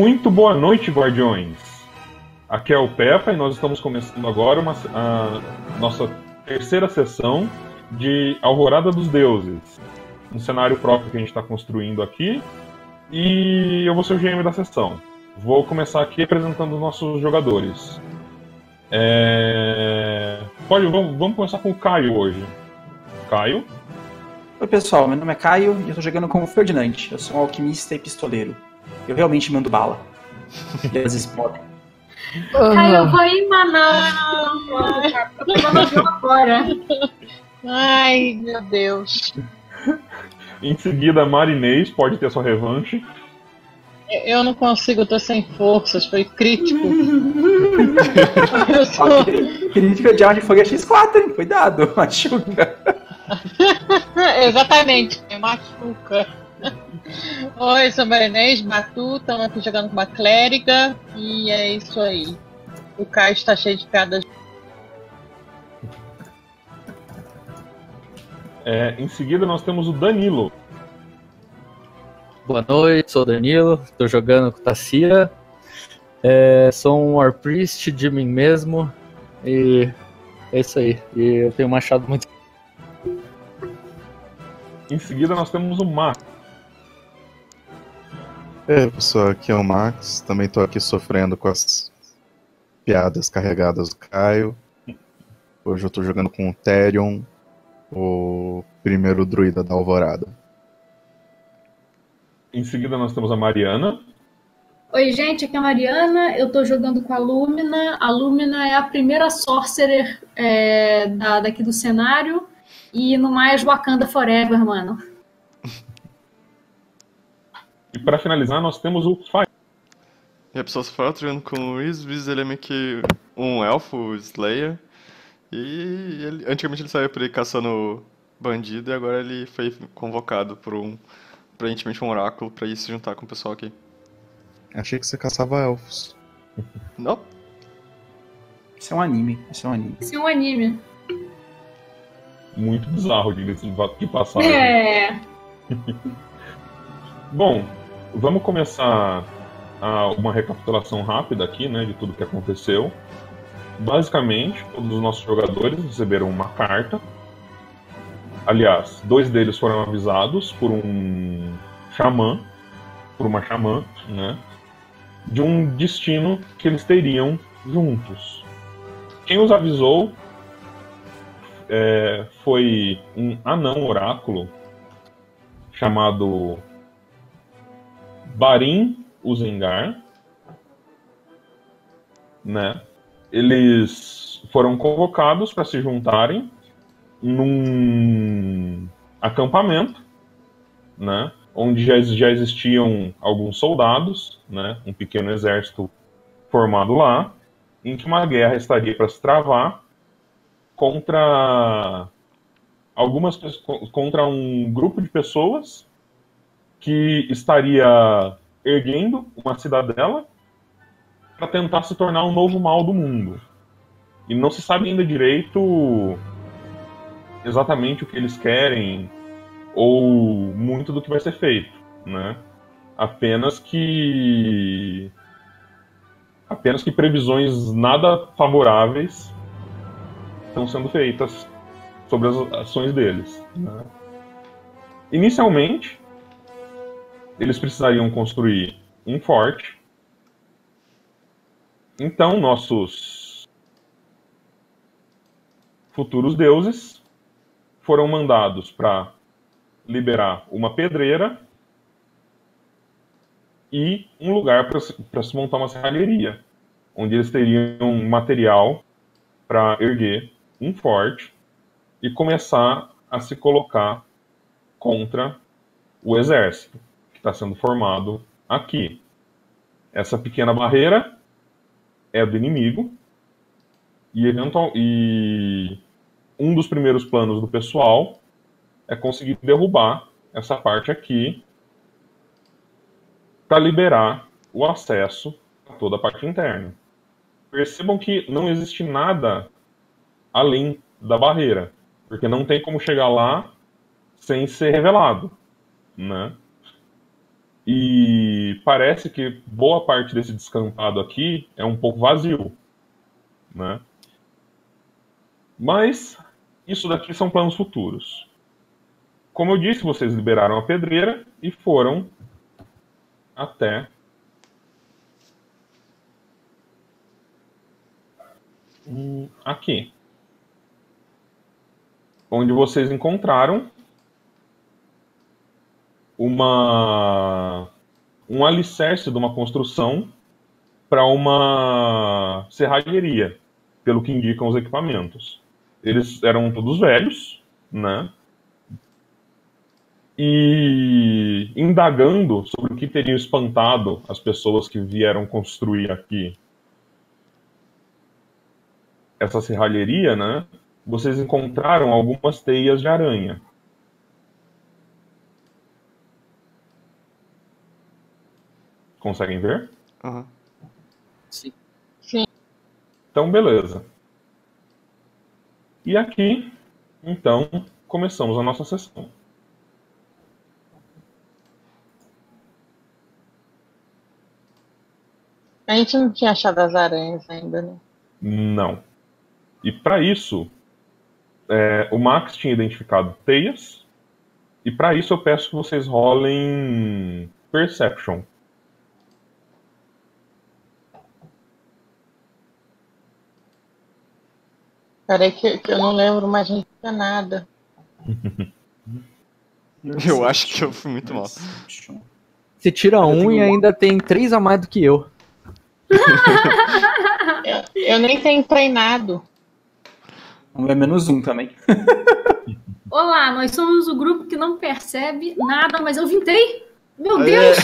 Muito boa noite, guardiões. Aqui é o Pepa e nós estamos começando agora uma, a nossa terceira sessão de Alvorada dos Deuses. Um cenário próprio que a gente está construindo aqui. E eu vou ser o GM da sessão. Vou começar aqui apresentando os nossos jogadores. É... Pode, vamos, vamos começar com o Caio hoje. Caio? Oi pessoal, meu nome é Caio e eu tô jogando como Ferdinand. Eu sou um alquimista e pistoleiro. Eu realmente mando bala. E às vezes podem. Caio, eu vou em Manaus. Ai, meu Deus. Em seguida, Marinês pode ter sua revanche. Eu não consigo, eu tô sem forças, foi crítico. eu sou... Crítica de arma de fogo é X4, hein? Cuidado, machuca. Exatamente, me machuca. Oi, sou Marinês, Batu, estamos aqui jogando com uma clériga e é isso aí. O Caio está cheio de piadas. É, em seguida, nós temos o Danilo. Boa noite, sou o Danilo, estou jogando com Tacia. É, sou um War Priest de mim mesmo e é isso aí. E eu tenho um machado muito. Em seguida, nós temos o Max. É, pessoal, aqui é o Max. Também tô aqui sofrendo com as piadas carregadas do Caio. Hoje eu tô jogando com o Therion, o primeiro druida da Alvorada. Em seguida, nós temos a Mariana. Oi, gente, aqui é a Mariana. Eu tô jogando com a Lumina. A Lumina é a primeira sorcerer é, da, daqui do cenário. E no mais, Wakanda Forever, mano. E para finalizar, nós temos o Fire. E a pessoa só jogando com o. Luiz ele é meio que um elfo, Slayer. E ele, antigamente ele saía por aí caçando bandido e agora ele foi convocado por um, aparentemente um oráculo para ir se juntar com o pessoal aqui. Achei que você caçava elfos. Não? Isso é um anime. Isso é um anime. Isso é um anime. Muito bizarro, diga-se de passagem. É. Bom, vamos começar a, uma recapitulação rápida aqui, né, de tudo que aconteceu. Basicamente, todos os nossos jogadores receberam uma carta. Aliás, dois deles foram avisados por um xamã, por uma xamã, né, de um destino que eles teriam juntos. Quem os avisou é, foi um anão oráculo chamado Barim Uzengar, né? Eles foram convocados para se juntarem num acampamento, né? Onde já, já existiam alguns soldados, né? Um pequeno exército formado lá, em que uma guerra estaria para se travar contra algumas contra um grupo de pessoas que estaria erguendo uma cidadela para tentar se tornar um novo mal do mundo. E não se sabe ainda direito exatamente o que eles querem ou muito do que vai ser feito, né? Apenas que apenas que previsões nada favoráveis estão sendo feitas sobre as ações deles. Né? Inicialmente, eles precisariam construir um forte. Então, nossos futuros deuses foram mandados para liberar uma pedreira e um lugar para se montar uma serralheria, onde eles teriam material para erguer um forte e começar a se colocar contra o exército está sendo formado aqui. Essa pequena barreira é do inimigo e, eventual, e um dos primeiros planos do pessoal é conseguir derrubar essa parte aqui para liberar o acesso a toda a parte interna. Percebam que não existe nada além da barreira, porque não tem como chegar lá sem ser revelado, né? E parece que boa parte desse descampado aqui é um pouco vazio, né? Mas isso daqui são planos futuros. Como eu disse, vocês liberaram a pedreira e foram até hum, aqui, onde vocês encontraram uma um alicerce de uma construção para uma serralheria, pelo que indicam os equipamentos. Eles eram todos velhos, né? E indagando sobre o que teria espantado as pessoas que vieram construir aqui essa serralheria, né? Vocês encontraram algumas teias de aranha. Conseguem ver? Aham. Sim. Então, beleza. E aqui, então, começamos a nossa sessão. A gente não tinha achado as aranhas ainda, né? Não. E para isso, é, o Max tinha identificado teias. E para isso eu peço que vocês rolem Perception. Peraí que, que eu não lembro mais tinha nada. Eu acho que eu fui muito mal. Você tira um e ainda tem três a mais do que eu. Eu, eu nem tenho treinado. Um é menos um também. Olá, nós somos o grupo que não percebe nada, mas eu vintei. Meu Deus!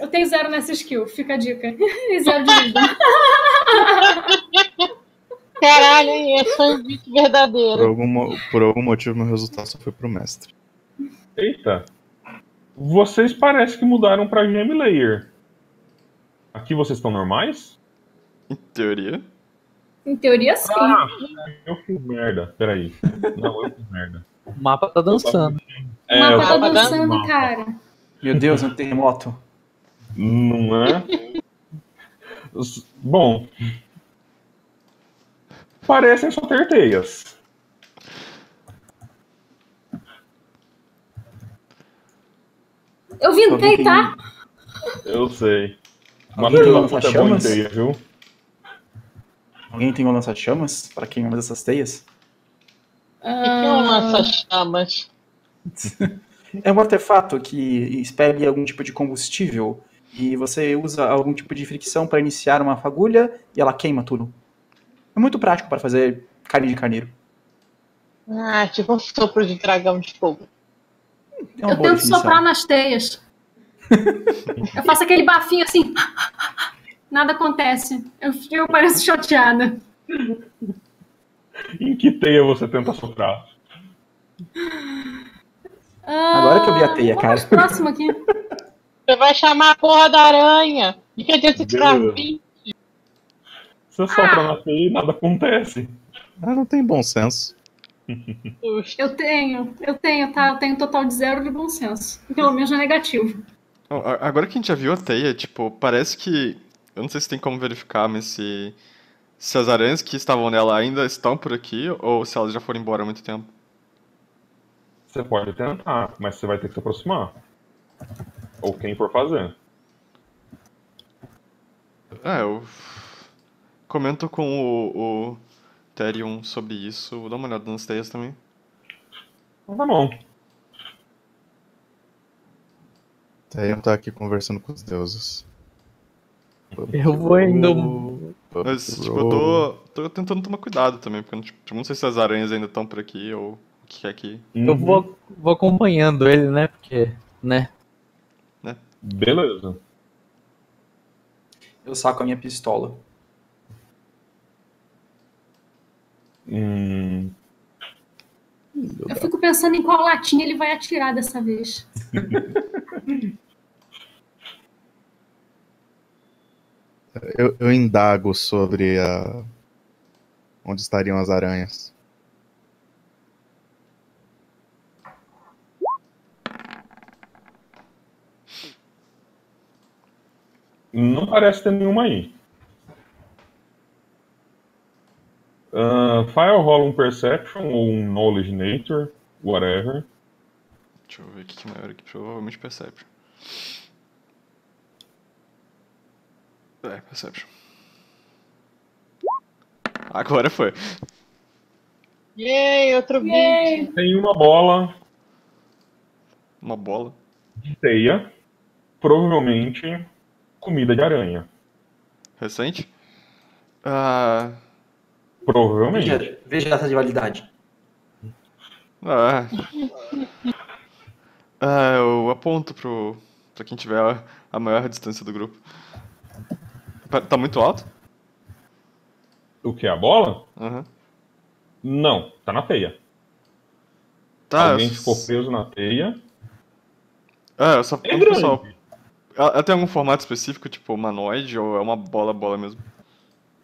Eu tenho zero nessa skill, fica a dica. E zero de wisdom. Caralho, hein? Esse foi um vídeo Por verdadeiro. algum, mo- por algum motivo, meu resultado só foi pro mestre. Eita. Vocês parecem que mudaram pra Gem Layer. Aqui vocês estão normais? Em teoria. Em teoria, sim. Ah, eu fiz merda. Peraí. Não, eu fiz merda. O mapa tá dançando. o mapa tá tava dançando, mapa. cara. Meu Deus, um terremoto. Não é? Bom. Parecem só ter teias. Eu Alguém tem- tá? Eu sei. Uma Alguém tem fila lança puta boa em chamas? teia, viu? Alguém tem um lança-chamas para queimar essas teias? O que que é um lança-chamas? É um artefato que expele algum tipo de combustível e você usa algum tipo de fricção para iniciar uma fagulha e ela queima tudo. É muito prático para fazer carne de carneiro. Ah, tipo um sopro de dragão de fogo. É eu tento definição. soprar nas teias. eu faço aquele bafinho assim. Nada acontece. Eu, eu pareço chateada. Em que teia você tenta soprar? Agora que eu vi a teia, Ah, cara. Próximo aqui. Você vai chamar a porra da aranha. E que adianta tirar Beleza. 20? Você sopra na teia e nada acontece. Ah, não tem bom senso. Eu tenho, eu tenho, tá? Eu tenho um total de zero de bom senso. Pelo menos é negativo. Agora que a gente já viu a teia, tipo, parece que. Eu não sei se tem como verificar, mas se. Se as aranhas que estavam nela ainda estão por aqui ou se elas já foram embora há muito tempo. Você pode tentar, mas você vai ter que se aproximar. Ou quem for fazer. É, eu. Comento com o, o Therion sobre isso. Vou dar uma olhada nas teias também. Então tá bom. Terion tá aqui conversando com os deuses. Eu vou indo. Mas, tipo, eu tô, tô tentando tomar cuidado também, porque eu não, tipo, não sei se as aranhas ainda estão por aqui ou o que é aqui. Eu vou, vou acompanhando ele, né? Porque, né? Beleza. Eu saco a minha pistola. Hum, Eu fico pensando em qual latinha ele vai atirar dessa vez. Eu, eu indago sobre a. Onde estariam as aranhas? Não parece ter nenhuma aí. Uh, File rola um Perception ou um Knowledge Nature, whatever. Deixa eu ver o que é maior aqui. Provavelmente Perception. É, Perception. Agora foi. Yay, outro Yay. 20. Tem uma bola Uma bola. de teia, provavelmente comida de aranha. Recente? Ah. Provavelmente. Veja, veja essa rivalidade. Ah. Ah, eu aponto pro. pra quem tiver a, a maior distância do grupo. Tá- Tá muito alto? O que? A bola? Aham. Não, tá na teia. Tá. Alguém eu- ficou preso na teia. Ah, eu só É grande. pessoal. Ela, tem algum formato específico, tipo humanoide, ou é uma bola, bola mesmo?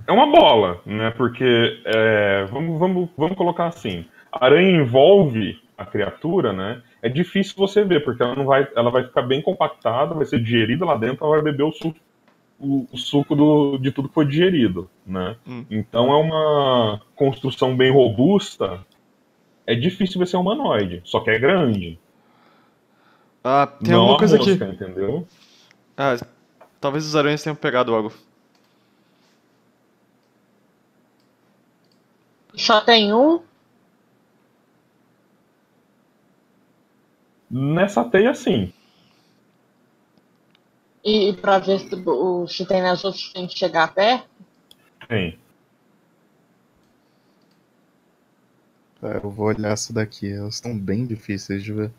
É uma bola, né? Porque é, vamos, vamos, vamos colocar assim: a aranha envolve a criatura, né? É difícil você ver, porque ela não vai, ela vai ficar bem compactada, vai ser digerida lá dentro, ela vai beber o suco, o, o suco do, de tudo que foi digerido, né? Hum. Então é uma construção bem robusta. É difícil ver ser humanoide, só que é grande. Ah, tem não alguma coisa mosca, aqui. entendeu? Ah, talvez os aranhas tenham pegado algo. Só tem um. Nessa teia, sim. E pra ver se, o, se tem nas outras tem que chegar perto. Tem. É, eu vou olhar essa daqui. Elas estão bem difíceis de ver.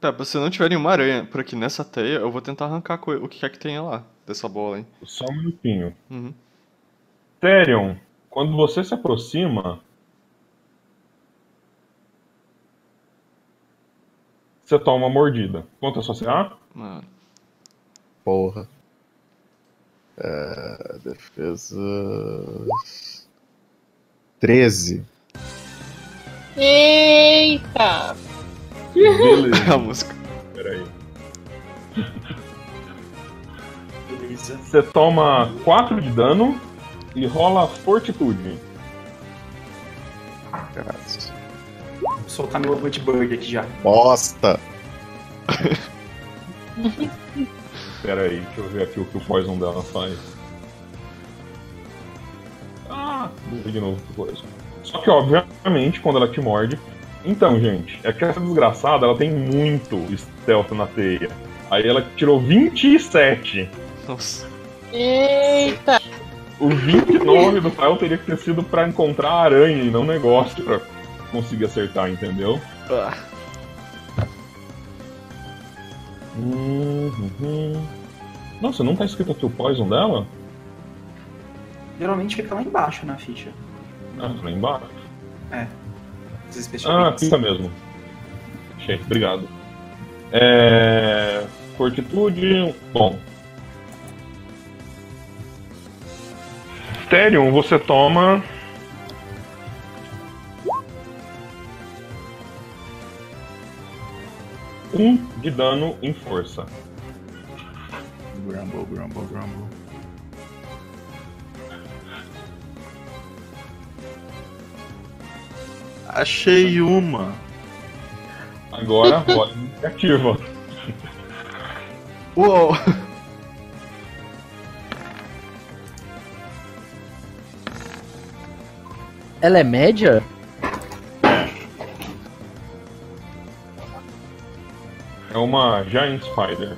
Tá, se não tiver nenhuma aranha por aqui nessa teia, eu vou tentar arrancar o que quer que tenha lá, dessa bola, hein? Só um minutinho. Uhum. Therion, quando você se aproxima, você toma uma mordida. Quanto é sua CA? Mano. Porra. É, defesa. 13. Eita! Beleza. a música. Peraí. Beleza. Você toma 4 de dano e rola fortitude. Graças. Vou soltar meu Bug aqui já. Bosta! Peraí, deixa eu ver aqui o que o poison dela faz. Ah, de novo que coisa. Só que, obviamente, quando ela te morde. Então, gente, é que essa desgraçada ela tem muito stealth na teia. Aí ela tirou 27. Nossa. Eita! O 29 do Fael teria que ter sido pra encontrar a aranha e não negócio pra conseguir acertar, entendeu? Ah, Uhum. Nossa, não tá escrito aqui o poison dela? Geralmente fica lá embaixo na ficha. Ah, tá lá embaixo. Os Ah, especialistas. fica mesmo. Achei, obrigado. É... Fortitude. Bom. Therion, você toma. Um de dano em força. Grumble, grumble, grumble. Achei uma. Agora rola iniciativa. Uou! Ela é média? É uma Giant Spider.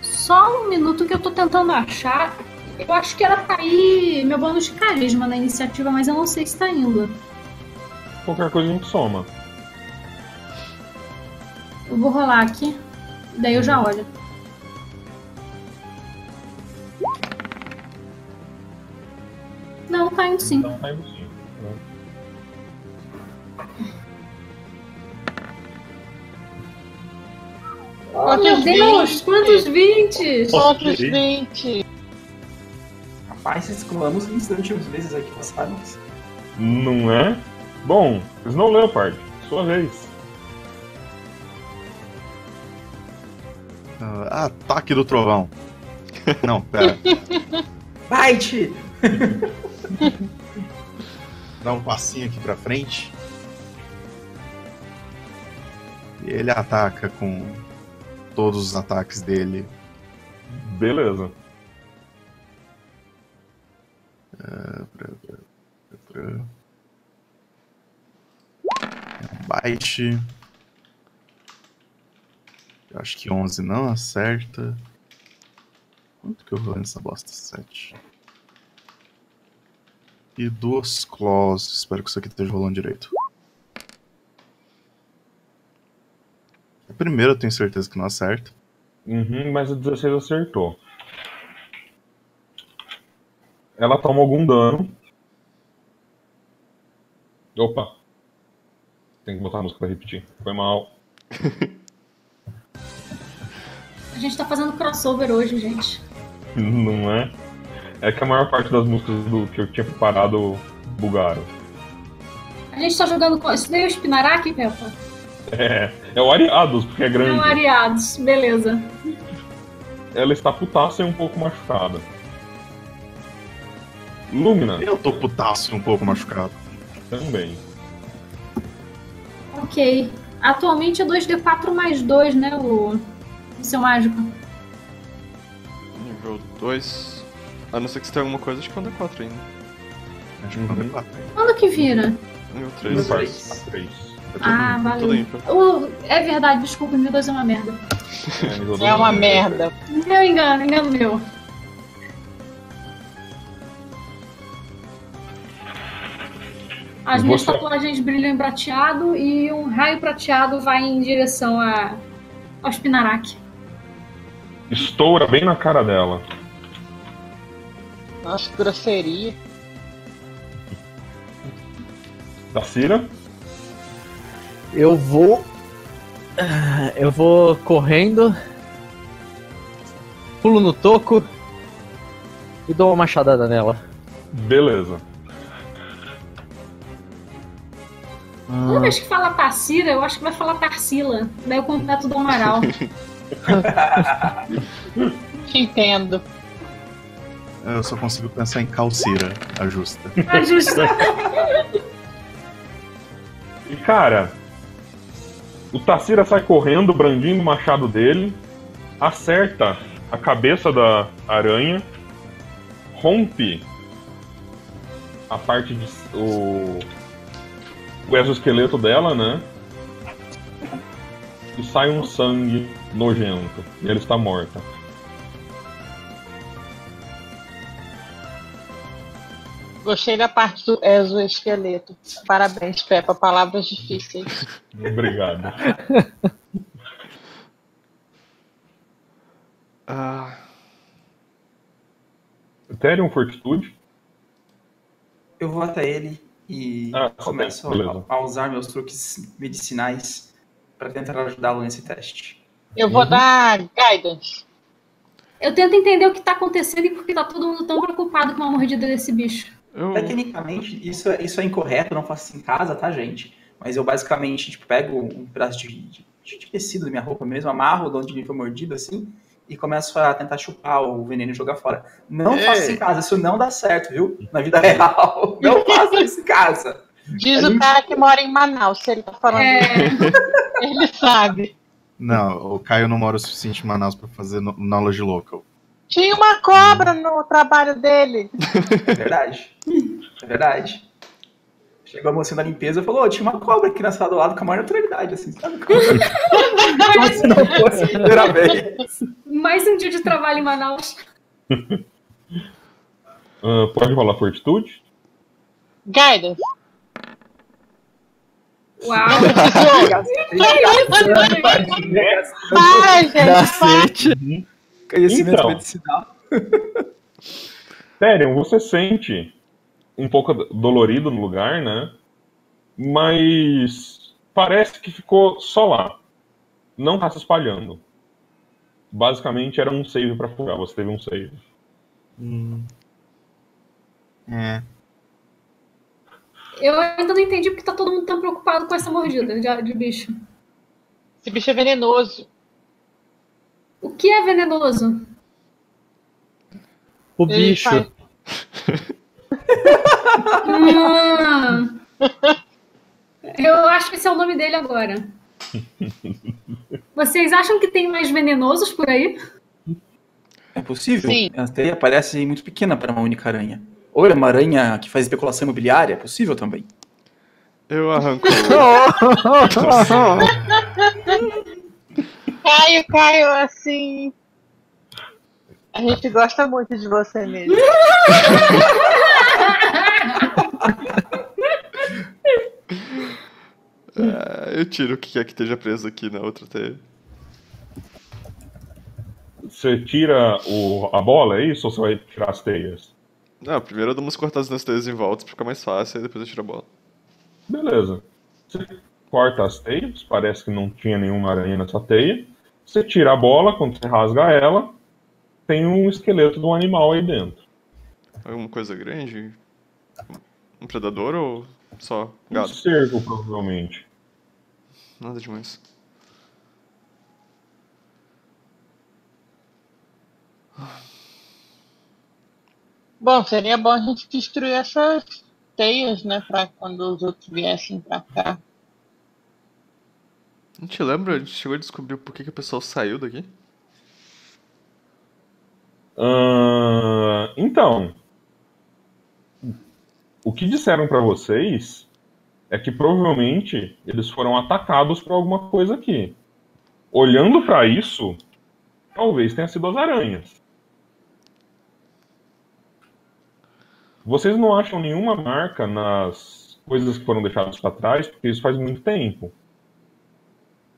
Só um minuto que eu tô tentando achar. Eu acho que era pra ir meu bônus de carisma na iniciativa, mas eu não sei se tá indo. Qualquer coisa a gente soma. Eu vou rolar aqui, daí eu já olho. Não, tá indo sim. Então tá indo sim. Oh, meu Quantos Deus, 20? quantos 20? Outros 20. Rapaz, exclamamos nos últimos meses aqui passaram. Não é? Bom, Snow Leopard, sua vez. Ah, ataque do trovão. Não, pera. Bite! Dá um passinho aqui pra frente. E ele ataca com todos os ataques dele. Beleza. Bite. Eu acho que 11 não acerta. Quanto que eu vou nessa bosta? 7. E duas claws. Espero que isso aqui esteja rolando direito. A primeira eu tenho certeza que não acerta. Uhum, mas o 16 acertou. Ela toma algum dano. Opa. Tem que botar a música pra repetir. Foi mal. A gente tá fazendo crossover hoje, gente. Não é? É que a maior parte das músicas do que eu tinha preparado bugaram. A gente tá jogando. Isso daí é o Spinaraki, Peppa? É, é o Ariados, porque é grande. Não, Ariados, beleza. Ela está putaça e um pouco machucada. Lumina Eu tô putaço um pouco machucado. também. Ok. Atualmente é 2D4 mais 2, né? O, o seu mágico. Nível 2. A não ser que você tenha alguma coisa, acho que é um D4 ainda. Acho que é quatro. Quando que vira? Nível Não 3. faz a três. É tudo Ah, bem. Tudo valeu. O- é verdade, desculpa, meu Deus é uma merda. É, nível É uma merda. Meu engano, engano meu. As minhas Você- tatuagens brilham em prateado e um raio prateado vai em direção a, ao Spinarak. Estoura bem na cara dela. Nossa, que grosseria. Tacira? Eu vou. Ah, Eu vou correndo. Pulo no toco. E dou uma machadada nela. Beleza. Toda vez que fala Tarsila, eu acho que vai falar Tarsila. Daí eu completo do Amaral. Te entendo. Eu só consigo pensar em calcira, a justa. Ah, justo. E cara, o Tacira sai correndo, brandindo o machado dele, acerta a cabeça da aranha, rompe a parte de. o. o exoesqueleto dela, né? E sai um sangue nojento. E ela está morta. Gostei da parte do exoesqueleto. Parabéns, Peppa. Palavras difíceis. Obrigado. Ah, Therion Fortitude. Eu vou até ele e Ah, tá começo a, a usar meus truques medicinais para tentar ajudá-lo nesse teste. Eu vou Uhum. dar guidance. Eu tento entender o que tá acontecendo e por que tá todo mundo tão preocupado com a mordida desse bicho. eu. Tecnicamente, isso é, isso é incorreto, eu não faço isso em casa, tá, gente? Mas eu basicamente tipo, pego um pedaço de, de- de tecido da minha roupa mesmo, amarro de onde ele foi mordido, assim, e começo a tentar chupar o veneno e jogar fora. Não Ei. faça isso em casa, isso não dá certo, viu? Na vida real. Não faça isso em casa. Diz A o gente- cara que mora em Manaus, se ele tá falando É, ele sabe. Não, o Caio não mora o suficiente em Manaus pra fazer no- knowledge local. Tinha uma cobra no trabalho dele. É verdade. É verdade. Chegou a mocinha da limpeza e falou: "Ô, tinha uma cobra aqui na sala do lado com a maior naturalidade, assim, sabe? Como, se não fosse a primeira vez. mais um dia de trabalho em Manaus. Ah, pode rolar Fortitude? Guidance. Uau! Para, gente. Cacete! Conhecimento Então. medicinal. Therion, você sente um pouco dolorido no lugar, né? Mas parece que ficou só lá. Não tá se espalhando. Basicamente era um save pra furar, você teve um save. É. Eu ainda não entendi porque tá todo mundo tão preocupado com essa mordida de, de bicho. Esse bicho é venenoso. O que é venenoso? O Ele bicho. faz- Hum. Eu acho que esse é o nome dele agora. Vocês acham que tem mais venenosos por aí? É possível? Sim. A teia parece muito pequena para uma única aranha. Ou é uma aranha que faz especulação imobiliária? É possível também. Eu arranco. Caio, Caio, assim. A gente gosta muito de você mesmo. É, eu tiro o que quer que esteja preso aqui na outra teia. Você tira o, a bola, é isso? Ou você vai tirar as teias? Não, primeiro eu dou umas cortadas nas teias em volta pra ficar mais fácil, e depois eu tiro a bola. Beleza. Você corta as teias, parece que não tinha nenhuma aranha nessa teia. Você tira a bola, quando você rasga ela, tem um esqueleto de um animal aí dentro. Alguma coisa grande? Um predador ou só Um gado? cervo, provavelmente. Nada demais. Bom, seria bom a gente destruir essas teias, né? Pra quando os outros viessem pra cá. A gente lembra? A gente chegou a descobrir por que, que o pessoal saiu daqui? Ahn, então, o que disseram pra vocês é que provavelmente eles foram atacados por alguma coisa aqui. Olhando pra isso, talvez tenha sido as aranhas. Vocês não acham nenhuma marca nas coisas que foram deixadas pra trás, porque isso faz muito tempo.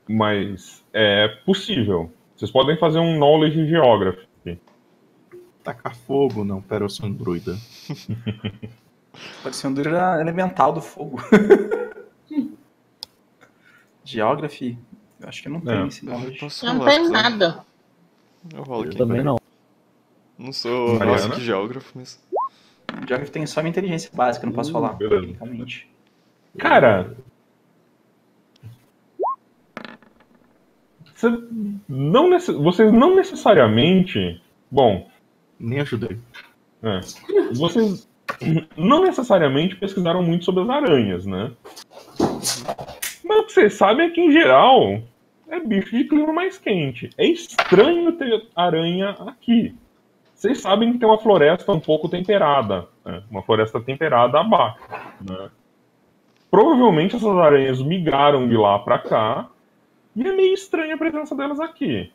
Mas é possível. Vocês podem fazer um knowledge geography. Tacar fogo, não, pera, eu sou um druida. Pode ser um druida elemental do fogo. Geography? Eu acho que não tem esse Eu posso Não tem nada. Eu rolo aqui. Também não. Não sou Mariana? nossa, que geógrafo, mas. Geography tem só uma inteligência básica, não posso Uh, falar, tecnicamente. Cara. Você não nece- vocês não necessariamente. Bom, Nem ajudei. é, vocês não necessariamente pesquisaram muito sobre as aranhas, né? Mas o que vocês sabem é que, em geral, é bicho de clima mais quente. É estranho ter aranha aqui. Vocês sabem que tem uma floresta um pouco temperada. né? Uma floresta temperada abaixo. Né? Provavelmente essas aranhas migraram de lá pra cá. E é meio estranha a presença delas aqui.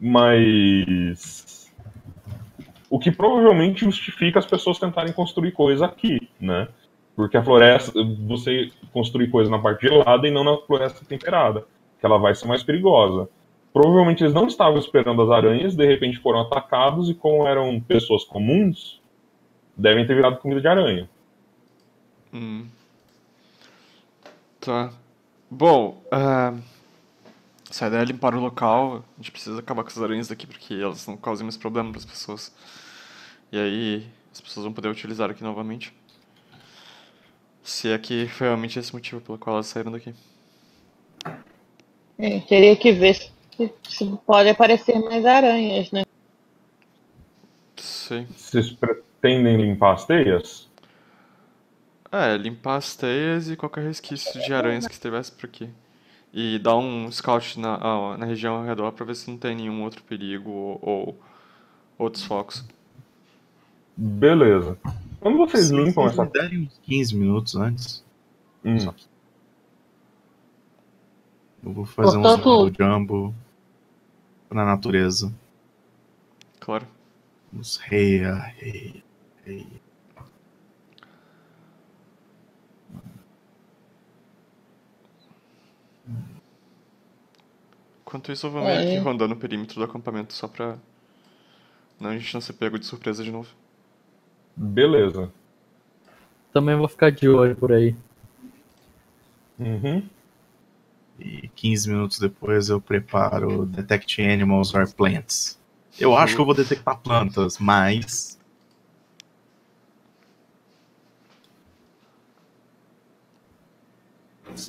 Mas. O que provavelmente justifica as pessoas tentarem construir coisa aqui, né? Porque a floresta, você construir coisa na parte gelada e não na floresta temperada, que ela vai ser mais perigosa. Provavelmente eles não estavam esperando as aranhas, de repente foram atacados e como eram pessoas comuns, devem ter virado comida de aranha. Hum. Tá. Bom, ah, se a ideia é limpar o local, a gente precisa acabar com essas aranhas daqui porque elas não causem mais problema para as pessoas. E aí as pessoas vão poder utilizar aqui novamente. Se é que foi realmente esse motivo pelo qual elas saíram daqui. É, teria que ver se, se pode aparecer mais aranhas, né? Sei. Vocês pretendem limpar as teias? É, limpar as teias e qualquer resquício de aranhas que estivesse por aqui. E dar um scout na, na região ao redor pra ver se não tem nenhum outro perigo ou, ou outros focos. Beleza. Quando vocês Se limpam vocês essa. me derem uns 15 minutos antes, Hum, só que eu vou fazer uns tudo. jumbo na natureza. Claro. Uns reia, reia, reia. Enquanto isso, eu vou meio É. que rondando o perímetro do acampamento só pra. Não, a gente não ser pego de surpresa de novo. beleza. Também vou ficar de olho por aí. Uhum. E 15 minutos depois eu preparo Detect Animals or Plants. Eu acho que eu vou detectar plantas, mas.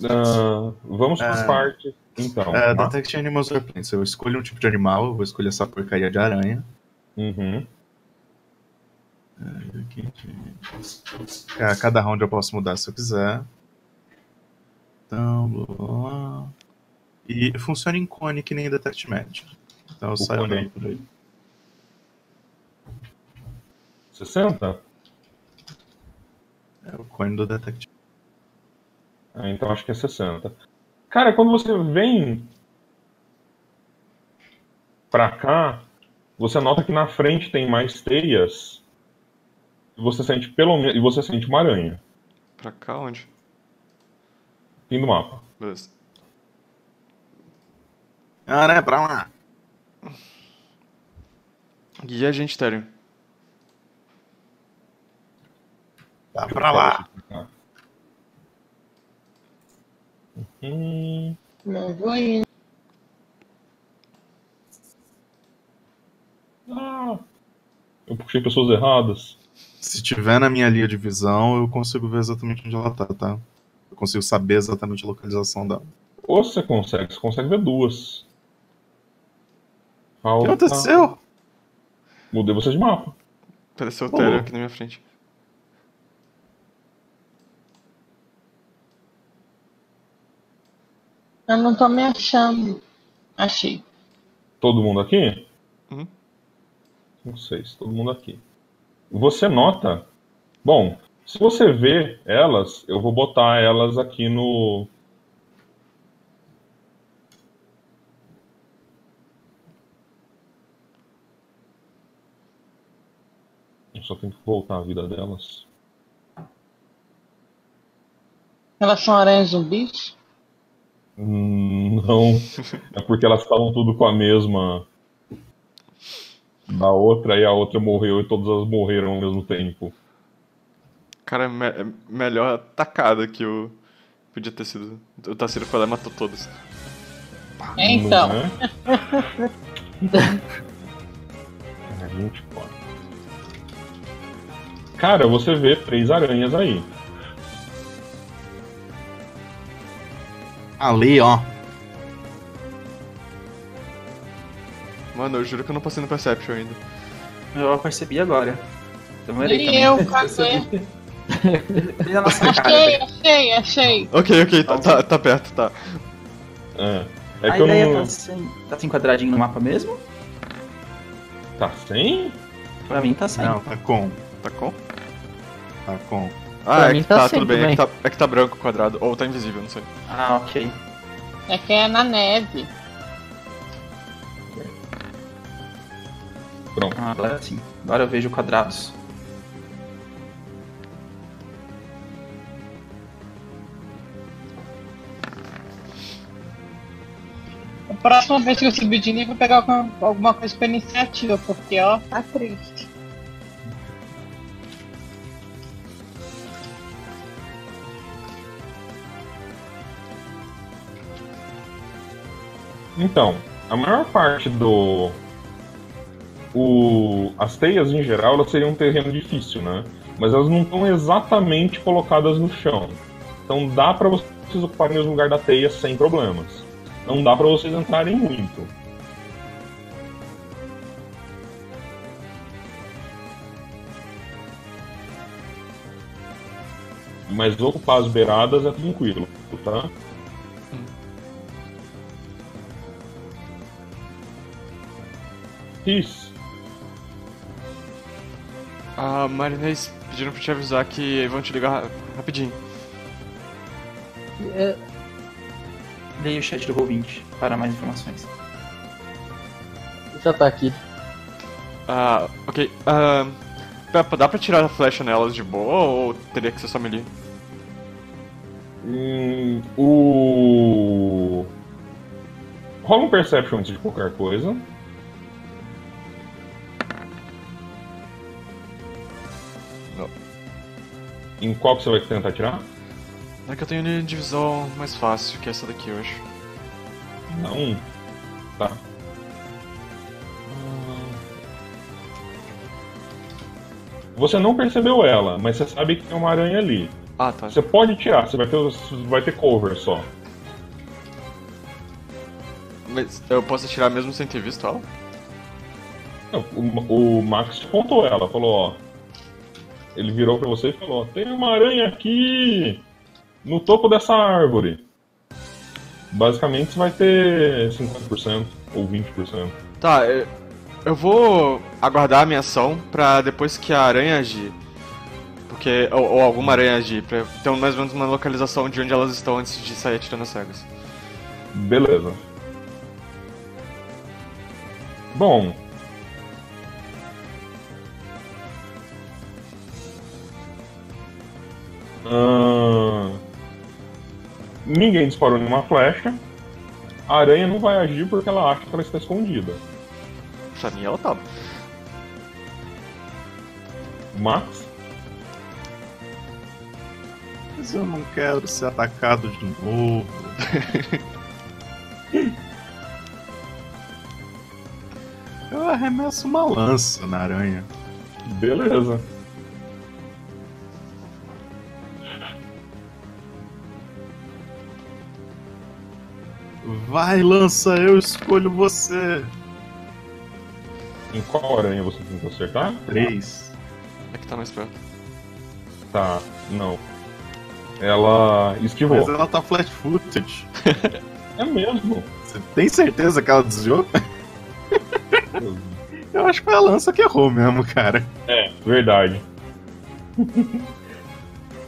Ah, vamos para as Ah. partes. Então, É, tá? Detect Animals or Plants. Eu escolho um tipo de animal, eu vou escolher essa porcaria de aranha. Uhum. É, cada round eu posso mudar se eu quiser. Então, blá, blá. E funciona em cone que nem Detect Magic. Então eu saio cone. andando por aí. 60? É o cone do Detect Ah, então acho que é 60. Cara, quando você vem pra cá, você nota que na frente tem mais teias. E você sente pelo menos. E você sente uma aranha. Pra cá onde? Fim do mapa. Beleza. Ah, né? Pra lá. Guia a gente, Tério. Tá pra lá. Hum, Não vou indo. ah, eu puxei pessoas erradas. Se tiver na minha linha de visão, eu consigo ver exatamente onde ela tá, tá? Eu consigo saber exatamente a localização dela. Ou você consegue, você consegue ver duas. O Falta... que aconteceu? Mudei você de mapa. Apareceu o louco. aqui na minha frente. Eu não tô me achando. Achei. Todo mundo aqui? Uhum. Não sei se todo mundo aqui. Você nota. Bom, se você vê elas, eu vou botar elas aqui no. Eu só tenho que voltar a vida delas. Elas são aranhas zumbis? Hum, Não, é porque elas estavam tudo com a mesma da outra e a outra morreu e todas elas morreram ao mesmo tempo. Cara, é me é melhor tacada que o. Podia ter sido. O Tassiro foi lá e matou todos. Então. Não é? É, 24. Cara, você vê três aranhas aí. Ali, ó. Mano, eu juro que eu não passei no Perception ainda. Eu percebi agora. Demorei E também. eu, cadê? Achei, achei, achei. Ok, ok, tá, tá, tá perto, tá. É, é A eu ideia tá sem, tá sem quadradinho no mapa mesmo? Tá sem? Pra mim tá sem. Não, tá com. Tá com? Tá com. Ah, Pra é que tá tá, tudo bem. É que tá, é que tá branco o quadrado. Ou tá invisível, não sei. Ah, ok. É que é na neve. Pronto. Ah, agora sim. Agora eu vejo quadrados. A próxima vez que eu subir de nível, eu vou pegar alguma, alguma coisa pra iniciativa, porque ó, tá triste. Então, a maior parte do. O, as teias em geral elas seriam um terreno difícil, né? Mas elas não estão exatamente colocadas no chão. Então dá pra vocês ocuparem o lugar da teia sem problemas. Não dá pra vocês entrarem muito. Mas ocupar as beiradas é tranquilo, tá? Isso. A Marinês pediram pra te avisar que vão te ligar ra- rapidinho. É, Leia o chat do Roll20 para mais informações. já tá aqui. Ah, ok. Ah, Peppa, dá pra tirar a flecha nelas de boa ou teria que ser só melee? Hum, o. Rola um Perception antes de qualquer coisa. Em qual que você vai tentar tirar? É que eu tenho de divisão mais fácil, que é essa daqui, eu acho. Não. Tá. Você não percebeu ela, mas você sabe que tem uma aranha ali. Ah, tá. Você pode tirar, você vai ter, vai ter cover só. Mas eu posso atirar mesmo sem ter visto ela? O, o Max contou ela, falou, ó. Ele virou pra você e falou, tem uma aranha aqui no topo dessa árvore. Basicamente você vai ter 50% ou 20%. Tá, eu- eu vou aguardar a minha ação pra depois que a aranha agir. Porque. Ou, ou alguma aranha agir, pra ter mais ou menos uma localização de onde elas estão antes de sair atirando as cegas. Beleza. Bom. Ninguém disparou nenhuma flecha. A aranha não vai agir porque ela acha que ela está escondida. Pra mim ela tava. Max? Mas eu não quero ser atacado de novo. eu arremesso uma lança na aranha. Beleza. Vai, lança, eu escolho você. Em qual aranha você tenta acertar? Três. É que tá mais perto. Tá, não. Ela esquivou. Mas ela tá flat footed. É mesmo. Você tem certeza que ela desviou? Eu acho que foi a lança que errou mesmo, cara. É, verdade.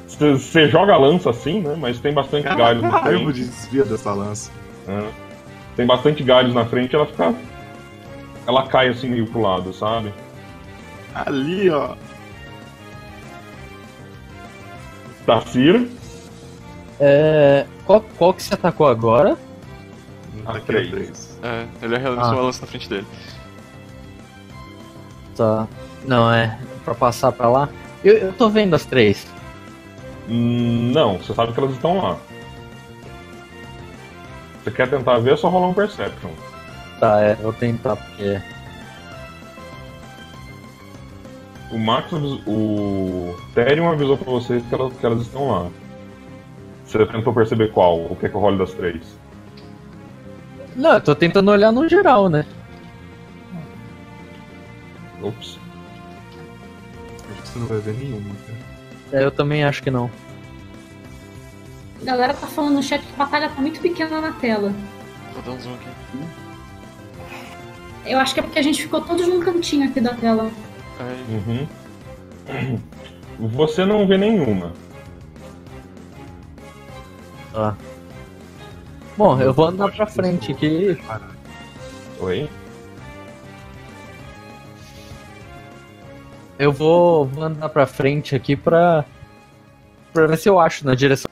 Você joga a lança assim, né? Mas tem bastante na Caraca, raiva frente. de desvio dessa lança. Né? Tem bastante galhos na frente, ela fica. Ela cai assim meio pro lado, sabe? Ali, ó. Tacira, É, qual, qual que você atacou agora? A Aqui três. é. É, ele arremessou Ah. uma lança na frente dele. Tá. Não, é. Pra passar pra lá. Eu, eu tô vendo as três. Hum, não, você sabe que elas estão lá. Você quer tentar ver, é só rolar um Perception. Tá, é, vou tentar, porque. O Max, o Therion avisou pra você que elas, que elas estão lá. Você tentou perceber qual? O que é que eu rolo das três? Não, eu tô tentando olhar no geral, né? Ops. Acho que você não vai ver nenhuma, cara. É, eu também acho que não. A galera tá falando no chat que a batalha tá muito pequena na tela. Vou dar um zoom aqui. Eu acho que é porque a gente ficou todos num cantinho aqui da tela. Uhum. Você não vê nenhuma. Tá. Bom, eu vou andar pra frente aqui. Oi? Eu vou, vou andar pra frente aqui pra. pra ver se eu acho na direção.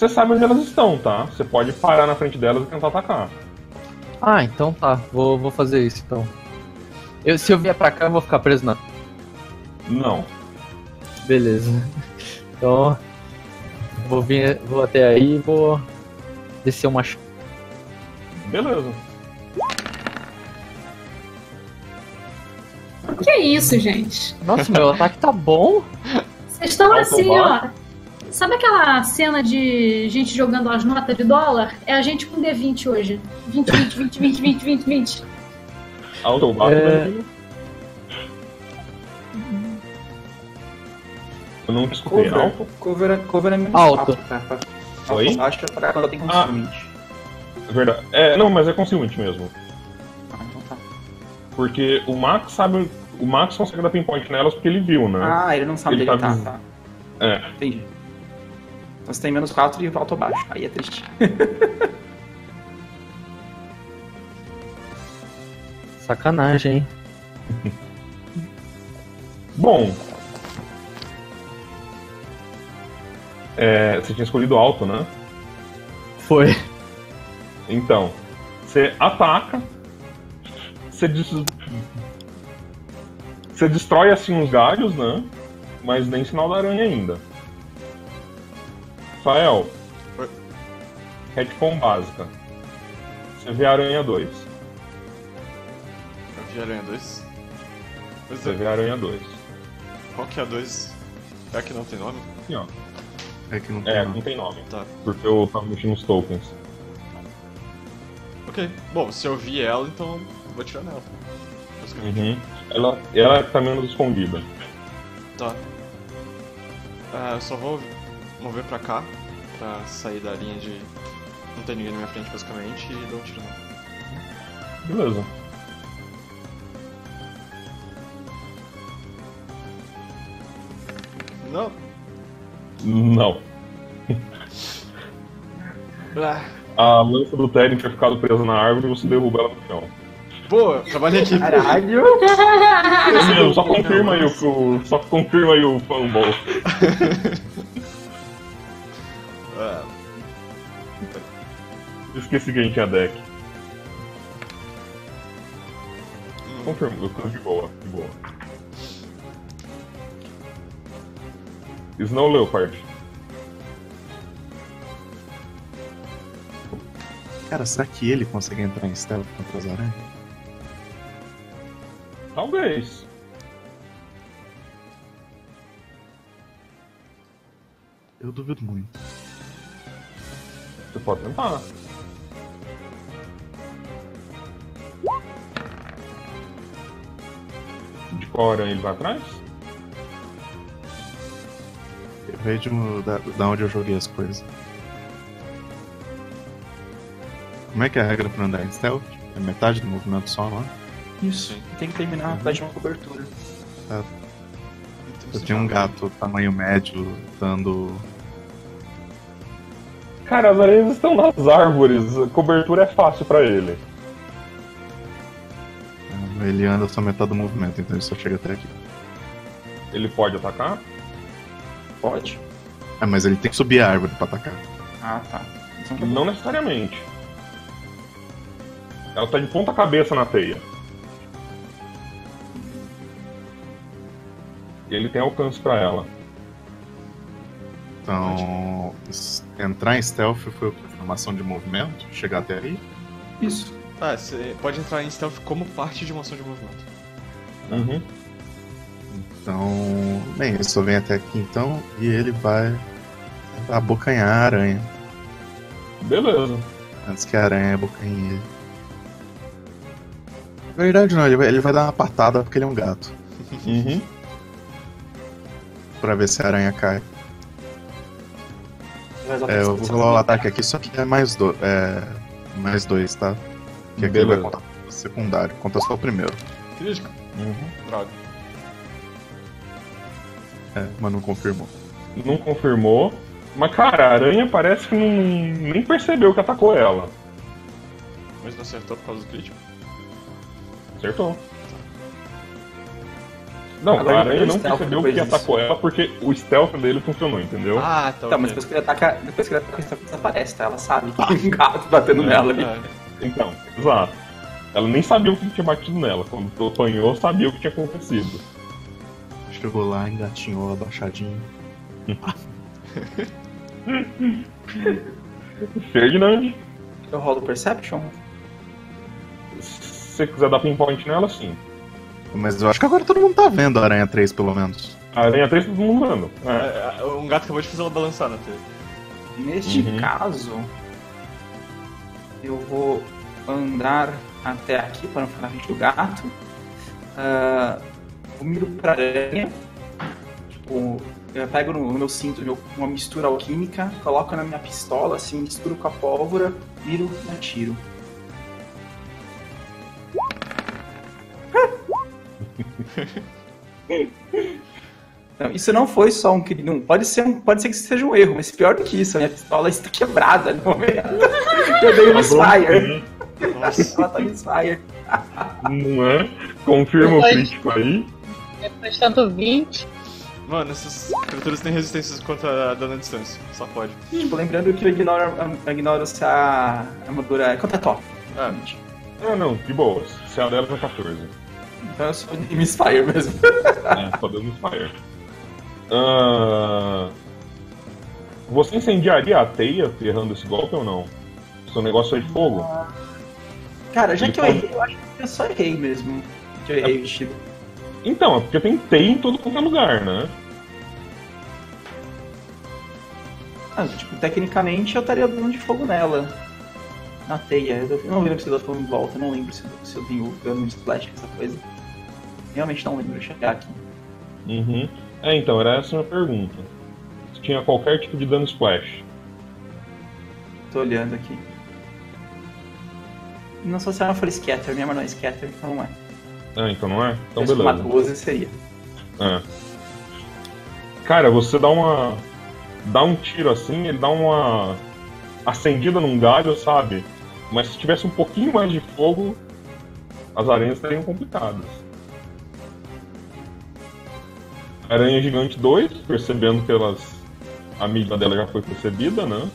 Você sabe onde elas estão, tá? Você pode parar na frente delas e tentar atacar. Ah, então tá. Vou, vou fazer isso então. Eu, se eu vier pra cá, eu vou ficar preso na. Não. Beleza. Então. Vou vir. Vou até aí e vou. descer uma. Beleza. Que isso, gente? Nossa, meu ataque tá bom. Vocês estão assim, ó. Sabe aquela cena de gente jogando as notas de dólar? É a gente com D20 hoje. 20, 20, 20, 20, 20, 20, 20. Alto ou baixo, É. Eu não te escutei. Cover. Alto? Cover, é- cover é menos Alto. 4, tá? Pra- Oi? Acho que pra quando tem Ah. consumente. É verdade. É, não, mas é concealment mesmo. Ah, então tá. Porque o Max sabe. O Max consegue dar pinpoint nelas porque ele viu, né? Ah, ele não sabe Ele dele, tá tá, tá. É. Entendi. Então você tem menos 4 e alto ou baixo. Aí é triste. Sacanagem, hein? Bom. É, você tinha escolhido alto, né? Foi. Então, você ataca, você, des... você destrói assim os galhos, né? Mas nem sinal da aranha ainda. Rafael, retcon básica. Você vê aranha 2. eu vi Aranha 2. Pois Você é, vê aranha 2. qual que é a 2? É que não tem nome? Aqui, ó. É que não tem É, nome. não tem nome. Tá. Porque eu tava mexendo nos tokens. Ok. Bom, se eu vi ela, então eu vou atirar nela. Basicamente. Uhum. Ela, ela tá menos escondida. Tá. É, eu só vou mover pra cá, pra sair da linha de. Não ter ninguém na minha frente, basicamente, e dar um tiro nela. Beleza. Não! Não. Ah, A lança do Terry tinha ficado presa na árvore e você derruba ela no chão. boa, trabalhei aqui. Caralho! Meu, só confirma aí o, o- só confirma aí o fumble. Esqueci que a gente tinha deck. hum, Confirma, eu tô de boa, de boa. Snow Leopard. Cara, será que ele consegue entrar em stealth contra as aranhas? Talvez. Eu duvido muito. Você pode tentar. Aranha ele vai atrás? Eu vejo da, da onde eu joguei as coisas. Como é que é a regra pra andar em stealth? É metade do movimento só, não é? Isso. Tem que terminar atrás de uma cobertura. Eu tenho um gato tamanho médio dando. Cara, as aranhas estão nas árvores. A cobertura é fácil pra ele. Ele anda só metade do movimento, então ele só chega até aqui. Ele pode atacar? Pode. Ah, mas ele tem que subir a árvore pra atacar. Ah, tá. Então tá. Não necessariamente. Ela tá de ponta cabeça na teia. E ele tem alcance pra ela. Então, entrar em stealth foi o quê? Foi uma ação de movimento? Chegar até aí? Isso. Tá, você pode entrar em stealth como parte de uma ação de movimento. Uhum. Então, bem, ele só vem até aqui então e ele vai abocanhar a aranha. Beleza. Antes que a aranha abocanhe ele. Na verdade não, ele vai, ele vai dar uma patada porque ele é um gato. Uhum. Pra ver se a aranha cai. É, eu vou rolar o ataque aqui, só que é mais, do, é, mais dois, tá? Que aqui ele vai contar o secundário, conta só o primeiro. Crítico? Uhum. Droga. É, mas não confirmou. Não confirmou. Mas, cara, a aranha parece que não, nem percebeu que atacou ela. Mas não acertou por causa do crítico? Acertou. Não, Agora a aranha ele não percebeu que disso. atacou ela porque o stealth dele funcionou, entendeu? Ah, tá. Tá, mas depois que ele ataca, depois que ele ataca, ele desaparece, tá? Ela sabe que tem um gato batendo nela ali. É, Então, exato. Ela nem sabia o que tinha batido nela. Quando tu apanhou, sabia o que tinha acontecido. Chegou lá, engatinhou abaixadinho. Ferdinand, Eu rolo Perception? se você quiser dar pinpoint nela, sim. Mas eu acho que agora todo mundo tá vendo a Aranha 3, pelo menos. A aranha 3 todo mundo andando. É. É, é, um gato acabou de fazer ela balançar na teia. Neste Uhum. caso, eu vou andar até aqui para não ficar na frente do gato. Ah, eu miro pra aranha. Tipo, eu pego no, meu cinto uma mistura alquímica, coloco na minha pistola, assim, misturo com a pólvora, miro e atiro. Não, isso não foi só um crime. Pode ser, um, pode ser que seja um erro, mas pior do que isso, a minha pistola está quebrada no momento. Eu dei um misfire. Nossa. Ela tá misfire. Não é? Confirma o crítico aí. Depois tanto 20. Mano, essas criaturas têm resistências contra dano à distância. Só pode. Tipo, lembrando que eu ignoro, eu ignoro se a armadura é contra top. Ah, Ah, não, de boa. Se a dela é 14. Então eu sou de misfire mesmo. É, só dando fire. Ah, você incendiaria a teia errando esse golpe ou não? Seu negócio é de fogo? Cara, já Ele que eu errei, eu acho que eu só errei mesmo. Que eu errei o vestido. Então, é porque tem teia em todo quanto é lugar, né? Ah, tipo, tecnicamente eu estaria dando de fogo nela. na teia. Eu não lembro se o Dota em volta, não lembro se, se eu tenho dano de splash, essa coisa. Realmente não lembro, deixa eu chegar aqui. Uhum. É, então, era essa a minha pergunta. Se tinha qualquer tipo de dano splash. Tô olhando aqui. Não se ela for scatter, minha arma não é scatter, então não é. Ah, então não é? Então Se uma beleza. 12 seria. É. Cara, você dá uma. dá um tiro assim, ele dá uma acendida num galho, sabe? Mas se tivesse um pouquinho mais de fogo, as aranhas estariam complicadas. Aranha Gigante 2, percebendo que elas. A mídia dela já foi percebida, né?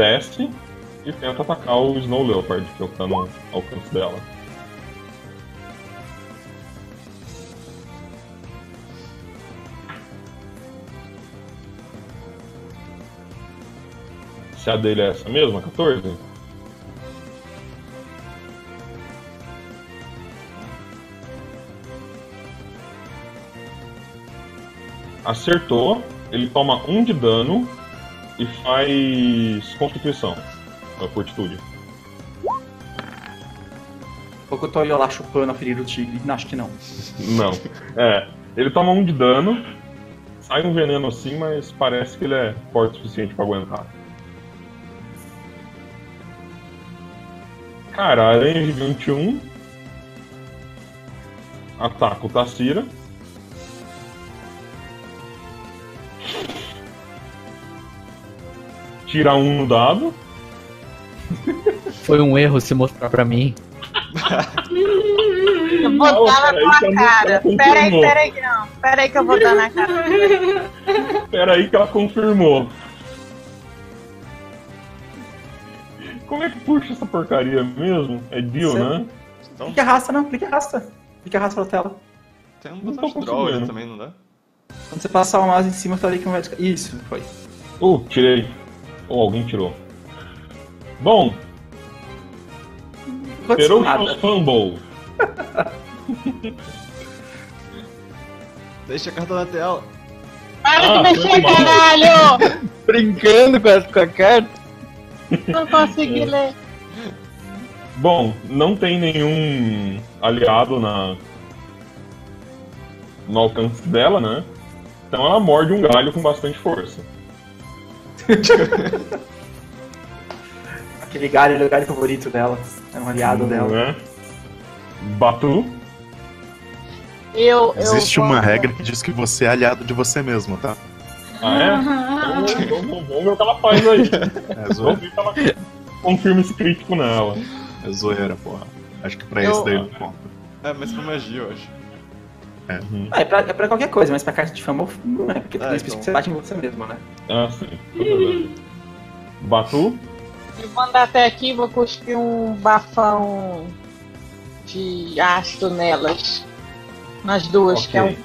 Desce e tenta atacar o Snow Leopard, que é o que tá no alcance dela. Se a dele é essa mesma, 14? Acertou, ele toma um de dano e faz Constituição. A fortitude. Pouco eu tô lá chupando a ferida do tigre. Acho que não. Não. É, ele toma um de dano, sai um veneno assim, mas parece que ele é forte o suficiente pra aguentar. Cara, a aranha gigante 1 ataca o Tassira. Tira um no dado. Foi um erro se mostrar pra mim. Eu vou Não, dar na tua a cara. Peraí, confirmou. peraí, que não. Peraí que eu vou dar na cara. Pera aí que ela confirmou. Como é que puxa essa porcaria mesmo? É deal, né? Então, Clique arrasta, não. Clique arrasta. Clique arrasta na tela. tem um Não botão de draw aí também, não dá? Quando você passar o mouse em cima, tá ali que não vai Isso, foi. Uh, tirei. Ou alguém tirou. Bom, nada. Fumble. Deixa a carta na tela. Para Ah, de mexer, caralho! Brincando com a, com a carta. Não consegui ler. Bom, não tem nenhum aliado na no alcance dela, né? Então ela morde um galho com bastante força. Aquele galho ele é o galho favorito dela. É um aliado dela. Né? Batu. Eu, eu Existe vou- uma regra que diz que você é aliado de você mesmo, tá? Ah, é? Então, vamos, ver o que ela faz aí. É Vamos ver ela confirma esse crítico nela. é zoeira, porra. Acho que pra Eu- esse daí não conta. É, mas pra magia, eu acho. Ah, é, pra, é pra qualquer coisa, mas pra carta de fama não é, porque Ah, tem específico então. que você bate em você mesmo, né? Ah, sim. Batu. Eu vou andar até aqui e vou cuspir um bafão de ácido nelas. Nas duas, que é um.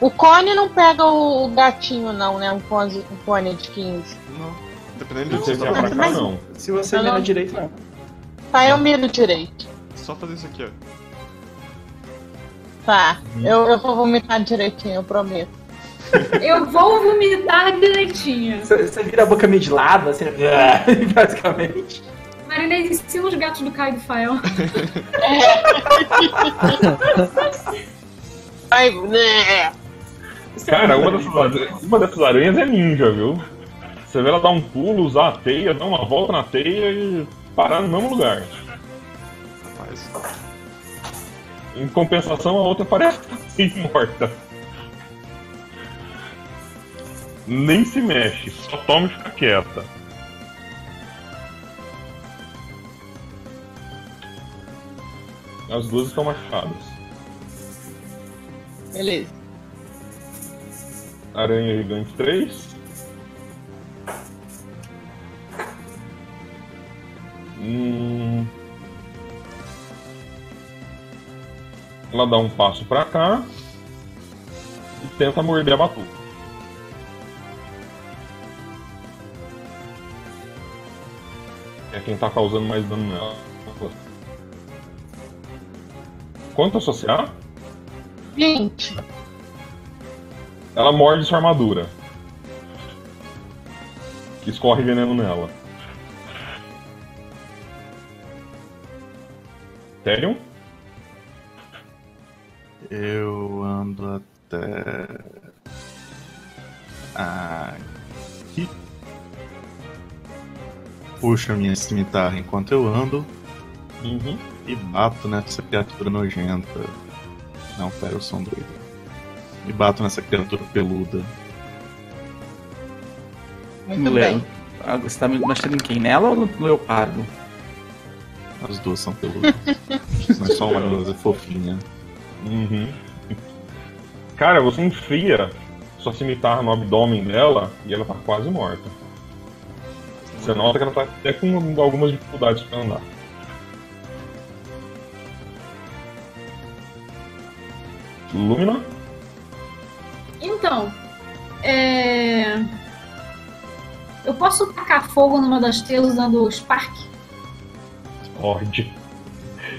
O cone não pega o, o gatinho, não, né? Um cone, um cone de 15. Não. Dependendo de Se você só vier pra cá, não. Se você mira não- direito, não. Tá, eu miro direito. só fazer isso aqui, ó. Tá, eu, eu vou vomitar direitinho, eu prometo. Eu vou vomitar direitinho. Você, você vira a boca meio de lado, assim, basicamente. Marinês ensina os gatos do Caio do Fael. Ai, né? Cara, uma dessas, uma dessas aranhas é ninja, viu? Você vê ela dar um pulo, usar a teia, dar uma volta na teia e parar no mesmo lugar. Rapaz. Em compensação, a outra parece morta. Nem se mexe, só toma e fica quieta. As duas estão machucadas. Beleza. Aranha Gigante 3. Hum... Ela dá um passo pra cá e tenta morder a batuta. É quem tá causando mais dano nela. Quanto associar? 20. Ela morde sua armadura. escorre veneno nela. Therion? Eu ando até. Aqui. Puxo a minha cimitarra enquanto eu ando Uhum. e bato nessa criatura nojenta. Não, pera, eu sou um doido. E bato nessa criatura peluda. Muito Leão. bem. Ah, Você tá mexendo em quem? Nela ou no leopardo? As duas são peludas. Mas só uma delas é fofinha. Uhum. Cara, você enfia sua cimitarra no abdômen dela e ela tá quase morta. Você nota que ela tá até com algumas dificuldades pra andar. Lumina? Então, é... eu posso tacar fogo numa das telas usando o Spark? Pode.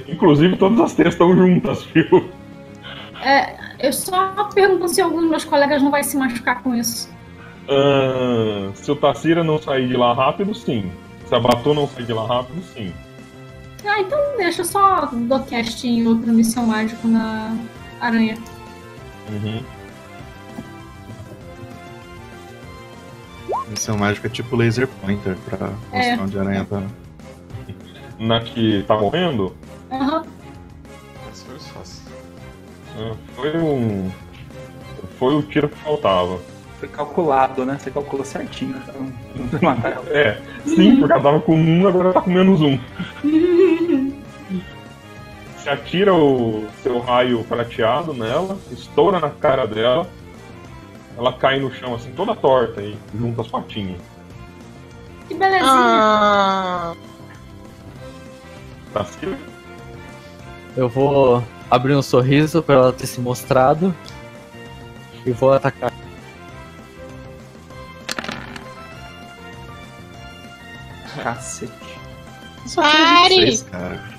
Inclusive todas as três estão juntas, viu? É, eu só pergunto se algum dos meus colegas não vai se machucar com isso. Ah, se o Tassira não sair de lá rápido, sim. Se a Batu não sair de lá rápido, sim. Ah, então deixa eu só dou cast em outro missão mágico na aranha. Uhum. Missão mágica é tipo laser pointer pra mostrar É. onde a aranha tá. Na que tá morrendo, Aham. Mas foi um. Foi o tiro que faltava. Foi calculado, né? Você calculou certinho. Então, matar ela. É, sim, porque ela tava com um, agora tá com menos um. Você atira o seu raio prateado nela, estoura na cara dela, ela cai no chão assim, toda torta e junta as patinhas. Que belezinha. Ah, Tá assim? Eu vou abrir um sorriso pra ela ter se mostrado. E vou atacar. Cacete. pare! Seis, cara.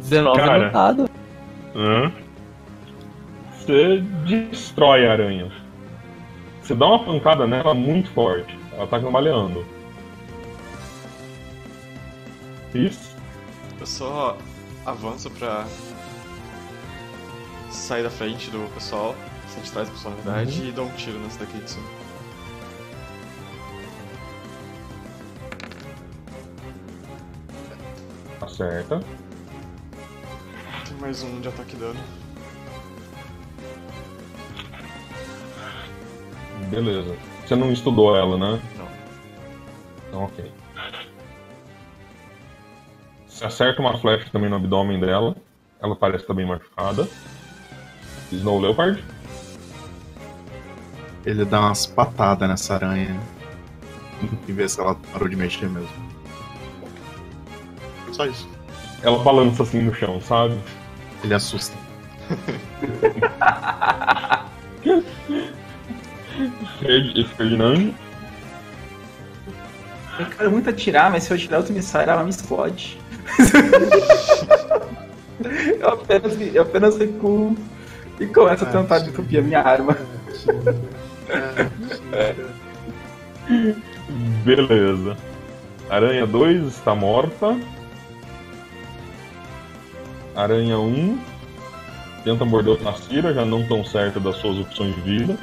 19 Cara. Hã? Você destrói a aranha. Você dá uma pancada nela muito forte. Ela tá cambaleando. Isso. Eu só avanço pra sair da frente do pessoal, sair de trás do pessoal na verdade, e dou um tiro nessa daqui de cima. Acerta. Tem mais um de ataque dano. Beleza. Você não estudou ela, né? Não. Então, ok. Você acerta uma flecha também no abdômen dela. Ela parece estar bem machucada. Snow Leopard. Ele dá umas patadas nessa aranha. E vê se ela parou de mexer mesmo. Só isso. Ela balança assim no chão, sabe? Ele assusta. Ferd- Ferdinand. Eu quero muito atirar, mas se eu atirar outro missile, ela me explode. eu, apenas, eu apenas recuo e começo a tentar desculpir a minha arma. Beleza. Aranha 2 está morta. Aranha 1 tenta morder o Tassira, já não tão certa das suas opções de vida.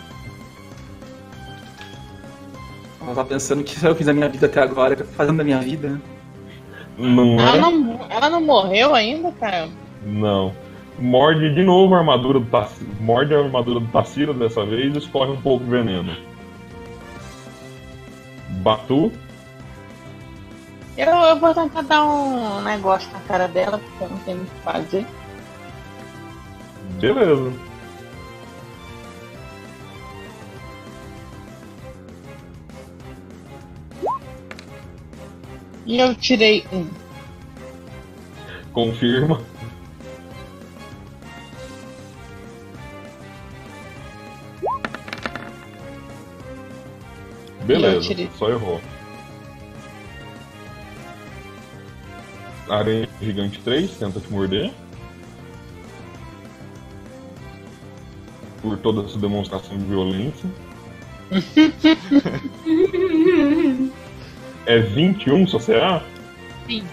Ela tá pensando que se eu fiz a minha vida até agora, fazendo da minha vida. Não ela, é? não, ela não morreu ainda, cara? Não. Morde de novo a armadura do Tassira. Morde a armadura do Tassira dessa vez e escorre um pouco de veneno. Batu. Eu, eu vou tentar dar um negócio na cara dela, porque eu não tenho o que fazer. Beleza. E eu tirei um. Confirma. Beleza, só errou. Aranha Gigante 3, tenta te morder. por toda essa demonstração de violência. é 21 só será? 20.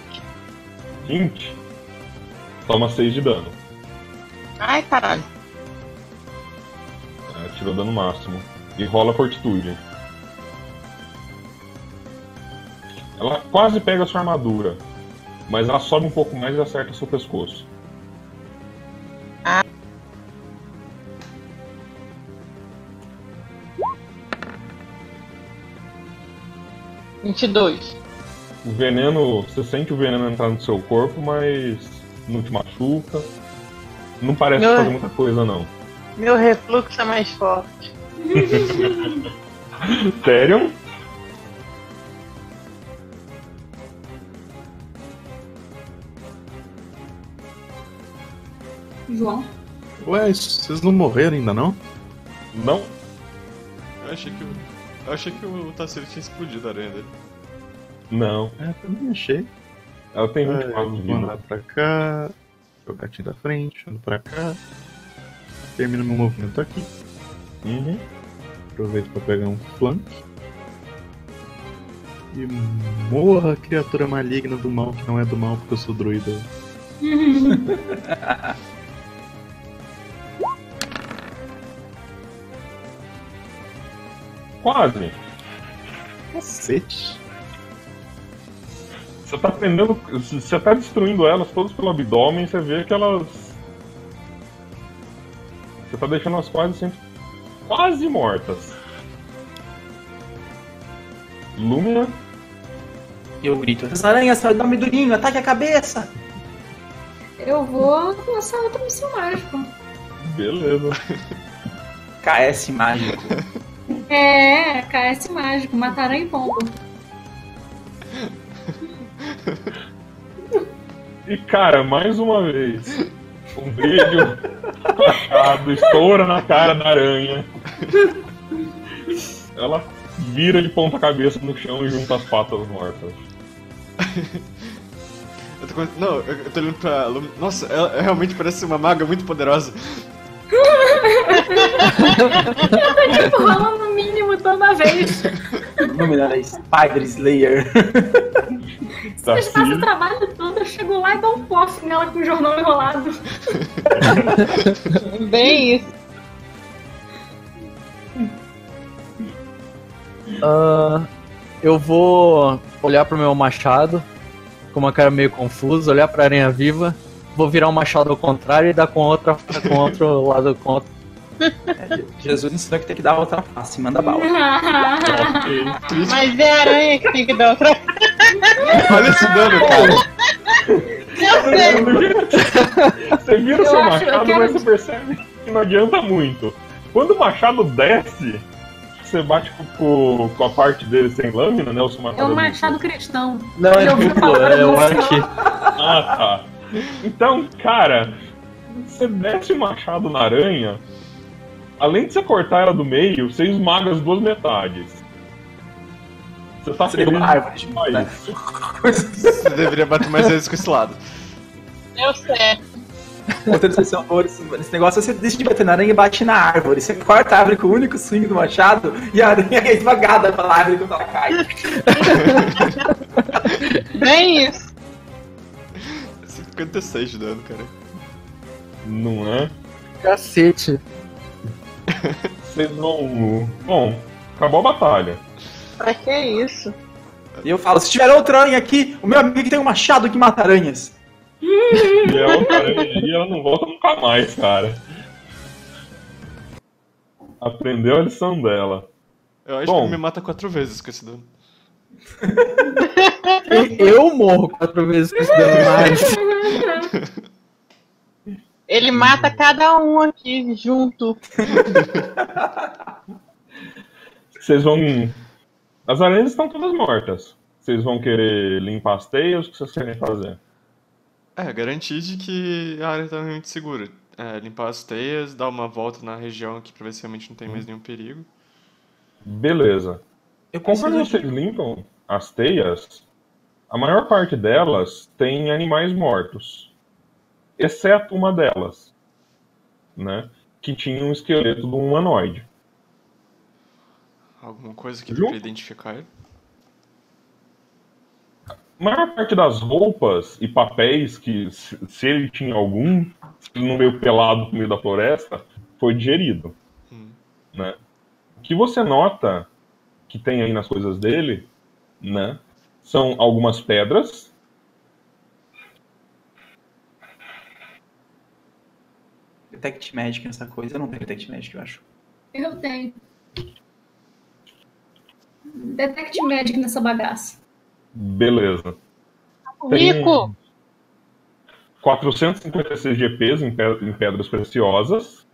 20? Toma 6 de dano. Ai, caralho. É, tirou dano máximo. E rola fortitude. Ela quase pega a sua armadura. Mas ela sobe um pouco mais e acerta seu pescoço. Ah. Vinte e dois. O veneno, você sente o veneno entrar no seu corpo, mas não te machuca. Não parece Não. fazer muita coisa, não. Meu refluxo é mais forte. Sério? João. Ué, vocês não morreram ainda não? Não? Eu achei que. Eu achei que o Tassilo tinha explodido a aranha dele. Não. É, também achei. Ela tem É, 24 de vou andar vida. pra cá, jogar gatinho da frente, ando pra cá. Termino meu movimento aqui. Uhum. Aproveito pra pegar um flank. E morra, criatura maligna do mal, que não é do mal porque eu sou druida. Quase. Cacete. Você tá prendendo. Você tá destruindo elas todas pelo abdômen, você vê que elas. Você tá deixando elas quase sempre. quase mortas. Lumina, Eu grito, essas aranhas, dá-me durinho, ataque a cabeça! Eu vou lançar outra missão mágica. beleza. KS mágico. É, KS mágico, matar em pombo. E cara, mais uma vez, um brilho machado estoura na cara da aranha. Ela vira de ponta cabeça no chão e junta as patas mortas. Eu tô, com- não, eu tô olhando pra. Nossa, ela realmente parece uma maga muito poderosa. Tipo, rola no mínimo toda vez. Lumina Spider Slayer. Tá Vocês passam o trabalho todo, eu chego lá e dou um pof nela com o jornal enrolado. Bem isso. Ah, eu vou olhar pro meu machado com uma cara meio confusa, olhar pra aranha viva, vou virar o machado ao contrário e dar com outra com outro lado com outro. Jesus ensinou que tem que dar outra face, manda bala. Mas é a aranha que tem que dar outra. Olha esse dano, cara. Eu sei. Você vira o Eu seu acho- machado, quero- mas você percebe que não adianta muito. Quando o machado desce, você bate com, com- a parte dele sem lâmina, né? O seu É machado um duplo. machado cristão. Não, é duplo, é o arqui. Ah, tá. Então, cara, você desce o machado na aranha, além de você cortar ela do meio, você esmaga as duas metades. Você tá Você feliz derruba a árvore, demais. né? Você deveria bater mais vezes com esse lado. Eu sei. Outra esse, esse negócio é você deixa de bater na aranha e bate na árvore. Você corta a árvore com o único swing do machado e a aranha é esmagada pela árvore quando ela cai. Bem isso. 56 de dano, cara. Não é? Cacete. Vocês vão. Bom, acabou a batalha. Pra que isso? E eu falo, se tiver outra aranha aqui, o meu amigo tem um machado que mata aranhas. E a outra aranha aí, ela não volta nunca mais, cara. Aprendeu a lição dela. Eu acho Bom. que ele me mata quatro vezes com esse dano. Eu morro quatro vezes com esse dano mais. Ele mata cada um aqui junto. Vocês vão. As aranhas estão todas mortas. Vocês vão querer limpar as teias? O que vocês querem fazer? É, garantir de que a área tá realmente segura. É, limpar as teias, dar uma volta na região aqui pra ver se realmente não tem mais nenhum perigo. Beleza. Eu Conforme preciso vocês limpam as teias, a maior parte delas tem animais mortos. Exceto uma delas. Né? que tinha um esqueleto de um humanoide. Alguma coisa que pra identificar ele? A maior parte das roupas e papéis que, se ele tinha algum, no meio pelado no meio da floresta, foi digerido. Hum. Né? O que você nota que tem aí nas coisas dele, né? São algumas pedras, Detect Magic nessa coisa. Eu não tenho Detect Magic, eu acho. Eu tenho. Detect Magic nessa bagaça. beleza. Tem Rico! 456 GPs em, pe- em pedras preciosas,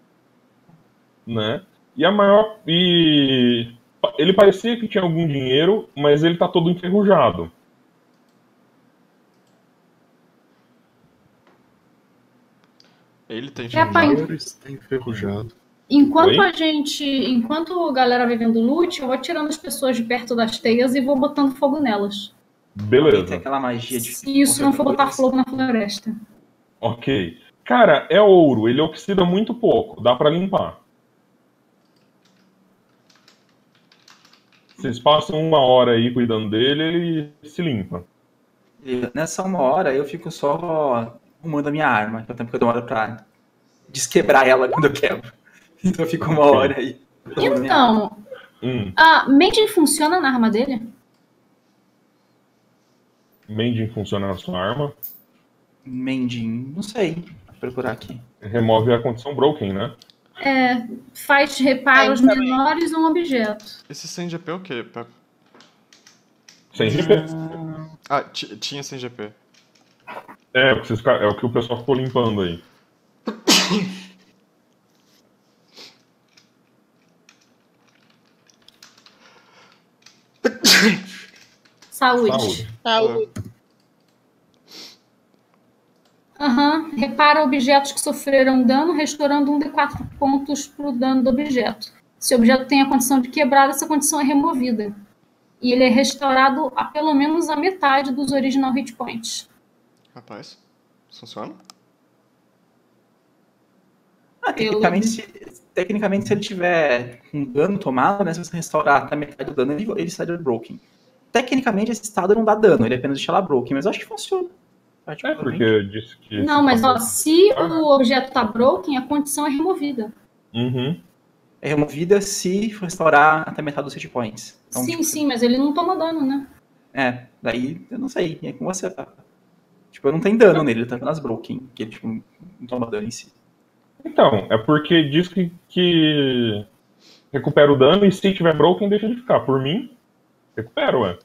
né? E a maior e ele parecia que tinha algum dinheiro, mas ele tá todo enferrujado. Ele tem É. Dinheiro está enferrujado. Enquanto Oi? a gente. Enquanto a galera vai vendo loot, eu vou tirando as pessoas de perto das teias e vou botando fogo nelas. Tem Beleza. aquela magia de. Se isso não for botar fogo na floresta. Ok. Cara, é ouro, ele oxida muito pouco, dá pra limpar. Vocês passam uma hora aí cuidando dele, ele se limpa. E nessa uma hora eu fico só arrumando a minha arma, que é o tempo que eu demoro pra desquebrar ela quando eu quebro. Então eu fico uma hora aí. arma. Então, Hum, a Mending funciona na arma dele? Mending funciona na sua arma. Mending, não sei. Vou procurar aqui. Remove a condição broken, né? É, faz reparos também. menores a um objeto. Esse 100 GP é o quê? Pra- Sem GP. Ah, ti- tinha 100 GP. É, o que é o que o pessoal ficou limpando aí. Saúde. Saúde. Saúde. Aham. Repara objetos que sofreram dano, restaurando um de 4 pontos pro dano do objeto. Se o objeto tem a condição de quebrado, essa condição é removida. E ele é restaurado a pelo menos a metade dos original hit points. Rapaz, funciona? Ah, tecnicamente, se, tecnicamente, se ele tiver um dano tomado, né, se você restaurar até metade do dano, ele, ele estaria broken. Tecnicamente, esse estado não dá dano, ele apenas deixa ela broken, mas eu acho que funciona. É, porque disse que. Não, mas ó, se o objeto tá broken, a condição é removida. Uhum. É removida se for restaurar até metade dos hit points. Então, sim, tipo, sim, mas ele não toma dano, né? É, daí eu não sei, é com você, tá? Tipo, não tem dano nele, ele tá apenas broken, que ele tipo, não toma dano em si. Então, é porque diz que, que recupera o dano e se tiver broken, deixa de ficar. Por mim, recupera, ué.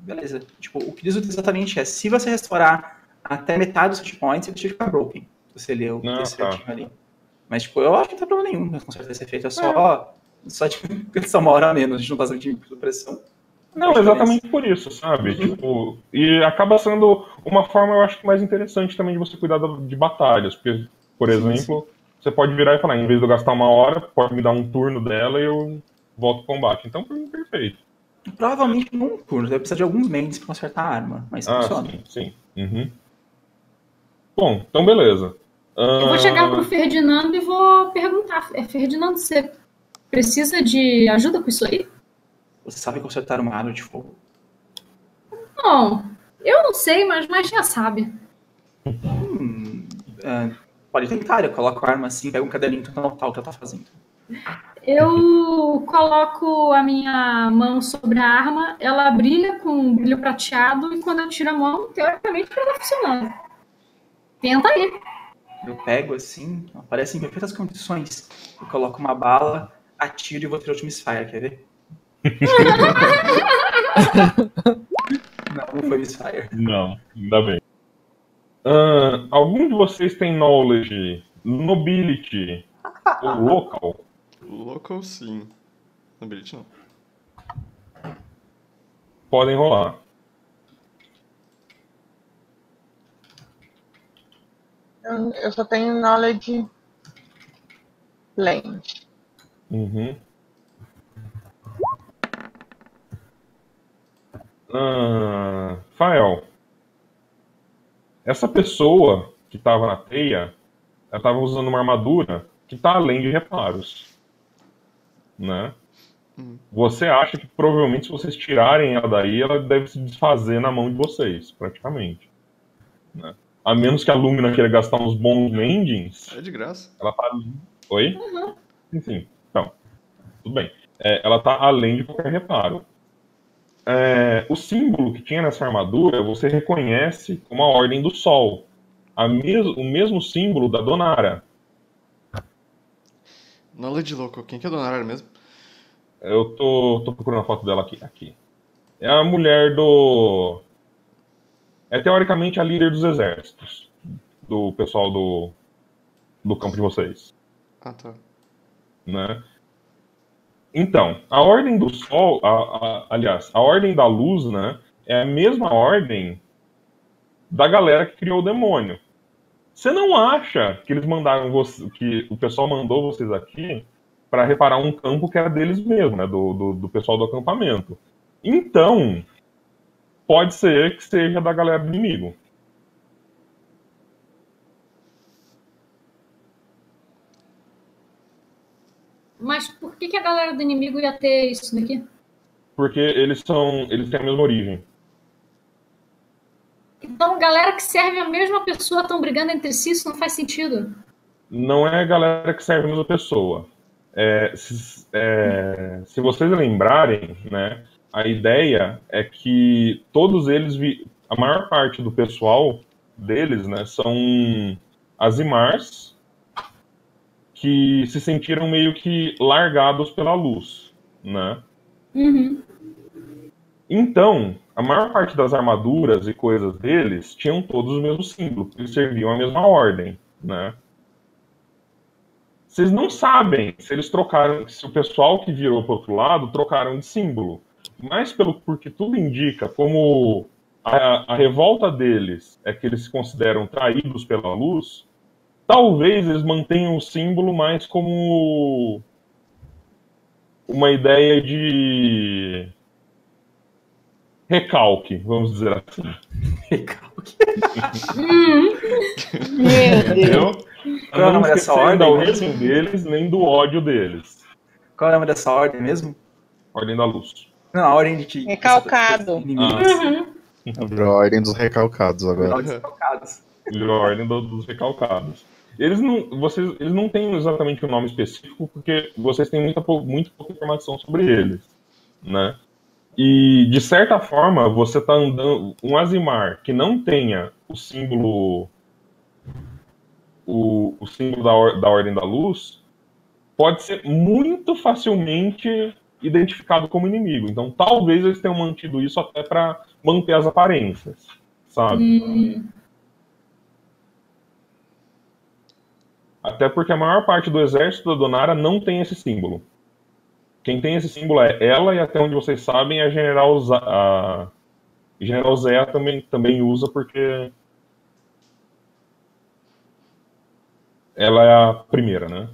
Beleza. Tipo, o que diz exatamente é, se você restaurar até metade dos hit points, ele deixa de ficar broken. Você leu Ah, o terceiro tá. time ali. Mas, tipo, eu acho que não tem problema nenhum né, consertar esse efeito. É só, só tipo, só uma hora a menos, a gente não tá sentindo pressão. Não, exatamente por isso, sabe? Tipo, e acaba sendo uma forma, eu acho que mais interessante também de você cuidar da- de batalhas. Porque, por Sim, exemplo, você pode virar e falar, em vez de eu gastar uma hora, pode me dar um turno dela e eu volto pro combate. Então, mim, perfeito. Provavelmente num turno, você vai precisar de alguns mentes pra consertar a arma, mas Ah, funciona. sim, sim. Uhum. Bom, então beleza. Eu vou Ah, chegar pro Ferdinando e vou perguntar. É, Ferdinando, você precisa de ajuda com isso aí? Você sabe consertar uma arma de fogo. Bom, eu não sei, mas já sabe. Hum, é, pode tentar, eu coloco a arma assim, pego um caderninho e tento anotar o que ela tá fazendo. Eu coloco a minha mão sobre a arma, ela brilha com um brilho prateado e quando eu tiro a mão, teoricamente ela tá funcionando. Tenta aí. Eu pego assim, aparece em perfeitas condições. Eu coloco uma bala, atiro e vou ter o Misfire, quer ver? Não, não foi Misfire. Não, ainda bem. Ah, algum de vocês tem knowledge, nobility ou local? Local sim. Ability não. Podem rolar. Eu, eu só tenho knowledge land. Uhum. Ah, Fael, essa pessoa que estava na teia, ela estava usando uma armadura que está além de reparos. Né? Hum. Você acha que provavelmente se vocês tirarem ela daí, ela deve se desfazer na mão de vocês, praticamente. Né? A menos que a Lumina queira gastar uns bons mendings, É de graça. ela tá. Oi? Enfim, então. Tudo bem. É, ela tá além de qualquer reparo. É, o símbolo que tinha nessa armadura você reconhece como a Ordem do Sol. A mes o mesmo símbolo da Donara. Knowledge Local. Quem que é Dona Arara mesmo? Eu tô, tô procurando a foto dela aqui. aqui. É a mulher do. É teoricamente a líder dos exércitos. Do pessoal do, do campo de vocês. Ah, tá. né? Então, a ordem do Sol, a- a- aliás, a ordem da luz, né, é a mesma ordem da galera que criou o demônio. Você não acha que eles mandaram você, que o pessoal mandou vocês aqui para reparar um campo que era deles mesmo, né, do, do, do pessoal do acampamento? Então, pode ser que seja da galera do inimigo. Mas por que, que a galera do inimigo ia ter isso daqui? Porque eles são, eles têm a mesma origem. Então, galera que serve a mesma pessoa estão brigando entre si, isso não faz sentido. não é a galera que serve a mesma pessoa. É, se, é, se vocês lembrarem, né, a ideia é que todos eles, vi- a maior parte do pessoal deles, né, são azimars que se sentiram meio que largados pela luz, né? Uhum. Então, a maior parte das armaduras e coisas deles tinham todos o mesmo símbolo, eles serviam a mesma ordem, né? Vocês não sabem se eles trocaram, se o pessoal que virou para outro lado trocaram de símbolo, mas pelo porque tudo indica como a, a revolta deles é que eles se consideram traídos pela luz, talvez eles mantenham o símbolo mais como uma ideia de recalque, vamos dizer assim. Meu Deus. Entendeu? Qual é o nome dessa ordem origem deles, nem do ódio deles. Qual é o nome dessa ordem mesmo? Ordem da Luz. Não, a ordem de que. Recalcado. Ah, Virou a ordem dos recalcados agora. Virou a ordem do- dos recalcados. Eles não, vocês, eles não têm exatamente um nome específico porque vocês têm muita, muito pouca informação sobre eles, né? E de certa forma você está andando um Azimar que não tenha o símbolo o, o símbolo da, or- da ordem da luz pode ser muito facilmente identificado como inimigo. Então talvez eles tenham mantido isso até para manter as aparências, sabe? Hum, Até porque a maior parte do exército da Donara não tem esse símbolo. Quem tem esse símbolo é ela, e até onde vocês sabem, a General, Za a General Zé também, também usa, porque ela é a primeira, né?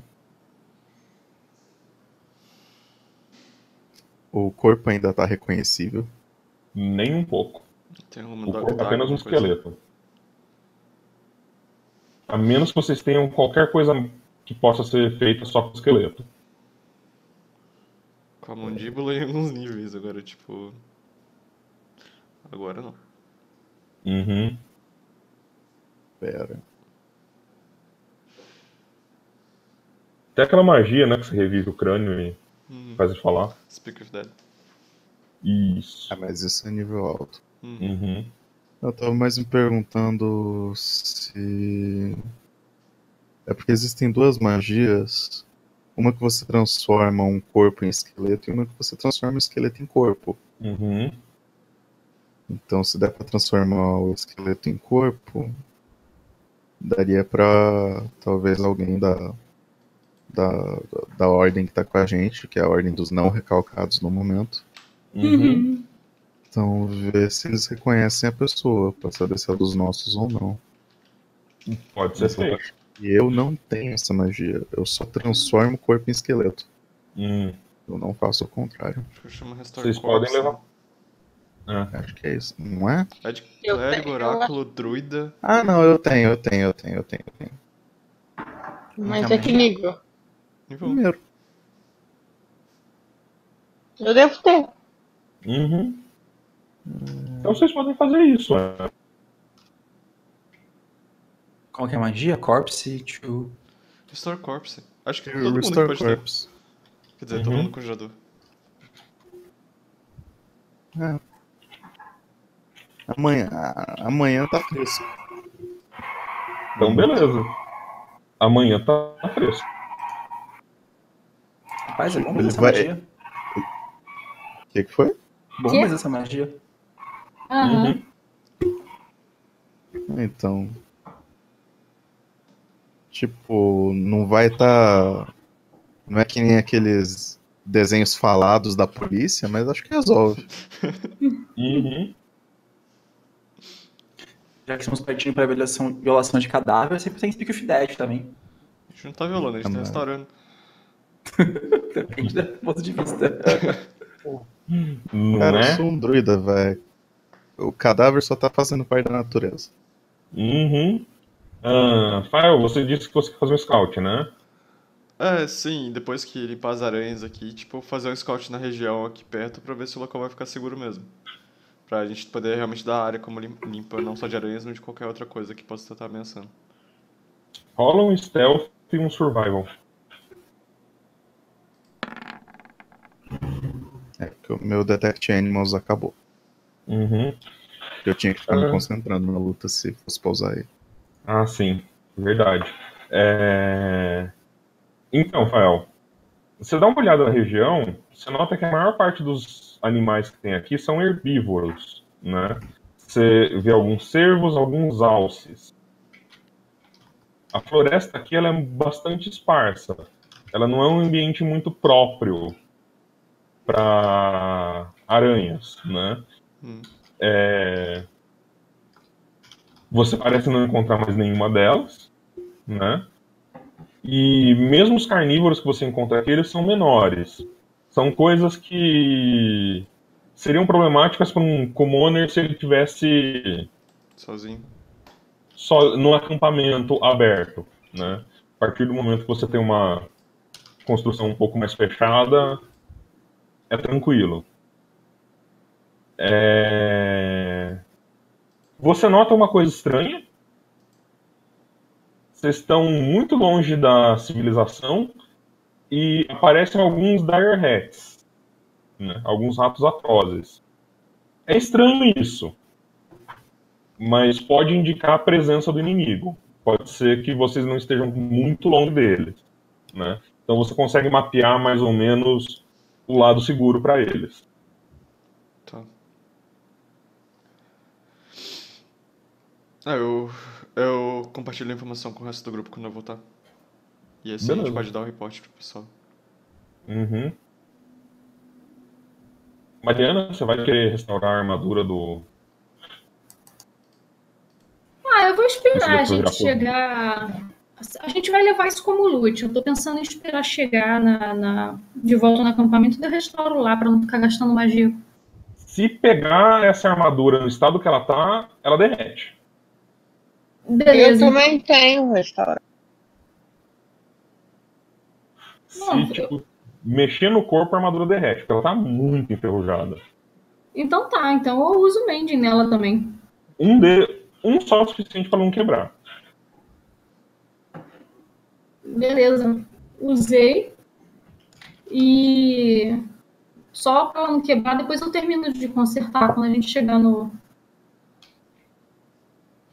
O corpo ainda tá reconhecível. Nem um pouco. Tem um O corpo é apenas um alguma coisa. A menos que vocês tenham qualquer coisa que possa ser feita só com esqueleto. Com a mandíbula em alguns níveis, agora, tipo. Agora não. Uhum. Pera. Até aquela magia, né? Que você revive o crânio e Uhum. faz ele falar. Speak of Dead. Isso. Ah, mas isso é nível alto. Uhum. Uhum. Eu tava mais me perguntando se. É porque existem duas magias. Uma que você transforma um corpo em esqueleto e uma que você transforma um esqueleto em corpo. Uhum. Então, se der pra transformar o esqueleto em corpo, daria pra talvez alguém da, da, da ordem que tá com a gente, que é a ordem dos não recalcados no momento. Uhum. Então, ver se eles reconhecem a pessoa, pra saber se é dos nossos ou não. Pode ser feito. E eu não tenho essa magia. Eu só transformo o corpo em esqueleto. Hum. Eu não faço o contrário. Vocês podem levar. né? É. Acho que é isso. Não é? É de clérigo, oráculo, druida. Ah, não, eu tenho, eu tenho, eu tenho, eu tenho. Eu tenho. Mas é que nível? Nível. Primeiro. Eu devo ter. Uhum. Então vocês podem fazer isso. é. Qual que é a magia? Corpse to... Restore Corpse. Acho que todo mundo Restore pode ter. Corpse. Quer dizer, todo Uhum. mundo congelador. É. Amanhã, amanhã tá fresco. Então beleza. Amanhã tá fresco. Rapaz, é bom mesmo essa vai- magia. O que, que foi? Bom Quê? mesmo essa magia. Aham. Uhum. Então. Tipo, não vai tá. Não é que nem aqueles desenhos falados da polícia, mas acho que resolve. Uhum. Já que estamos partindo para violação, violação de cadáver, sempre tem Speak of Dead também. A gente não tá violando, a gente tá restaurando. Depende do ponto de vista. Não Cara, eu é? sou um druida, velho. O cadáver só tá fazendo parte da natureza. Uhum. Ah, Fael, você disse que você quer fazer um scout, né? É, sim, depois que limpar as aranhas aqui, tipo, fazer um scout na região aqui perto pra ver se o local vai ficar seguro mesmo. Pra gente poder realmente dar a área como lim- limpa, não só de aranhas, mas de qualquer outra coisa que possa estar ameaçando. Rola um stealth e um survival. É, porque o meu Detect Animals acabou. Uhum. Eu tinha que ficar Ah. me concentrando na luta se fosse pra usar ele. Ah, sim, verdade. É... Então, Fael, você dá uma olhada na região, você nota que a maior parte dos animais que tem aqui são herbívoros, né? Você vê alguns cervos, alguns alces. A floresta aqui ela é bastante esparsa. Ela não é um ambiente muito próprio para aranhas, né? Hum. É, Você parece não encontrar mais nenhuma delas, né? E mesmo os carnívoros que você encontra aqui, eles são menores. São coisas que seriam problemáticas para um commoner se ele tivesse Sozinho. só no acampamento aberto, né? A partir do momento que você tem uma construção um pouco mais fechada, é tranquilo. É... Você nota uma coisa estranha. Vocês estão muito longe da civilização e aparecem alguns dire hats, né? alguns ratos atrozes. É estranho isso mas pode indicar a presença do inimigo. Pode ser que vocês não estejam muito longe deles, né? Então você consegue mapear mais ou menos o lado seguro para eles. Tá. Ah, eu, eu compartilho a informação com o resto do grupo quando eu voltar. E assim a gente Beleza. pode dar o reporte pro pessoal. Uhum. Mariana, você vai querer restaurar a armadura do. Ah, eu vou esperar a gente chegar. A gente vai levar isso como loot. Eu tô pensando em esperar chegar na, na- de volta no acampamento e eu restauro lá pra não ficar gastando magia. Se pegar essa armadura no estado que ela tá, ela derrete. Eu Beleza. também tenho um restaurante. Se tipo, mexer no corpo, a armadura derrete, porque ela tá muito enferrujada. Então tá, então eu uso o mending nela também. Um, de... um só é o suficiente para não quebrar. Beleza. Usei. E só pra não quebrar, depois eu termino de consertar quando a gente chegar no,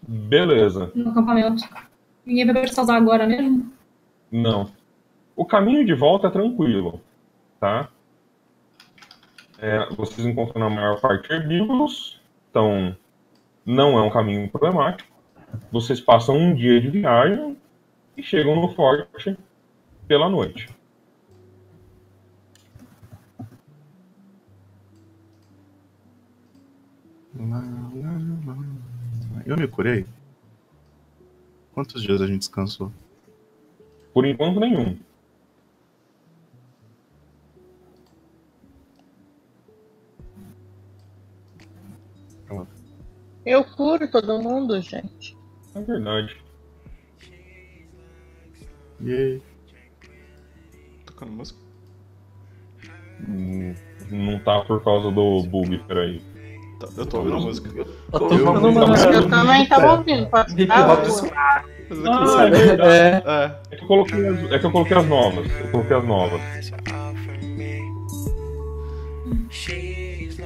Beleza. no acampamento. Ninguém vai precisar usar agora mesmo? Não. O caminho de volta é tranquilo, tá? É, vocês encontram na maior parte herbívoros, então não é um caminho problemático. Vocês passam um dia de viagem e chegam no forte pela noite. Eu me curei? Quantos dias a gente descansou? Por enquanto, nenhum. Eu curo todo mundo, gente. É verdade. Yay. Tocando música. Hum, Não tá por causa do bug, peraí. Tá, eu tô ouvindo a música. Eu tô falando uma- Eu também tava ouvindo. Pode Hip ficar, hop Ah, aqui- é. É, É, que eu coloquei as, é que eu coloquei as novas. Eu coloquei as novas.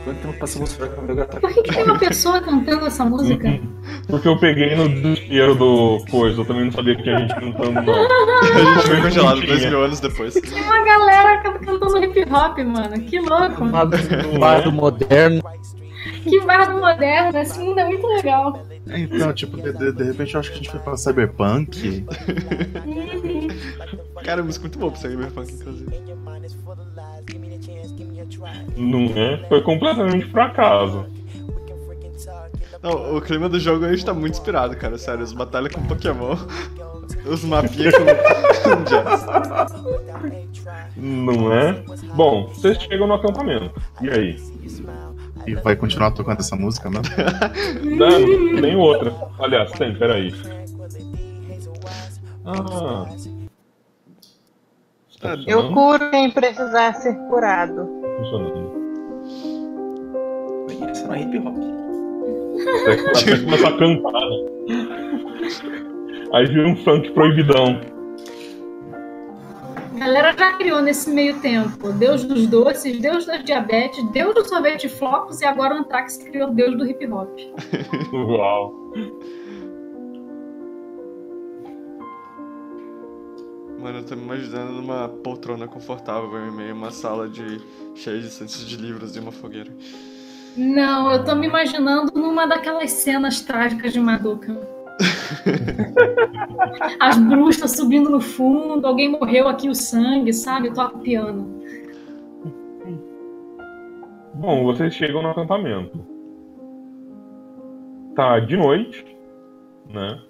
Quanto tempo gato? Por que, que tem uma pessoa cantando essa música? Porque eu peguei no desespero do coisa. Eu também não sabia que tinha gente cantando, não. a gente foi congelado dois mil anos depois. Tem uma galera can- cantando hip hop, mano. Que louco. um bardo moderno. Que bardo moderno. Esse mundo é muito legal. Então, tipo, de, de- de repente eu acho que a gente foi pra Cyberpunk. Cara, a música é muito boa pra ser Cyberpunk, inclusive. Não é? Foi completamente por acaso. Não, o clima do jogo hoje tá muito inspirado, cara. Sério, as batalhas com Pokémon, os mapinhas com, com jazz. Não é? Bom, vocês chegam no acampamento. E aí? E vai continuar tocando essa música, né? Não, tem outra. Aliás, tem, peraí. Ah. Está Eu curo quem precisar ser curado. Funcionando. Isso não é hip hop. Até começar a cantar. né? Aí vira um funk proibidão. A galera já criou nesse meio tempo Deus dos doces, Deus da diabetes, Deus do sorvete de flocos e agora o Antrax criou Deus do hip hop. Uau. Mano, eu tô me imaginando numa poltrona confortável em meio a uma sala de cheia de centros de livros e uma fogueira. Não, eu tô me imaginando numa daquelas cenas trágicas de Madoka. As bruxas subindo no fundo, alguém morreu aqui o sangue, sabe? Eu toco piano. Bom, vocês chegam no acampamento. Tá de noite, né?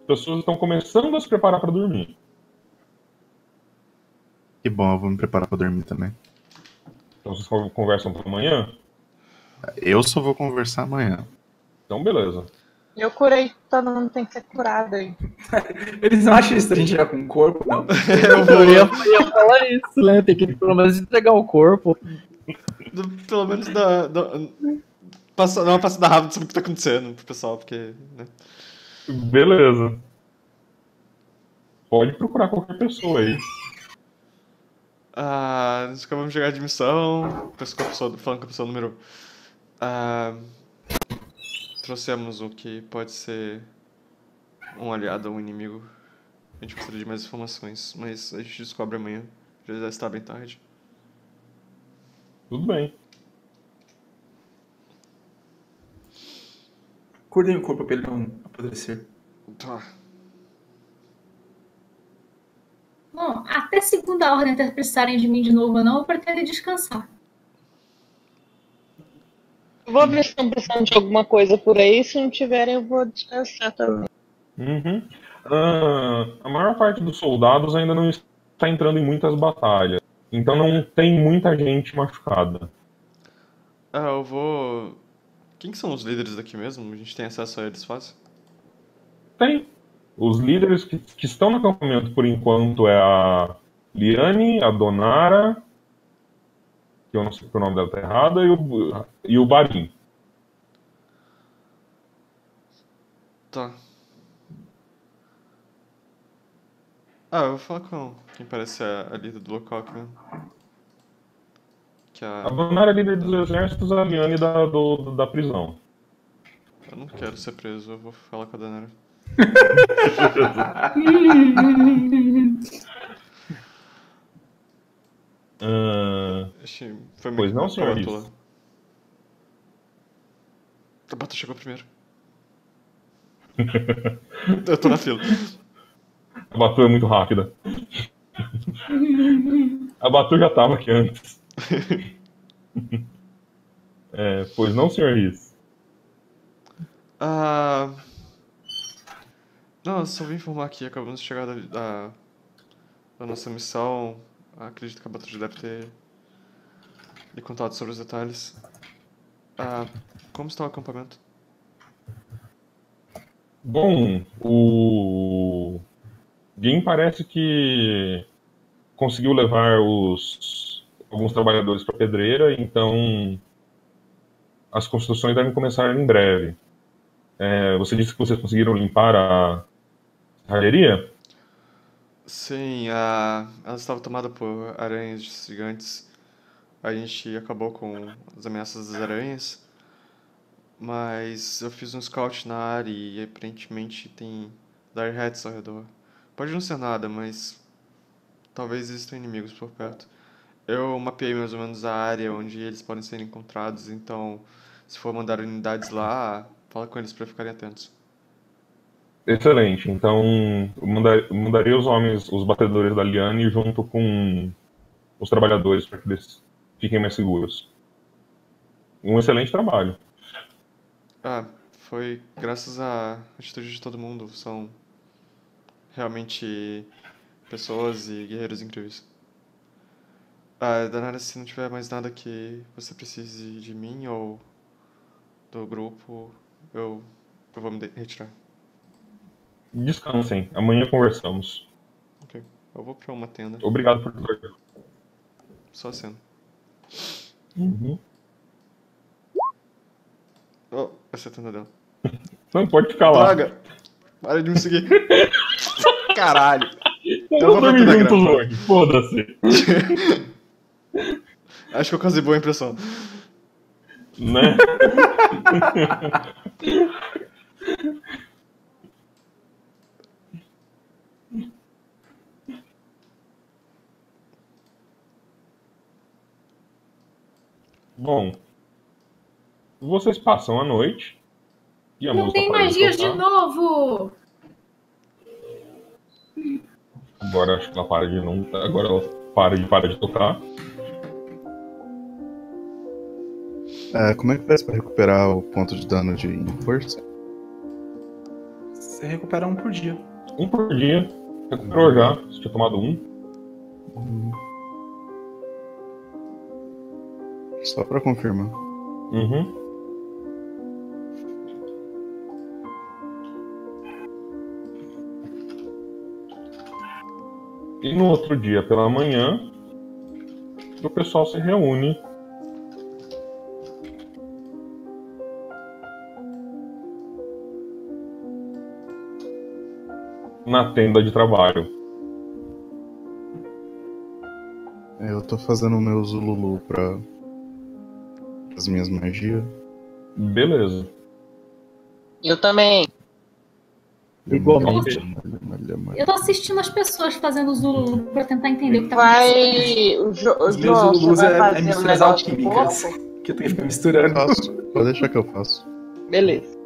As pessoas estão começando a se preparar para dormir. Que bom, eu vou me preparar pra dormir também. Então vocês con- conversam para amanhã? Eu só vou conversar amanhã. Então beleza. Eu curei, todo mundo tem que ser curado aí. Eles não acham isso a gente já com o corpo, não. Eu ia, ia falar isso, né? Tem que pelo menos entregar o corpo. Do- pelo menos da, da, passa, dar uma passada rápida sobre o que tá acontecendo pro pessoal, porque. Né? Beleza. Pode procurar qualquer pessoa aí. Ah, nós acabamos de chegar de missão. Pessoa, falando com a pessoa número. Ah, trouxemos o que pode ser um aliado ou um inimigo. A gente precisa de mais informações, mas a gente descobre amanhã. Já já está bem tarde. Tudo bem. Curdem o corpo pra ele não apodrecer. Tá. Bom, até segunda ordem até precisarem de mim de novo ou não, eu pretendo descansar. Vou ver se estão precisando de alguma coisa por aí. Se não tiverem, eu vou descansar também. Uhum. Ah, a maior parte dos soldados ainda não está entrando em muitas batalhas. Então não tem muita gente machucada. Ah, eu vou. Quem que são os líderes daqui mesmo? A gente tem acesso a eles fácil? Tem. Os líderes que, que estão no acampamento por enquanto é a Liane, a Donara, que eu não sei porque o nome dela tá errado, e o, e o Barim. Tá. Ah, eu vou falar com quem parece a, a líder do local aqui mesmo. Que A a. Donara é líder dos exércitos, a Liane da, do, da prisão. Eu não quero ser preso, eu vou falar com a Danara. Ah, Achei. Foi Pois não, senhor lá. A Bata chegou primeiro. eu tô na fila. a Batu é muito rápida. A Batu já estava aqui antes. É, pois não, senhor Riz? Ah. Não, eu só vim informar aqui, acabamos de chegar da, da, da nossa missão. Acredito que a Bata já deve ter lhe contado sobre os detalhes. Ah, como está o acampamento? Bom, o Gin parece que conseguiu levar os alguns trabalhadores para a pedreira, então as construções devem começar em breve. É, você disse que vocês conseguiram limpar a serralheria? Sim, a... ela estava tomada por aranhas gigantes. A gente acabou com as ameaças das aranhas. Mas eu fiz um scout na área e aparentemente tem Dire Hats ao redor. Pode não ser nada, mas talvez existam inimigos por perto. Eu mapeei mais ou menos a área onde eles podem ser encontrados, então se for mandar unidades lá, fala com eles para ficarem atentos. Excelente. Então, mandaria os homens, os batedores da Liane, junto com os trabalhadores para que eles fiquem mais seguros. Um excelente trabalho. Ah, foi graças à atitude de todo mundo. São realmente pessoas e guerreiros incríveis. Ah, Danara, se não tiver mais nada que você precise de mim ou do grupo, eu, eu vou me retirar. Descansem. Amanhã conversamos. Ok. Eu vou pra uma tenda. Obrigado por tudo. Só acendo. Uhum. Oh, essa a tenda dela. Não pode ficar lá. Droga! Para de me seguir. Caralho. Vou pra dormir junto hoje. Foda-se. Acho que eu causei boa impressão. Né? Bom, vocês passam a noite e a Não tem de magias de tocar. novo! Agora acho que ela para de não. Agora ela para de para de tocar. É, como é que faz pra recuperar o ponto de dano de força? Você recupera um por dia. Um por dia. Recuperou já. Você tinha tomado um. Só pra confirmar. Uhum. E no outro dia pela manhã, o pessoal se reúne. Na tenda de trabalho. É, Eu tô fazendo o meu Zululu pra as minhas magias. Beleza. Eu também. Igualmente. Malha. Eu tô assistindo as pessoas fazendo Zulu pra tentar entender o que tá Vai. acontecendo. O, jo, o Os meus Zululus vai é, fazer é um misturas negócio do alquímicas. corpo? Que tu fica Eu misturando. faço. Pode deixar que eu faço. Beleza.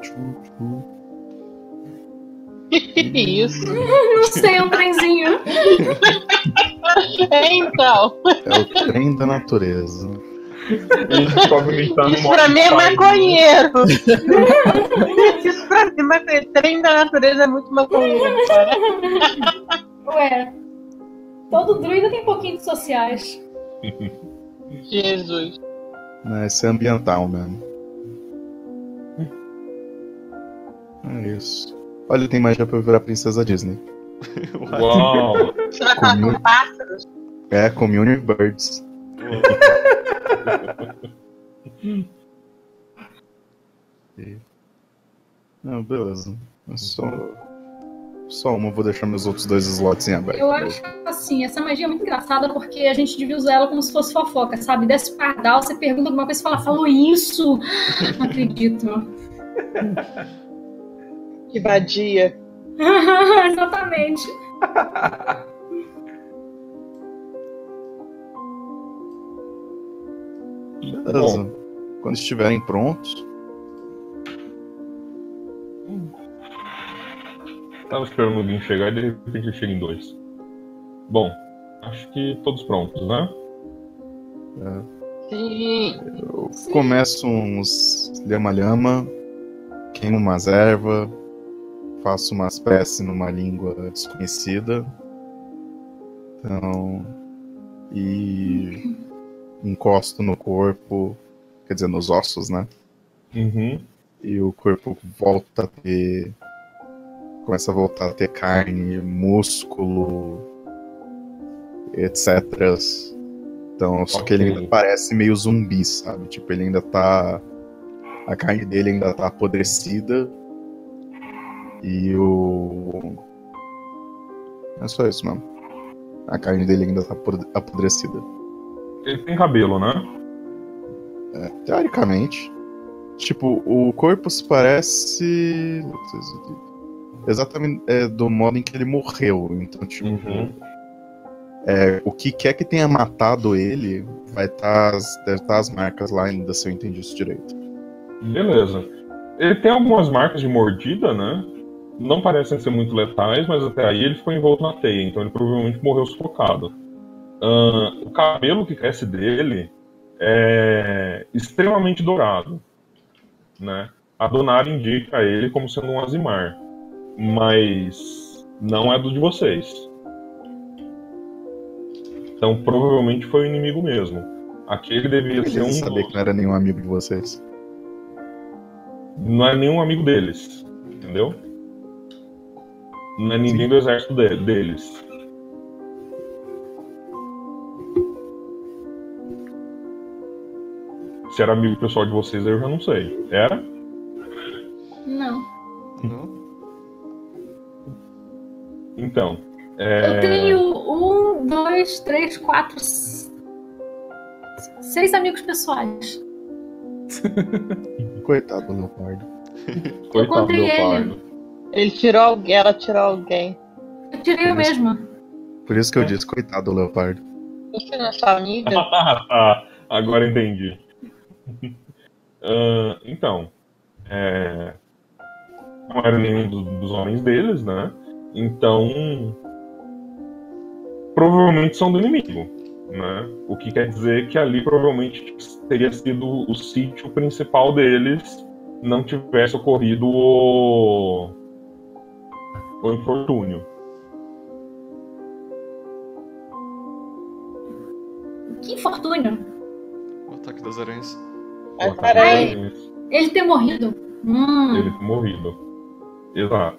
Tchu, tchu. Isso. Não sei, é um trenzinho. É, então. É o trem da natureza. Isso pra mim é Spider. maconheiro. Isso pra mim é maconheiro. Trem da natureza é muito maconheiro, cara. Ué, todo druida tem um pouquinho de sociais. Jesus. Não, esse é ambiental mesmo. É isso. Olha, tem magia pra eu virar princesa Disney. Uau! Você vai falar com pássaros? É, Community Birds. Não, beleza. É Só, só uma, vou deixar meus outros dois slots em aberto. Eu acho assim, essa magia é muito engraçada porque a gente devia usar ela como se fosse fofoca, sabe? Desce o pardal, você pergunta alguma coisa e fala, falou isso! Não acredito. Que vadia. Exatamente. Beleza. Quando estiverem prontos, Tava esperando alguém chegar e de repente chega em dois. Bom, acho que todos prontos, né? Sim. eu começo uns lhama-lhama, queimo umas ervas, faço umas preces numa língua desconhecida. Então. E. encosto no corpo, quer dizer, nos ossos, né? Uhum. E o corpo volta a ter começa a voltar a ter carne, músculo, etc. Então, só que ele ainda parece meio zumbi, sabe? Tipo, ele ainda tá. A carne dele ainda tá apodrecida. E o. É só isso, mano. A carne dele ainda tá apod- apodrecida. Ele tem cabelo, né? Teoricamente. Tipo, o corpo se parece. Exatamente é, do modo em que ele morreu. Então, tipo. Uhum. É, o que quer que tenha matado ele vai estar. deve estar as marcas lá ainda, se eu entendi isso direito. Beleza. Ele tem algumas marcas de mordida, né? Não parecem ser muito letais, mas até aí ele ficou envolto na teia, então ele provavelmente morreu sufocado. Ahn, o cabelo que cresce dele é extremamente dourado, né? A Donara indica ele como sendo um Azimar, mas não é do de vocês. Então provavelmente foi o inimigo mesmo. Aquele devia ser Eu um dos- que não era nenhum amigo de vocês. não é nenhum amigo deles, entendeu? Não é ninguém do exército de- deles. Se era amigo pessoal de vocês, eu já não sei. Era? Não. Não? Então. é, Eu tenho um, dois, três, quatro, seis amigos pessoais. Coitado do Leopardo. Coitado do contei ele. Ele tirou alguém, ela tirou alguém. Eu tirei eu mesma. Por isso que eu disse coitado do Leopardo. Você não é sua amiga? Ah. Agora entendi. Ah, então, é, não era nenhum dos, dos homens deles, né? Então, provavelmente são do inimigo, né? O que quer dizer que ali provavelmente teria sido o sítio principal deles, não tivesse ocorrido o, o infortúnio. Que infortúnio. O ataque das aranhas. Ai, O ataque peraí. das aranhas. Ele ter morrido. Hum, Ele ter morrido. Exato.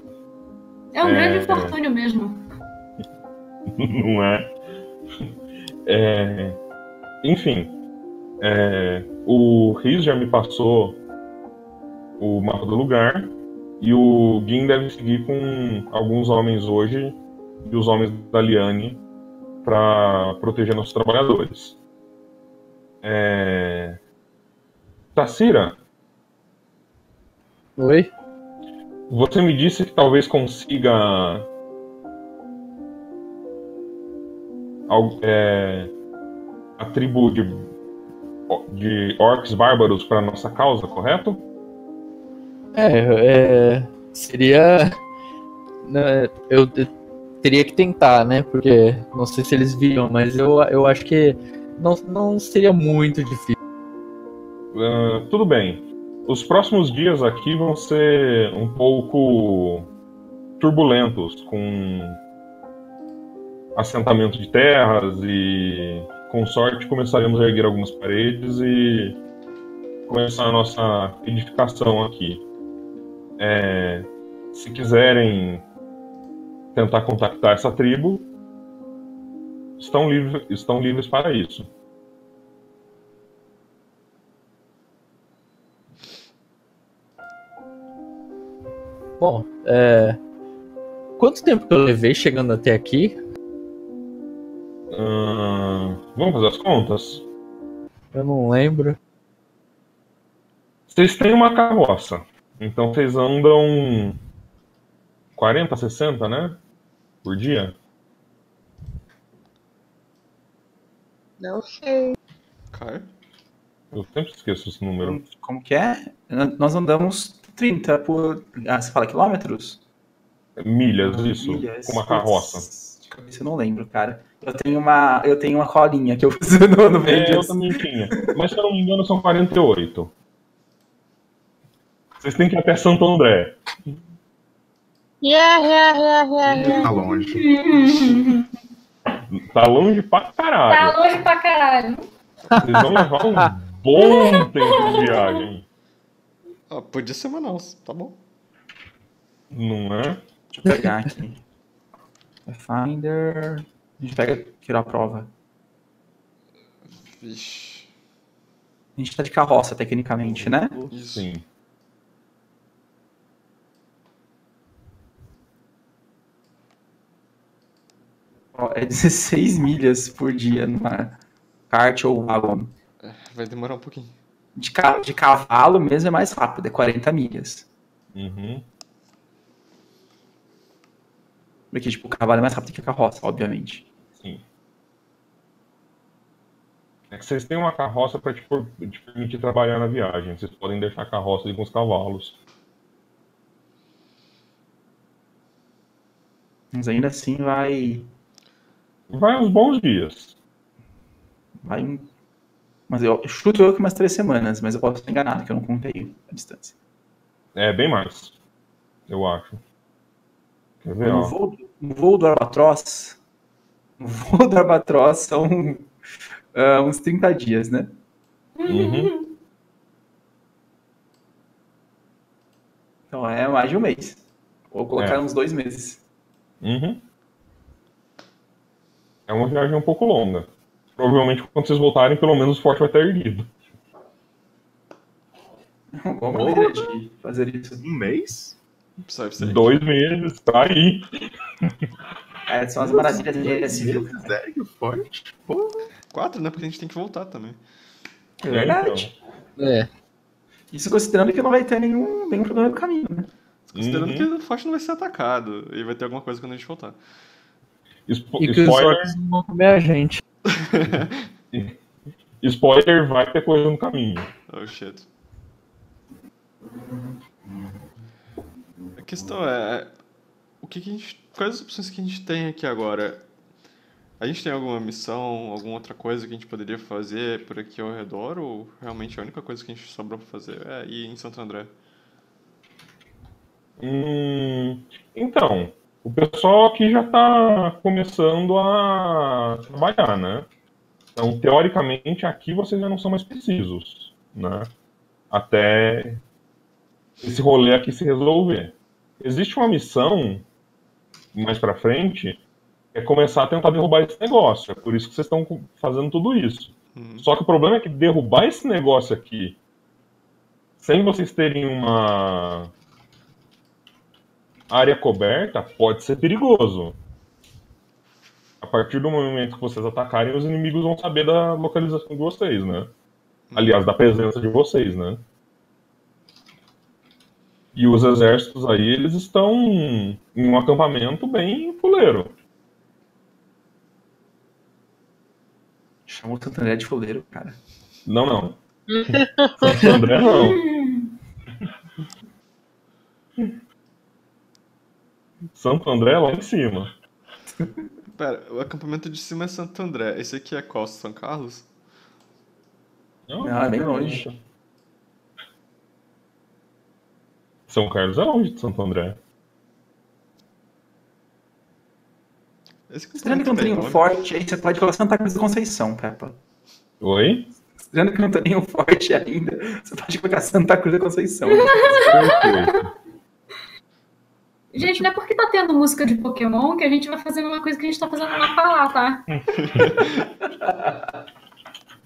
é um é- grande infortúnio mesmo. não é? É, enfim, é, o Riz já me passou o mapa do lugar e o Gin deve seguir com alguns homens hoje e os homens da Liane para proteger nossos trabalhadores. É, Tassira, Oi? você me disse que talvez consiga é, a tribo de, de orcs bárbaros para nossa causa, correto? É, é, seria. né, Eu, eu teria que tentar, né? Porque não sei se eles viram, mas eu, eu acho que não, não seria muito difícil. Ah, tudo bem. Os próximos dias aqui vão ser um pouco turbulentos, com assentamento de terras e, com sorte, começaremos a erguer algumas paredes e começar a nossa edificação aqui. É, se quiserem tentar contactar essa tribo, estão, livre, estão livres para isso. Bom, é. Quanto tempo que eu levei chegando até aqui? Ahn, vamos fazer as contas? Eu não lembro. Vocês têm uma carroça, então vocês andam 40, 60, né? Por dia? Não sei. Eu sempre esqueço esse número. Como que é? Nós andamos 30 por. Ah, você fala quilômetros? Milhas, isso, Milhas. com uma carroça. De cabeça eu não lembro, cara. Eu tenho uma, eu tenho uma colinha que eu fiz no, no É, eu também tinha. Mas se eu não me engano, são 48. Vocês têm que ir até Santo André. Yeah, yeah, yeah, yeah, yeah. Tá longe. Tá longe pra Tá caralho. longe pra caralho. Vocês vão levar um bom tempo de viagem. Ah, podia ser Manaus, tá bom. Não é? Deixa eu pegar aqui. Finder. A gente pega, tirar a prova. Vixe. A gente tá de carroça, tecnicamente, né? Sim. Ó, é 16 milhas por dia numa kart ou wagon. É, vai demorar um pouquinho. De, ca- de cavalo mesmo é mais rápido, é 40 milhas. Uhum. Porque, tipo, o cavalo é mais rápido que a carroça, obviamente. Sim. É que vocês têm uma carroça para te, por- te permitir trabalhar na viagem. Vocês podem deixar a carroça ali com os cavalos. Mas ainda assim vai. Vai uns bons dias. vai um... Mas eu chuto eu que umas três semanas, mas eu posso estar enganado, que eu não contei a distância. É bem mais. Eu acho. Quer ver, No voo, no voo do Albatroz. No voo do Albatroz são ah, uns 30 dias, né? Uhum. Então é mais de um mês. Vou colocar É. uns dois meses. Uhum. É uma viagem um pouco longa. Provavelmente quando vocês voltarem, pelo menos o forte vai estar erguido. Uma maneira de fazer isso. Um mês? Dois meses, tá aí. É, são as maravilhas da engenharia civil. Segue forte. Pô. Quatro, né? Porque a gente tem que voltar também. É verdade. É. Isso considerando que não vai ter nenhum, nenhum problema no caminho, né? Considerando Uhum. que o forte não vai ser atacado. E vai ter alguma coisa quando a gente voltar. Spo- E que os spoiler, não vão comer a gente. spoiler, vai ter coisa no caminho. Oh shit. A questão é. O que, que a gente. Quais as opções que a gente tem aqui agora? A gente tem alguma missão, alguma outra coisa que a gente poderia fazer por aqui ao redor? Ou realmente a única coisa que a gente sobrou pra fazer é ir em Santo André? Hum, então, o pessoal aqui já está começando a trabalhar, né? Então, teoricamente, aqui vocês já não são mais precisos, né? Até esse rolê aqui se resolver. Existe uma missão mais pra frente, é começar a tentar derrubar esse negócio. É por isso que vocês estão fazendo tudo isso. Uhum. Só que o problema é que derrubar esse negócio aqui, sem vocês terem uma área coberta, pode ser perigoso. A partir do momento que vocês atacarem, os inimigos vão saber da localização de vocês, né? Aliás, da presença de vocês, né? E os exércitos aí, eles estão em um acampamento bem fuleiro. Chamou o Santo André de foleiro, cara. Não, não. Santo André, não. Santo André é lá em cima. Pera, o acampamento de cima é Santo André. Esse aqui é Costa São Carlos? Não, é bem longe. São Carlos é longe de Santo André. Esse Considerando que não tem um forte, aí você pode colocar Santa Cruz da Conceição, Peppa. Oi? Considerando que não tem nenhum forte ainda, você pode colocar Santa Cruz da Conceição. Perfeito. Gente, não é porque tá tendo música de Pokémon que a gente vai fazer a mesma coisa que a gente tá fazendo lá pra lá, tá?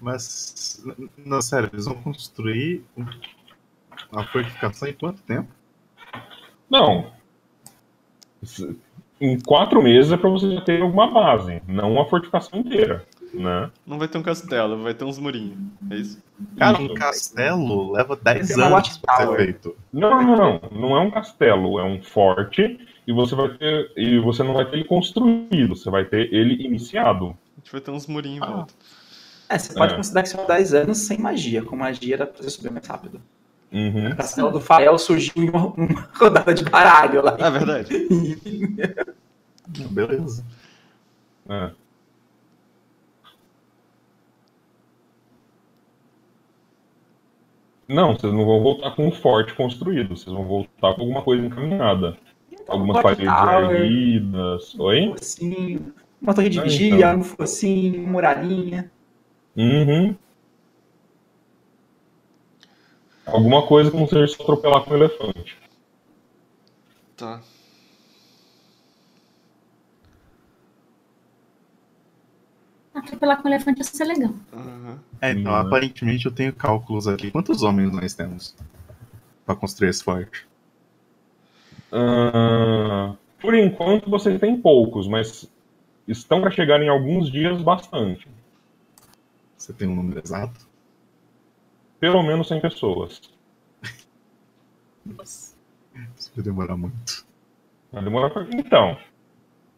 Mas, não, sério, eles vão construir um- uma fortificação em quanto tempo? Não. Em quatro meses é pra você já ter alguma base, não uma fortificação inteira, né? Não vai ter um castelo, vai ter uns murinhos. É isso? Cara, um castelo leva 10 Tem uma anos pra ser feito. Não, não, não. Não é um castelo, é um forte e você vai ter e você não vai ter ele construído, você vai ter ele iniciado. A gente vai ter uns murinhos em Ah. volta. É, você pode É. considerar que são 10 anos sem magia. Com magia era pra você subir mais rápido. Uhum. O castelo do Fael surgiu em uma, uma rodada de baralho lá. Ah, verdade. Beleza. É. Não, vocês não vão voltar com um forte construído, vocês vão voltar com alguma coisa encaminhada. Algumas paredes erguidas. Oi? um focinho, uma torre de Ah, vigia, então. um focinho, muralhinha. Uhum. Alguma coisa que não seja se atropelar com um elefante. Tá. Atropelar com um elefante ia ser legal. Aham. É, então, Uhum. aparentemente eu tenho cálculos aqui. Quantos homens nós temos pra construir esse forte? Ah, por enquanto vocês têm poucos, mas estão para chegar em alguns dias bastante. Você tem um número exato? Pelo menos 100 pessoas. Nossa. Isso vai demorar muito. Vai demorar pra... Então,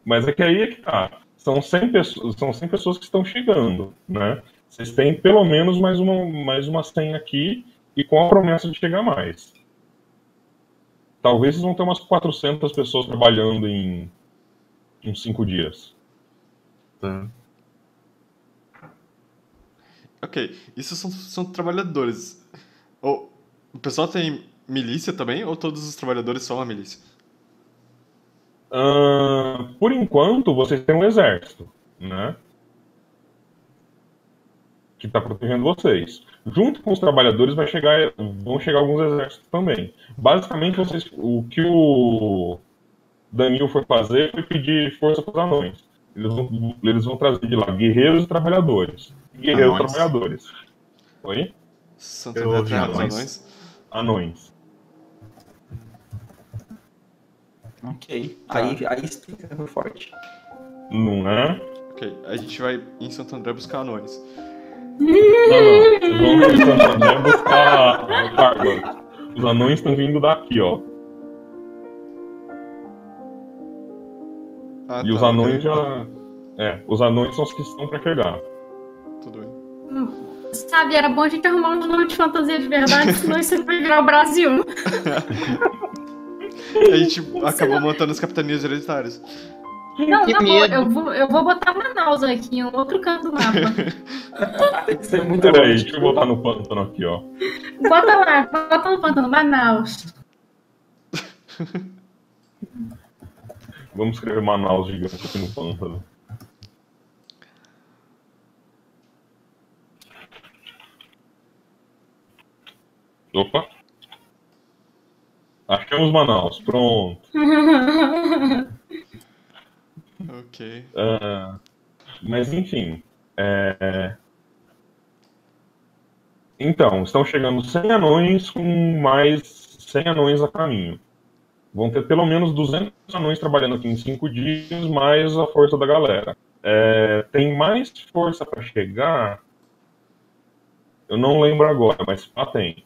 mas é que aí é que tá. São 100 pessoas, são 100 pessoas que estão chegando, né? Vocês têm pelo menos mais uma, mais uma 100 aqui e com a promessa de chegar mais. Talvez vocês vão ter umas 400 pessoas trabalhando em uns 5 dias. Tá. Ok, isso são, são trabalhadores. O pessoal tem milícia também, ou todos os trabalhadores são a milícia? Ah, por enquanto, vocês têm um exército, né? Que está protegendo vocês. Junto com os trabalhadores vai chegar, vão chegar alguns exércitos também. Basicamente, vocês, o que o Danilo foi fazer foi pedir força para os anões. Eles vão, eles vão trazer de lá guerreiros e trabalhadores. Guerreiros e trabalhadores. Oi? Santo Eu André ouvi tem os anões. anões. Anões. Ok. Aí, aí explica o forte. Não é? Ok, a gente vai em Santo André buscar anões. Não, não. Vão no Santo André buscar bárbaros. Os anões estão vindo daqui, ó. Ah, E os tá, anões ok. já. É, os anões são os que estão pra chegar. Tudo bem. Sabe, era bom a gente arrumar um nome de fantasia de verdade, senão isso vai virar o Brasil. A gente acabou montando as capitanias hereditárias. Não, medo. eu vou, eu vou botar Manaus aqui, em um outro canto do mapa. Tem que ser muito Peraí, deixa eu botar no pântano aqui, ó. Bota lá, bota no pântano, Manaus. Vamos escrever Manaus gigante aqui no pântano. Opa! Achamos Manaus, pronto. Ok. Ah, mas enfim. é, Então, estão chegando 100 anões com mais 100 anões a caminho. Vão ter pelo menos 200 anões trabalhando aqui em 5 dias, mais a força da galera. É, Tem mais força para chegar? Eu não lembro agora, mas ah, tem.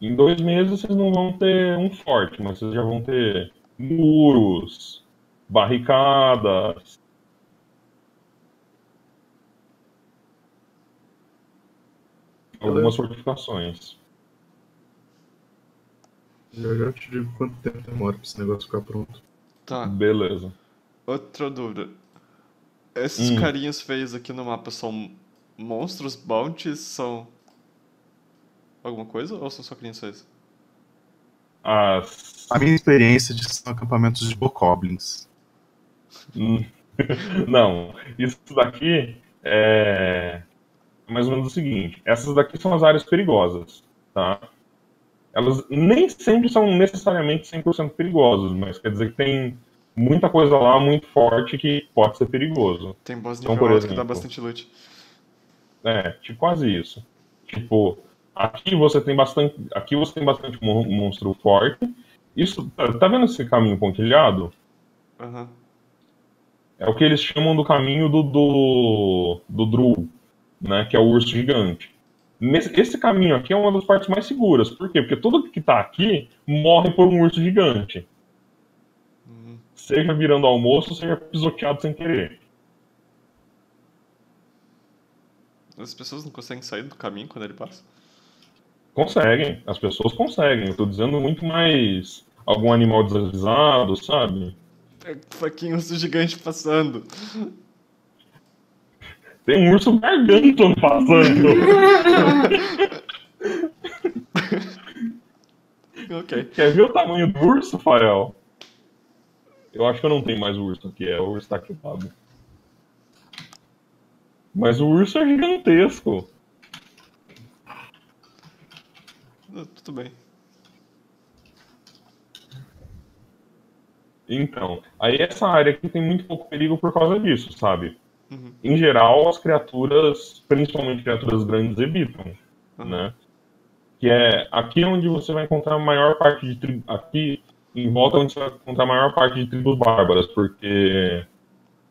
Em dois meses vocês não vão ter um forte, mas vocês já vão ter muros, barricadas. Algumas fortificações. Já já te digo quanto tempo demora pra esse negócio ficar pronto. Tá, Beleza. outra dúvida. Esses Hum. carinhas feios aqui no mapa são monstros, bounties, são alguma coisa ou são só carinhas feios? As... A minha experiência de são acampamentos de bokoblins. Hum. Não, isso daqui é mais ou menos o seguinte: essas daqui são as áreas perigosas, tá? Elas nem sempre são necessariamente 100% perigosas, mas quer dizer que tem muita coisa lá muito forte que pode ser perigoso. Tem boss Então, por alto que dá bastante loot. É, tipo quase isso. Tipo, aqui você tem bastante, aqui você tem bastante mon- monstro forte. Isso, tá tá vendo esse caminho pontilhado? Aham. É o que eles chamam do caminho do, do, do Dru, né? Que é o urso gigante. Nesse, esse caminho aqui é uma das partes mais seguras. Por quê? Porque tudo que tá aqui morre por um urso gigante. Uhum. Seja virando almoço, seja pisoteado sem querer. As pessoas não conseguem sair do caminho quando ele passa? Conseguem, as pessoas conseguem. Eu tô dizendo muito mais algum animal desavisado, sabe? É fucking urso gigante passando. Tem um urso garganto passando. Ok. Quer ver o tamanho do urso, Fael? Eu acho que eu não tenho mais urso aqui, é o urso tá equipado. Mas o urso é gigantesco. Ah, tudo bem. Então, aí essa área aqui tem muito pouco perigo por causa disso, sabe? Uhum. Em geral, as criaturas, principalmente criaturas grandes, evitam, uhum. né? Que é aqui onde você vai encontrar a maior parte de tribos... aqui em volta onde você vai encontrar a maior parte de tribos bárbaras, porque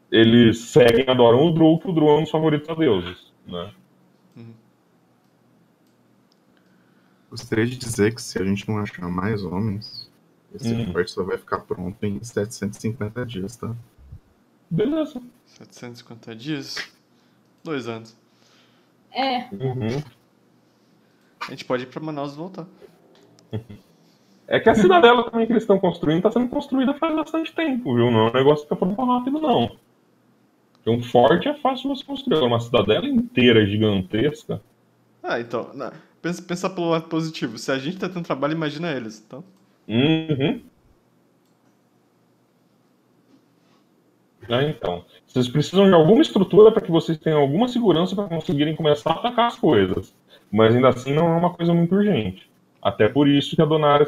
eles seguem, adoram o Dru, que o Dru é um dos favoritos a deuses, né? Gostaria de dizer que se a gente não achar mais homens, esse Hum. só vai ficar pronto em 750 dias, tá? Beleza. 750 dias. Dois anos. É, Uhum. A gente pode ir pra Manaus e voltar. É que a cidadela também que eles estão construindo está sendo construída faz bastante tempo, viu? Não é um negócio que fica pronto rápido, não. Porque um forte é fácil você construir. Agora, Uma cidadela inteira gigantesca. Ah, então. Pensa, pensa pelo lado positivo. Se a gente tá tendo trabalho, imagina eles. Então, Uhum. É, então. Vocês precisam de alguma estrutura para que vocês tenham alguma segurança para conseguirem começar a atacar as coisas. Mas ainda assim não é uma coisa muito urgente. Até por isso que a Donara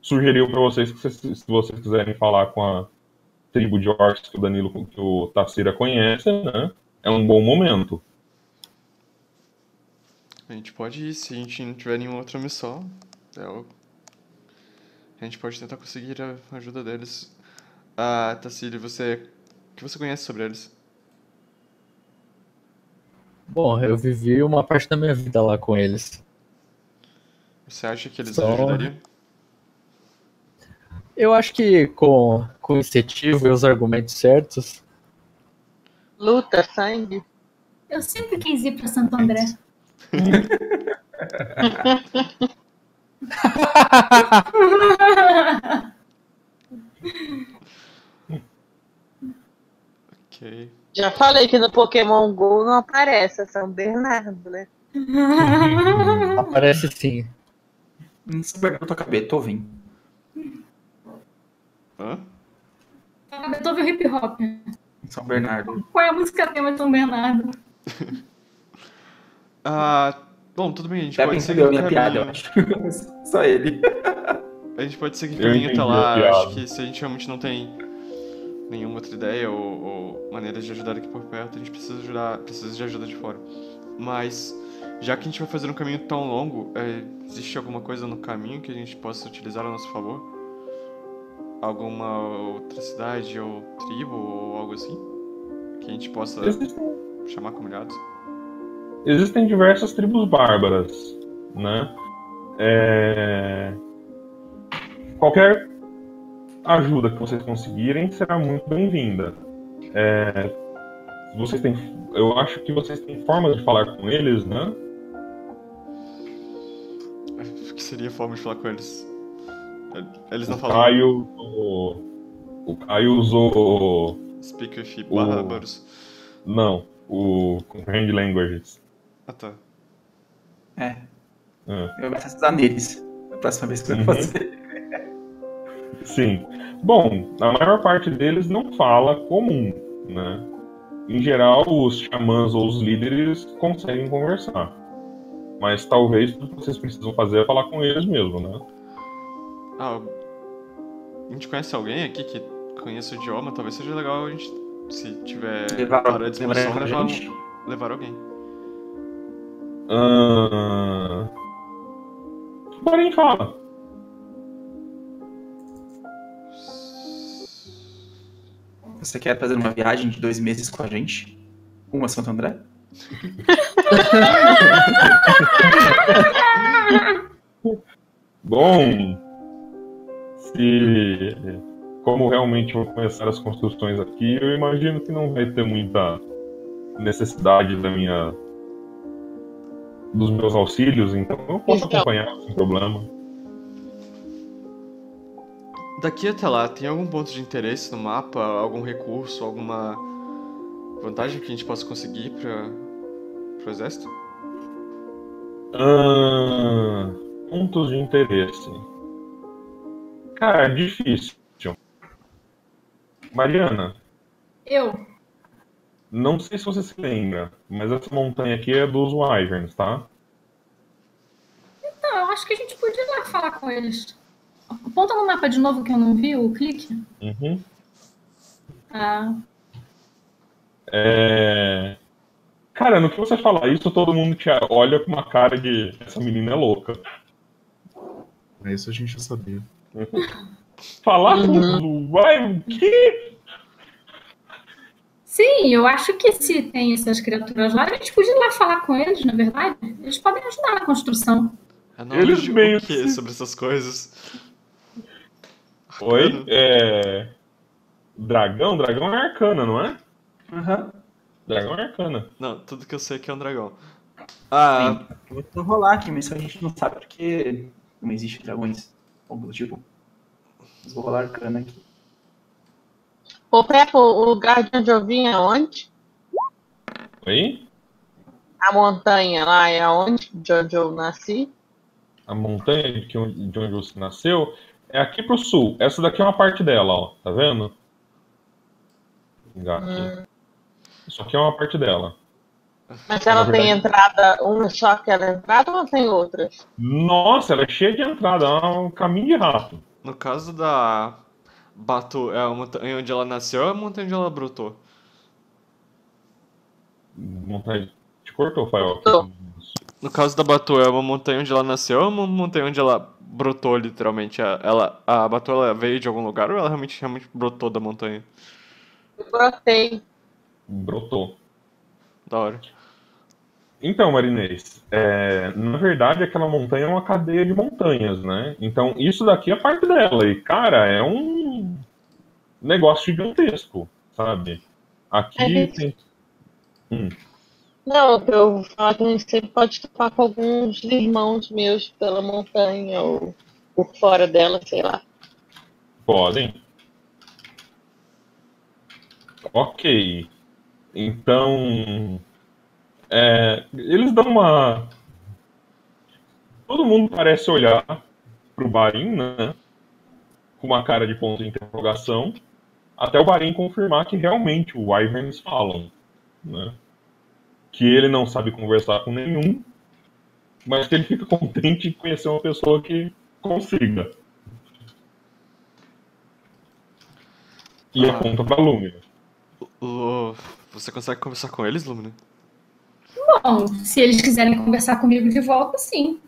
sugeriu para vocês que vocês- se vocês quiserem falar com a tribo de orcs que o Danilo, que o Tacira conhece, né? É um bom momento. A gente pode ir. Se a gente não tiver nenhuma outra missão, é o- a gente pode tentar conseguir a ajuda deles. Ah, Tassili, você. O que você conhece sobre eles? Bom, eu vivi uma parte da minha vida lá com eles. Você acha que eles Só- ajudariam? Eu acho que com, com o incentivo e os argumentos certos, Luta, sangue. eu sempre quis ir para Santo André. Ok. Já falei que no Pokémon GO não aparece, é São Bernardo, né? aparece sim. Em São Bernardo do Cabetovim. Hã? Beethoven hip hop. São Bernardo. Qual é a música tema de São Bernardo? Ah, bom, tudo bem, a gente Já pode seguir minha piada, eu caminho. acho. Só ele. A gente pode seguir o Eu caminho até lá. piada. Acho que se a gente realmente não tem nenhuma outra ideia ou, ou maneiras de ajudar aqui por perto, a gente precisa ajudar, precisa de ajuda de fora. Mas já que a gente vai fazer um caminho tão longo, é, existe alguma coisa no caminho que a gente possa utilizar a nosso favor? Alguma outra cidade ou tribo ou algo assim? Que a gente possa chamar como aliados? Existem diversas tribos bárbaras, né? É, Qualquer ajuda que vocês conseguirem será muito bem-vinda. É, Vocês têm, eu acho que vocês têm formas de falar com eles, né? O que seria forma de falar com eles? Eles não O falam Caio, o, o Caio usou, Speak with o- bárbaros. não, o Comprehend Languages. Ah tá. É, É. eu vou precisar neles. A próxima vez que eu Uhum. vou fazer. Sim. Bom, a maior parte deles não fala comum, né? Em geral, os xamãs ou os líderes conseguem conversar. Mas talvez tudo que vocês precisam fazer é falar com eles mesmo, né? Ah, a gente conhece alguém aqui que conheça o idioma? Talvez seja legal a gente, se tiver Levar, para a disposição, levar levar, a Porém, fala. Você quer fazer uma viagem de dois meses com a gente? Uma Santo André? Bom, se como realmente vão começar as construções aqui, eu imagino que não vai ter muita necessidade da minha dos meus auxílios, então eu posso Então. acompanhar sem problema. Daqui até lá, tem algum ponto de interesse no mapa? Algum recurso? Alguma vantagem que a gente possa conseguir para o exército? Ah, pontos de interesse. Cara, é difícil. Mariana, Eu. Não sei se você se lembra, mas essa montanha aqui é dos Wyverns, tá? Não, eu acho que a gente podia ir lá falar com eles. Aponta no mapa de novo que eu não vi o clique. Uhum. Ah, É... Cara, no que você falar isso, todo mundo te olha com uma cara de essa menina é louca. É isso a gente já sabia. Falar Uhum. vai, o quê? Sim, eu acho que se tem essas criaturas lá, a gente podia ir lá falar com eles, na verdade. Eles podem ajudar na construção. É não Eles meio o que- sobre essas coisas? Oi? É... Dragão? Dragão é arcana, não é? Aham. Dragão é arcana. Não, tudo que eu sei é que é um dragão. Ah, Eu vou rolar aqui, mas a gente não sabe porque não existe dragões. Algo do tipo. Mas vou rolar arcana aqui. Ô, Pepo, o lugar de onde eu vim é onde? Oi? A montanha lá é onde? De onde eu nasci? A montanha de onde você nasceu é aqui pro sul. Essa daqui é uma parte dela, ó. Tá vendo? Hum. Isso aqui é uma parte dela. Mas ela tem entrada, uma só que ela entrada ou tem outras? Nossa, ela é cheia de entrada, é um caminho de rato. no caso da Batu, é a montanha onde ela nasceu ou é a montanha onde ela brotou? Montanha. Te cortou, Fael. Cortou. No caso da Batu, é uma montanha onde ela nasceu ou é uma montanha onde ela brotou, literalmente? A- Ela, a Batu, ela veio de algum lugar ou ela realmente, realmente brotou da montanha? Eu brotei. Brotou. Da hora. Então, Marinês, é, na verdade aquela montanha é uma cadeia de montanhas, né? Então isso daqui é parte dela. E, cara, é um negócio gigantesco, sabe? Aqui É tem. Hum, Não, eu vou falar que a gente sempre pode topar com alguns irmãos meus pela montanha ou por fora dela, sei lá. podem. Ok. Então. É, eles dão uma. Todo mundo parece olhar pro Barim, né? Com uma cara de ponto de interrogação. Até o Barim confirmar que realmente o Wyverns falam. Né? Que ele não sabe conversar com nenhum. Mas que ele fica contente de conhecer uma pessoa que consiga. E Ah. aponta pra Lumina. Lu, você consegue conversar com eles, Lumina? Bom, se eles quiserem conversar comigo de volta, sim.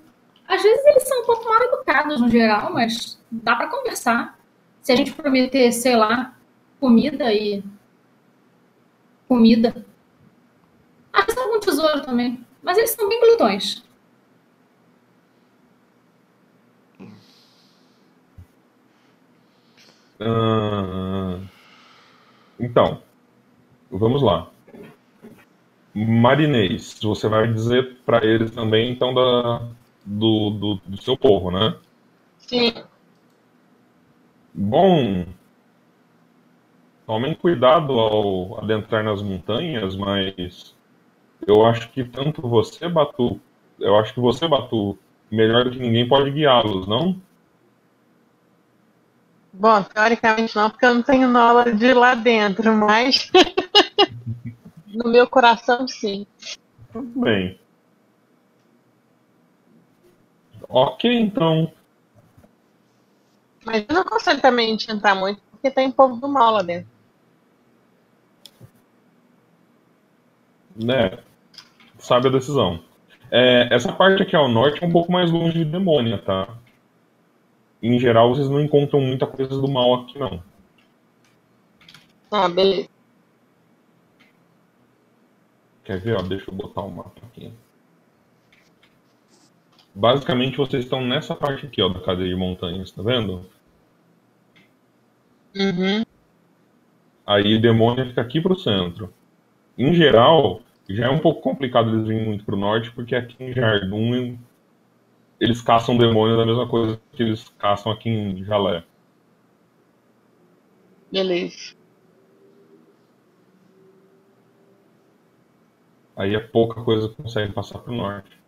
Às vezes eles são um pouco mal educados no geral, mas dá pra conversar. Se a gente prometer, sei lá, comida e. comida. Às vezes algum tesouro também. Mas eles são bem glutões. Ah, então, vamos lá. Marinês, você vai dizer pra eles também, então, da, do, do, do seu povo, né? Sim, Bom, tomem cuidado ao adentrar nas montanhas, mas eu acho que tanto você, Batu, eu acho que você, Batu, melhor do que ninguém pode guiá-los, não? bom, teoricamente não, porque eu não tenho knowledge lá dentro, mas no meu coração sim. Tudo bem. Ok, então. Mas eu não consigo também te entrar muito, porque tem povo do mal lá dentro. né, sabe a decisão. É, essa parte aqui ao norte é um pouco mais longe de Demônia, tá? Em geral, vocês não encontram muita coisa do mal aqui, não. Ah, beleza. Quer ver? Ó, deixa eu botar o mapa aqui. Basicamente, vocês estão nessa parte aqui, ó, da cadeia de montanhas, tá vendo? Uhum. Aí Demônia fica aqui pro centro. Em geral, já é um pouco complicado eles virem muito pro norte, porque aqui em Jardum eles caçam demônio da mesma coisa que eles caçam aqui em Jalé. Beleza. Aí é pouca coisa que consegue passar pro norte.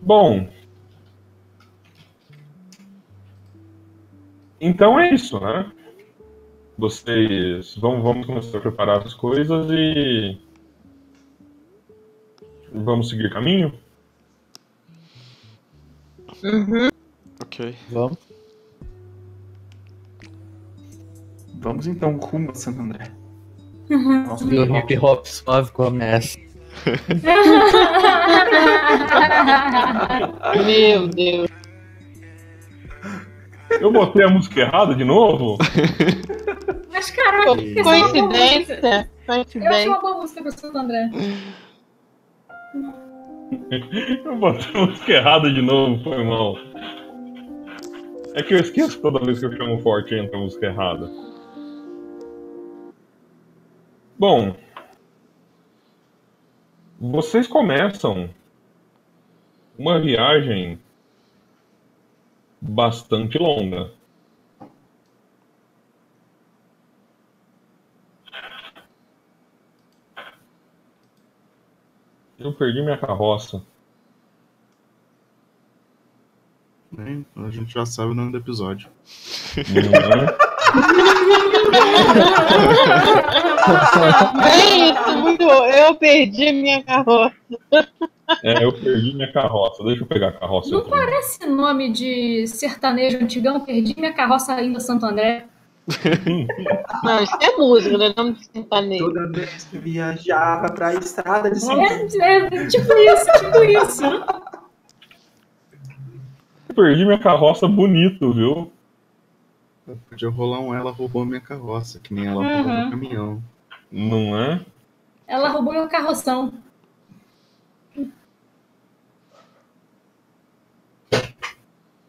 Bom. Então é isso, né? Vocês vamos, vamos começar a preparar as coisas e. Vamos seguir caminho? Uhum. Ok. Vamos. Vamos então rumo a Santo André. Nosso E o hip hip hop suave começa. Meu Deus. Eu botei a música errada de novo? Mas caraca, que é. Coincidência. Eu acho uma boa música pra Santo André. Eu botei a música errada de novo, foi mal. É que eu esqueço toda vez que eu chamo forte entra a música errada. Bom, vocês começam uma viagem bastante longa. Eu perdi minha carroça. Bem, a gente já sabe o nome do episódio. Não é? Isso, muito bom. Eu perdi minha carroça. É, eu perdi minha carroça. Deixa eu pegar a carroça. Não aqui. parece nome de sertanejo antigão? Perdi minha carroça ainda Santo André. Não, isso é música, não é nome de sertanejo. Toda vez que viajava pra estrada de Santo É, é tipo isso, tipo isso. Eu perdi minha carroça bonito, viu? Podia rolar um ela roubou minha carroça, que nem ela roubou Uhum. meu caminhão. Não é? Ela roubou meu carroção.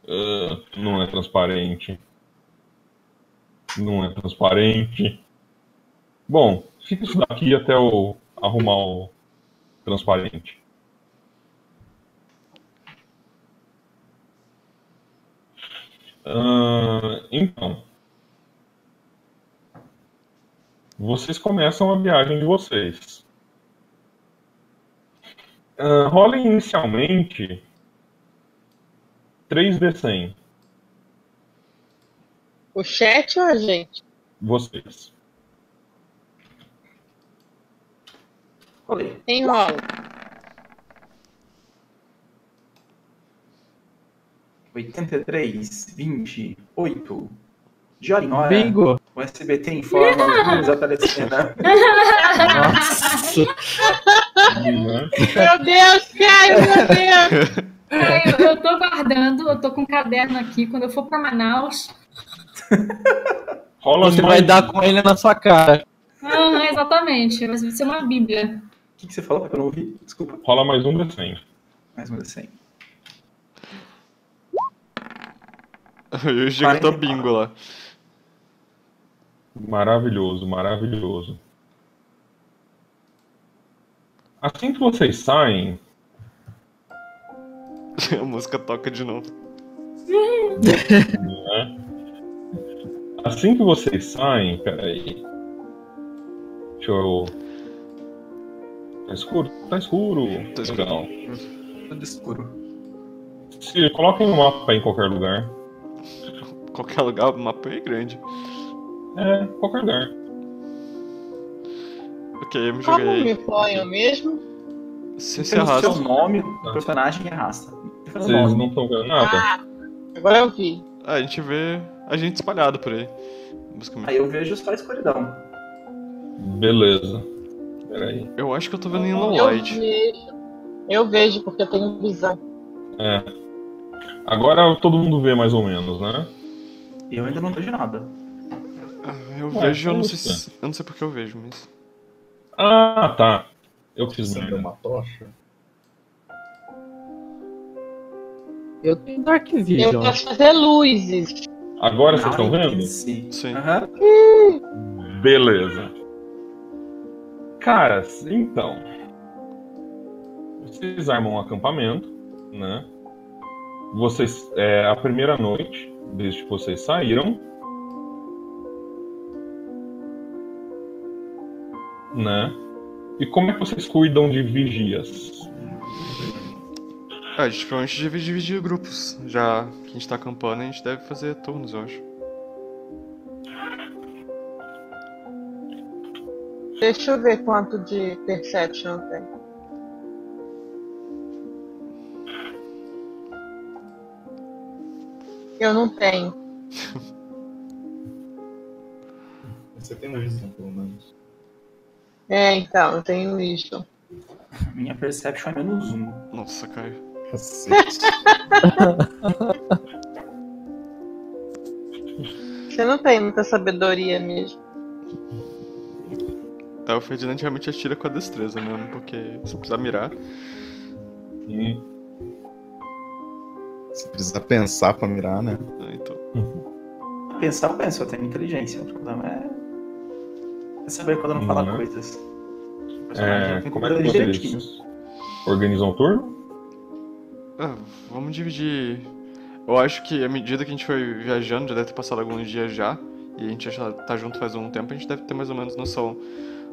Ah, não é transparente. Não é transparente. Bom, fica isso daqui até eu arrumar o transparente. Ah, então. Vocês começam a viagem de vocês. Ah, rolem inicialmente 3D100. O chat ou a gente? Vocês. Rolei. Enrola. 83, 28. De hora em hora, Bingo! O SBT informa os números aparecendo. Nossa! Né? Meu Deus, Caio, meu Deus. É, eu, eu tô guardando, eu tô com um caderno aqui. Quando eu for pra Manaus. Rola Você mais, vai dar com ele na sua cara. Ah, exatamente, vai ser uma bíblia. O que, que você falou que eu não ouvi? Desculpa. rola mais um D100. Mais uma vez 100. E o Giga tá bingo lá. Maravilhoso, maravilhoso. Assim que vocês saem, A música toca de novo. né? Assim que vocês saem, peraí. Deixa eu. Tá escuro? Tá escuro. Tá escuro. Legal. Tudo escuro. Se, coloquem o mapa em qualquer lugar. Qualquer lugar, o mapa é grande. É, qualquer lugar. Ok, eu me Como joguei. me ponho mesmo? Se você arrasta. seu nome, o personagem arrasta. Pelo Vocês nome. não estão vendo nada? Ah, agora eu vi. Ah, a gente vê a gente espalhado por aí. Basicamente. Aí eu vejo só a escuridão. Beleza. Peraí. Eu acho que eu tô vendo em low Eu light. vejo. Eu vejo porque eu tenho visão. É. Agora todo mundo vê mais ou menos, né? Eu ainda não vejo nada. Ah, Eu Ué, vejo, eu não sei se. Eu não sei porque eu vejo, mas. Ah, tá. Eu fiz merda. uma tocha. Eu tenho Dark Eu Vision. posso fazer luzes. Agora vocês estão vendo? Sim. Sim. Aham. Beleza. Caras, então. Vocês armam um acampamento, né? Vocês. É a primeira noite, desde que vocês saíram. Né? E como é que vocês cuidam de vigias? Ah, a gente provavelmente deve dividir grupos. Já que a gente tá acampando, a gente deve fazer turnos, eu acho. Deixa eu ver quanto de perception tem. Eu não tenho. Você tem wisdom, pelo menos. É, então, eu tenho isso. Minha perception é menos um. Nossa, Caio. Cacete. Você não tem muita sabedoria mesmo. Tá, o Ferdinand realmente atira com a destreza mesmo, porque se precisar mirar. Hum, Você precisa pensar pra mirar, né? Então. Pensar, eu penso, eu tenho inteligência. O problema é, é saber quando não falar Uhum. coisas. É, tem como é que vocês organizam o turno? Ah, vamos dividir. Eu acho que à medida que a gente foi viajando, já deve ter passado alguns dias já, e a gente já tá junto faz um tempo, a gente deve ter mais ou menos noção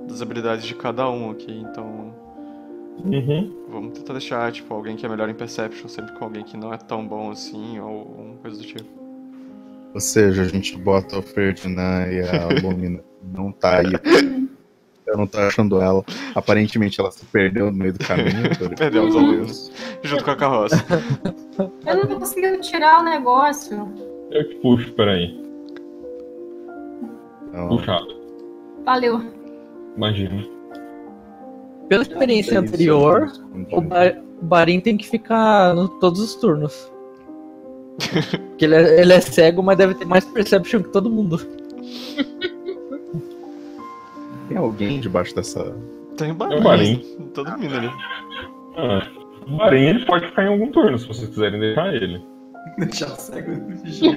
das habilidades de cada um aqui, então Uhum. vamos tentar deixar, tipo, alguém que é melhor em Perception sempre com alguém que não é tão bom assim, ou uma coisa do tipo. Ou seja, a gente bota o Ferdinand e a Lumina. Não tá aí. Eu não tô achando ela. Aparentemente ela se perdeu no meio do caminho. pelo- Perdemos alguns, junto com a carroça. Eu não tô conseguindo tirar o negócio. Eu te puxo, peraí. Então, Puxado. Valeu. Imagina. Pela experiência é isso, anterior, o, Ba- o Barim tem que ficar no todos os turnos. Porque ele é, ele é cego, mas deve ter mais perception que todo mundo. Tem alguém debaixo dessa. Tem barim. um barim. Todo mundo ali. Ah, o Marinho ele pode ficar em algum turno, se vocês quiserem deixar ele. Deixar cego no vigia.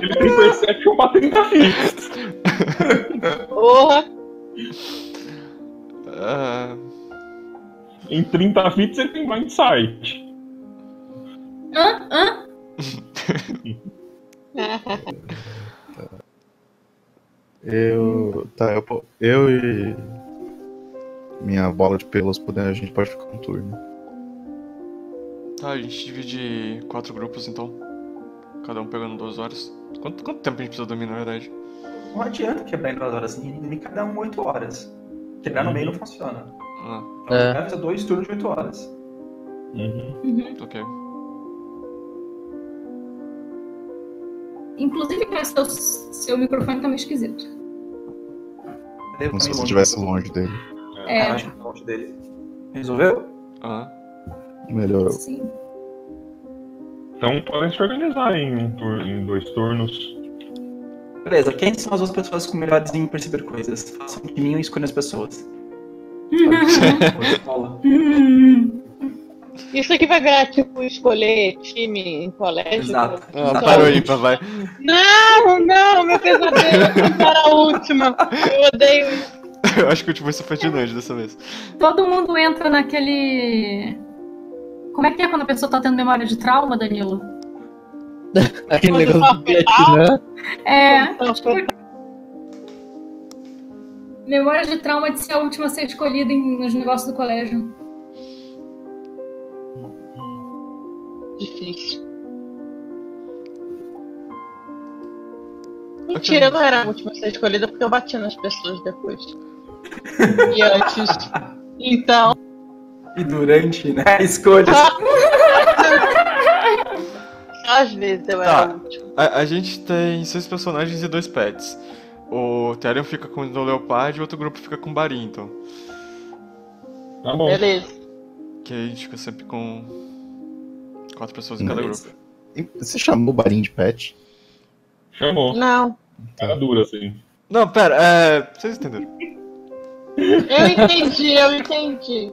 Ele tem perception pra 30 feet. Porra! Ah, Em 30 feet você tem blind sight. Hã? Hã? Eu. Tá, eu, eu e. Minha bola de pelos a gente pode ficar um turno. tá, a gente divide quatro grupos então. Cada um pegando duas horas. Quanto, quanto tempo a gente precisa dormir, na verdade? Não adianta quebrar em duas horas nem cada um oito horas. Quebrar no meio não funciona. Ah, Então, É. é. dois turnos de oito horas. Uhum. Uhum. ok. Inclusive, o seu, seu microfone tá meio esquisito. Como se você estivesse longe dele. É, Ah, acho que longe dele. Resolveu? Ah, Melhorou. sim. Então podem se organizar em, um tur- em dois turnos. Beleza, quem são as duas pessoas com melhores em perceber coisas? Façam um timinho e escolham as pessoas. Isso aqui vai virar, tipo, escolher time em colégio? Exato. ah parou aí, vai. Não, não, meu pesadelo era a última. Eu odeio isso. Eu acho que o último vai ser o Ferdinand dessa vez. Todo mundo entra naquele. Como é que é quando a pessoa tá tendo memória de trauma, Danilo? Aquele negócio do Vietnã. É. Então, Memória de trauma de ser a última a ser escolhida em- nos negócios do colégio. Difícil. Mentira, eu não era a última a ser escolhida porque eu bati nas pessoas depois. E antes. Então. E durante, né? Escolha. Só às vezes eu Tá. era a última. A, a gente tem seis personagens e dois pets. O Therion fica com o Leopard e o outro grupo fica com o Barim, então. Tá bom. Beleza. Que aí a gente fica sempre com quatro pessoas em cada Beleza. grupo. Você chamou o Barim de pet? Chamou. Não. Cara dura, assim. Não, pera, é. Vocês entenderam? Eu entendi, eu entendi.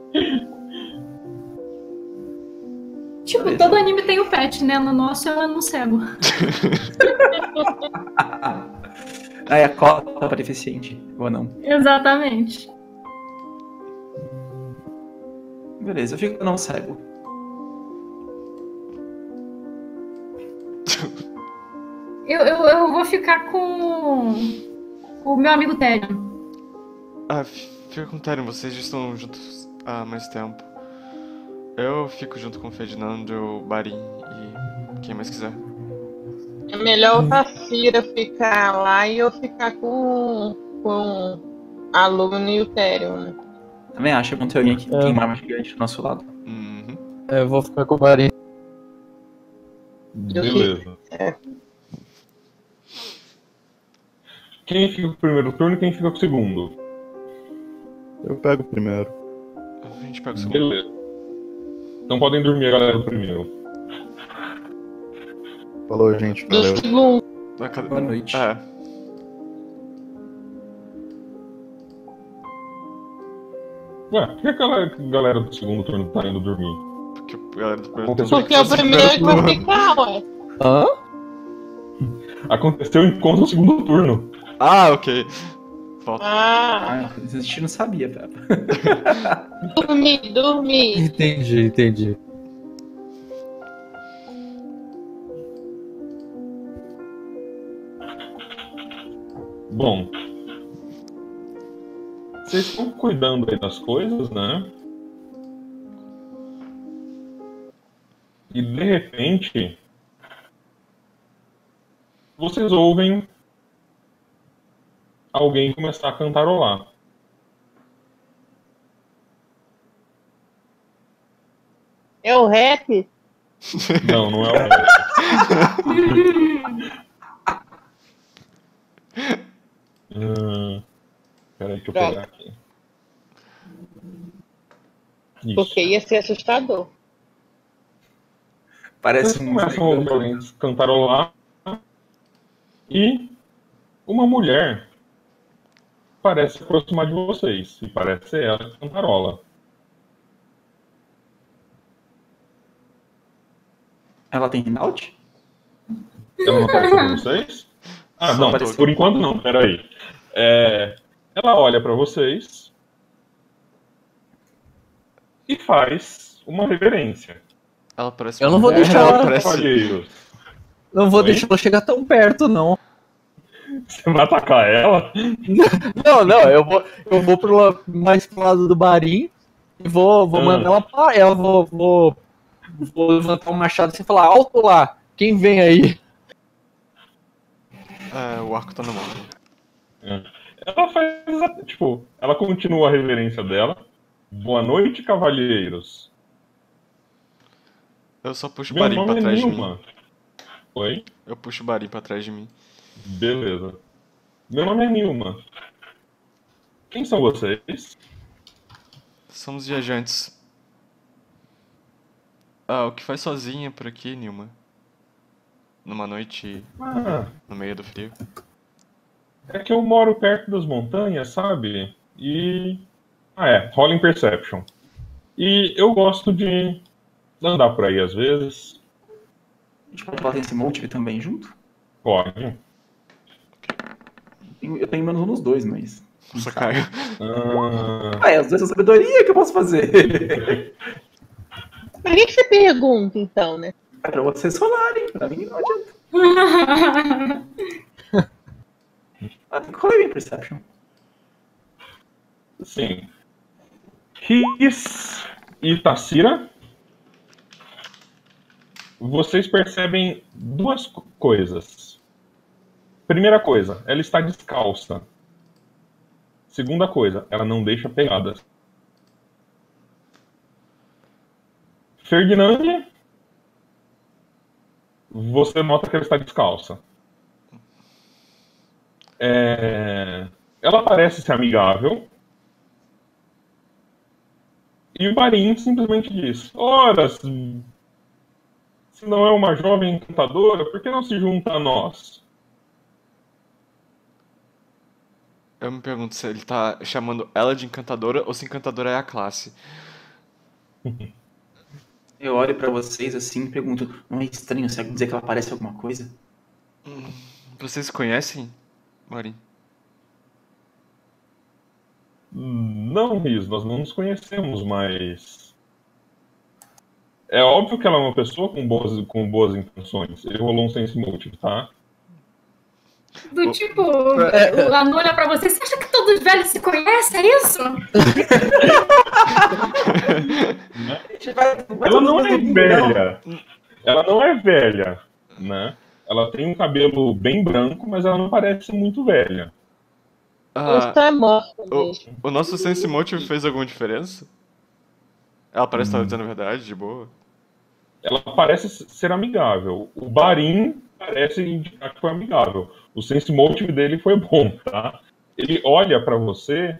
Tipo, todo anime tem o pet, né? No nosso é no cego. Aí a cota para deficiente, ou não. Exatamente. Beleza, eu fico não cego. Eu, eu, eu vou ficar com o meu amigo Tério. Ah, fica com o Therion, vocês já estão juntos há mais tempo. Eu fico junto com o Ferdinando, o Barim e quem mais quiser. É melhor o Tacira ficar lá e eu ficar com, com a Luna e o Therion, né? Também acho, é bom ter alguém que É. tem uma arma gigante do nosso lado. Uhum. É, Eu vou ficar com o Barim. Beleza. É. Quem fica com o primeiro turno e quem fica com o segundo? Eu pego o primeiro. A gente pega o segundo. Beleza. Então podem dormir a galera do primeiro. Falou, gente. Do Valeu. Boa noite. É. Ué, por que aquela galera do segundo turno tá indo dormir? Porque a galera do primeiro Aconteceu. turno Porque é o primeiro que vai ficar, ué. Hã? Aconteceu o segundo turno. Ah, ok. Volta. Ah, a gente não sabia, Peppa. dormi, dormi. Entendi, entendi. Bom. Vocês estão cuidando aí das coisas, né? E de repente. Vocês ouvem alguém começar a cantarolar. É o rap? Não, não é o resto. Hum, peraí que eu Droga. pegar aqui. Isso. Porque ia ser assustador. Parece Vocês um. começam a ouvir alguém cantarolar e uma mulher parece se aproximar de vocês. E parece ser ela que cantarola. Ela tem Renault? Ela não apareceu pra vocês? Ah, Só não, apareceu. por enquanto não, peraí. É, ela olha pra vocês e faz uma reverência. Ela parece. Eu não vou deixar ela ela- parece. Não vou Oi? deixar ela chegar tão perto, não. você vai atacar ela? Não, não, eu vou, eu vou pro, mais pro lado do Barim e vou, vou Ah. mandar ela pra ela, vou, vou, vou levantar um machado assim e falar, alto lá, quem vem aí? É, o arco tá na mão. Ela faz, tipo, ela continua a reverência dela. Boa noite, cavalheiros. Eu só puxo o barim pra é trás de mim. Nilma. Oi? Eu puxo o barim pra trás de mim. Beleza. Meu nome é Nilma. Quem são vocês? Somos viajantes. Ah, o que faz sozinha por aqui, Nilma? Numa noite Ah, no meio do frio. é que eu moro perto das montanhas, sabe? E. Ah, é, em Perception. E eu gosto de andar por aí às vezes. A gente pode falar desse motive também junto? Pode. Eu tenho menos um nos dois, mas. Nossa, Caio. Ah, Ah, é, os dois são sabedoria, que eu posso fazer? Mas que que você pergunta, então, né? É pra vocês falarem, pra mim não adianta. Ah, tem que rolar bem Perception. sim. Riz e Tassira. Vocês percebem duas co- coisas. Primeira coisa, ela está descalça. Segunda coisa, ela não deixa pegadas. Ferdinand, você nota que ela está descalça. É, Ela parece ser amigável. E o Barim simplesmente diz: Ora, se não é uma jovem encantadora, por que não se junta a nós? Eu me pergunto se ele tá chamando ela de encantadora ou se encantadora é a classe. Eu olho pra vocês assim e pergunto: não é estranho se alguém dizer que ela parece alguma coisa? Vocês conhecem, Marim? Não, Riz, nós não nos conhecemos, mas. É óbvio que ela é uma pessoa com boas, com boas intenções. Ele rolou um sense motive, tá? Do tipo, o Lano olha pra você, você acha que todos os velhos se conhecem, é isso? Ela não é velha. Ela não é velha, né? Ela tem um cabelo bem branco, mas ela não parece muito velha. Ah, está morto o, o nosso Sense Motive fez alguma diferença? Ela parece estar dizendo a verdade, de boa. Ela parece ser amigável. O Barim parece indicar que foi amigável. O sense motive dele foi bom, tá? Ele olha pra você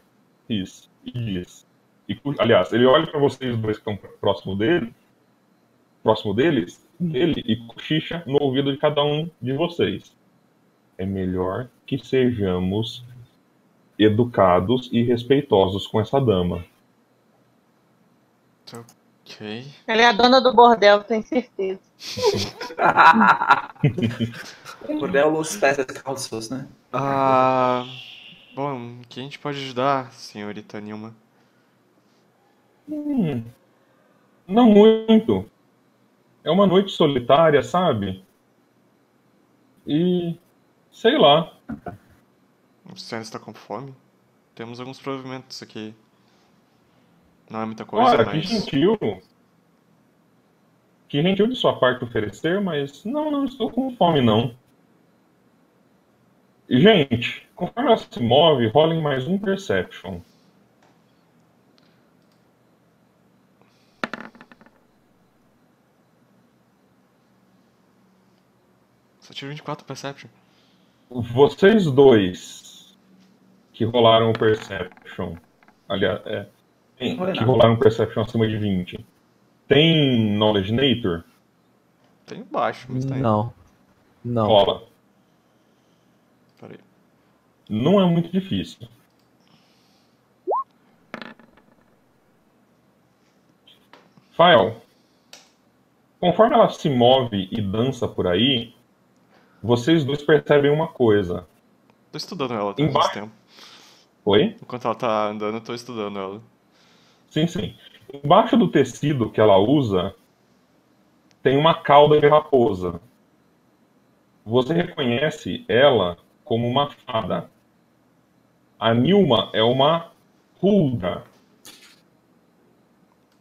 diz, e diz. E, aliás, ele olha pra vocês dois que estão próximo dele, próximo deles, dele, e cochicha no ouvido de cada um de vocês. É melhor que sejamos educados e respeitosos com essa dama. Ok. Ela é a dona do bordel, tenho certeza. Bordel Los Peças Calços, né? Ah. Bom, o que a gente pode ajudar, senhorita Nilma? Hum, não muito. É uma noite solitária, sabe? E. sei lá. A senhora está com fome? Temos alguns provimentos aqui. Não é muita coisa, Ora, que mas. gentil. Que gentil de sua parte oferecer, mas não, não estou com fome, não. Gente, conforme ela se move, rolem mais um Perception. Só tiro 24 Perception. Vocês dois que rolaram o Perception, aliás, é, tem- Olha que não. rolaram o Perception acima de 20, tem Knowledge Nature? Tem baixo, mas tem. Não. Não. Rola. Peraí. Não é muito difícil. Fael, conforme ela se move e dança por aí, vocês dois percebem uma coisa. Tô estudando ela esse Embaixo. tempo. Oi? Enquanto ela tá andando, eu tô estudando ela. Sim, sim. Embaixo do tecido que ela usa, tem uma cauda de raposa. Você reconhece ela como uma fada. A Nilma é uma huldra.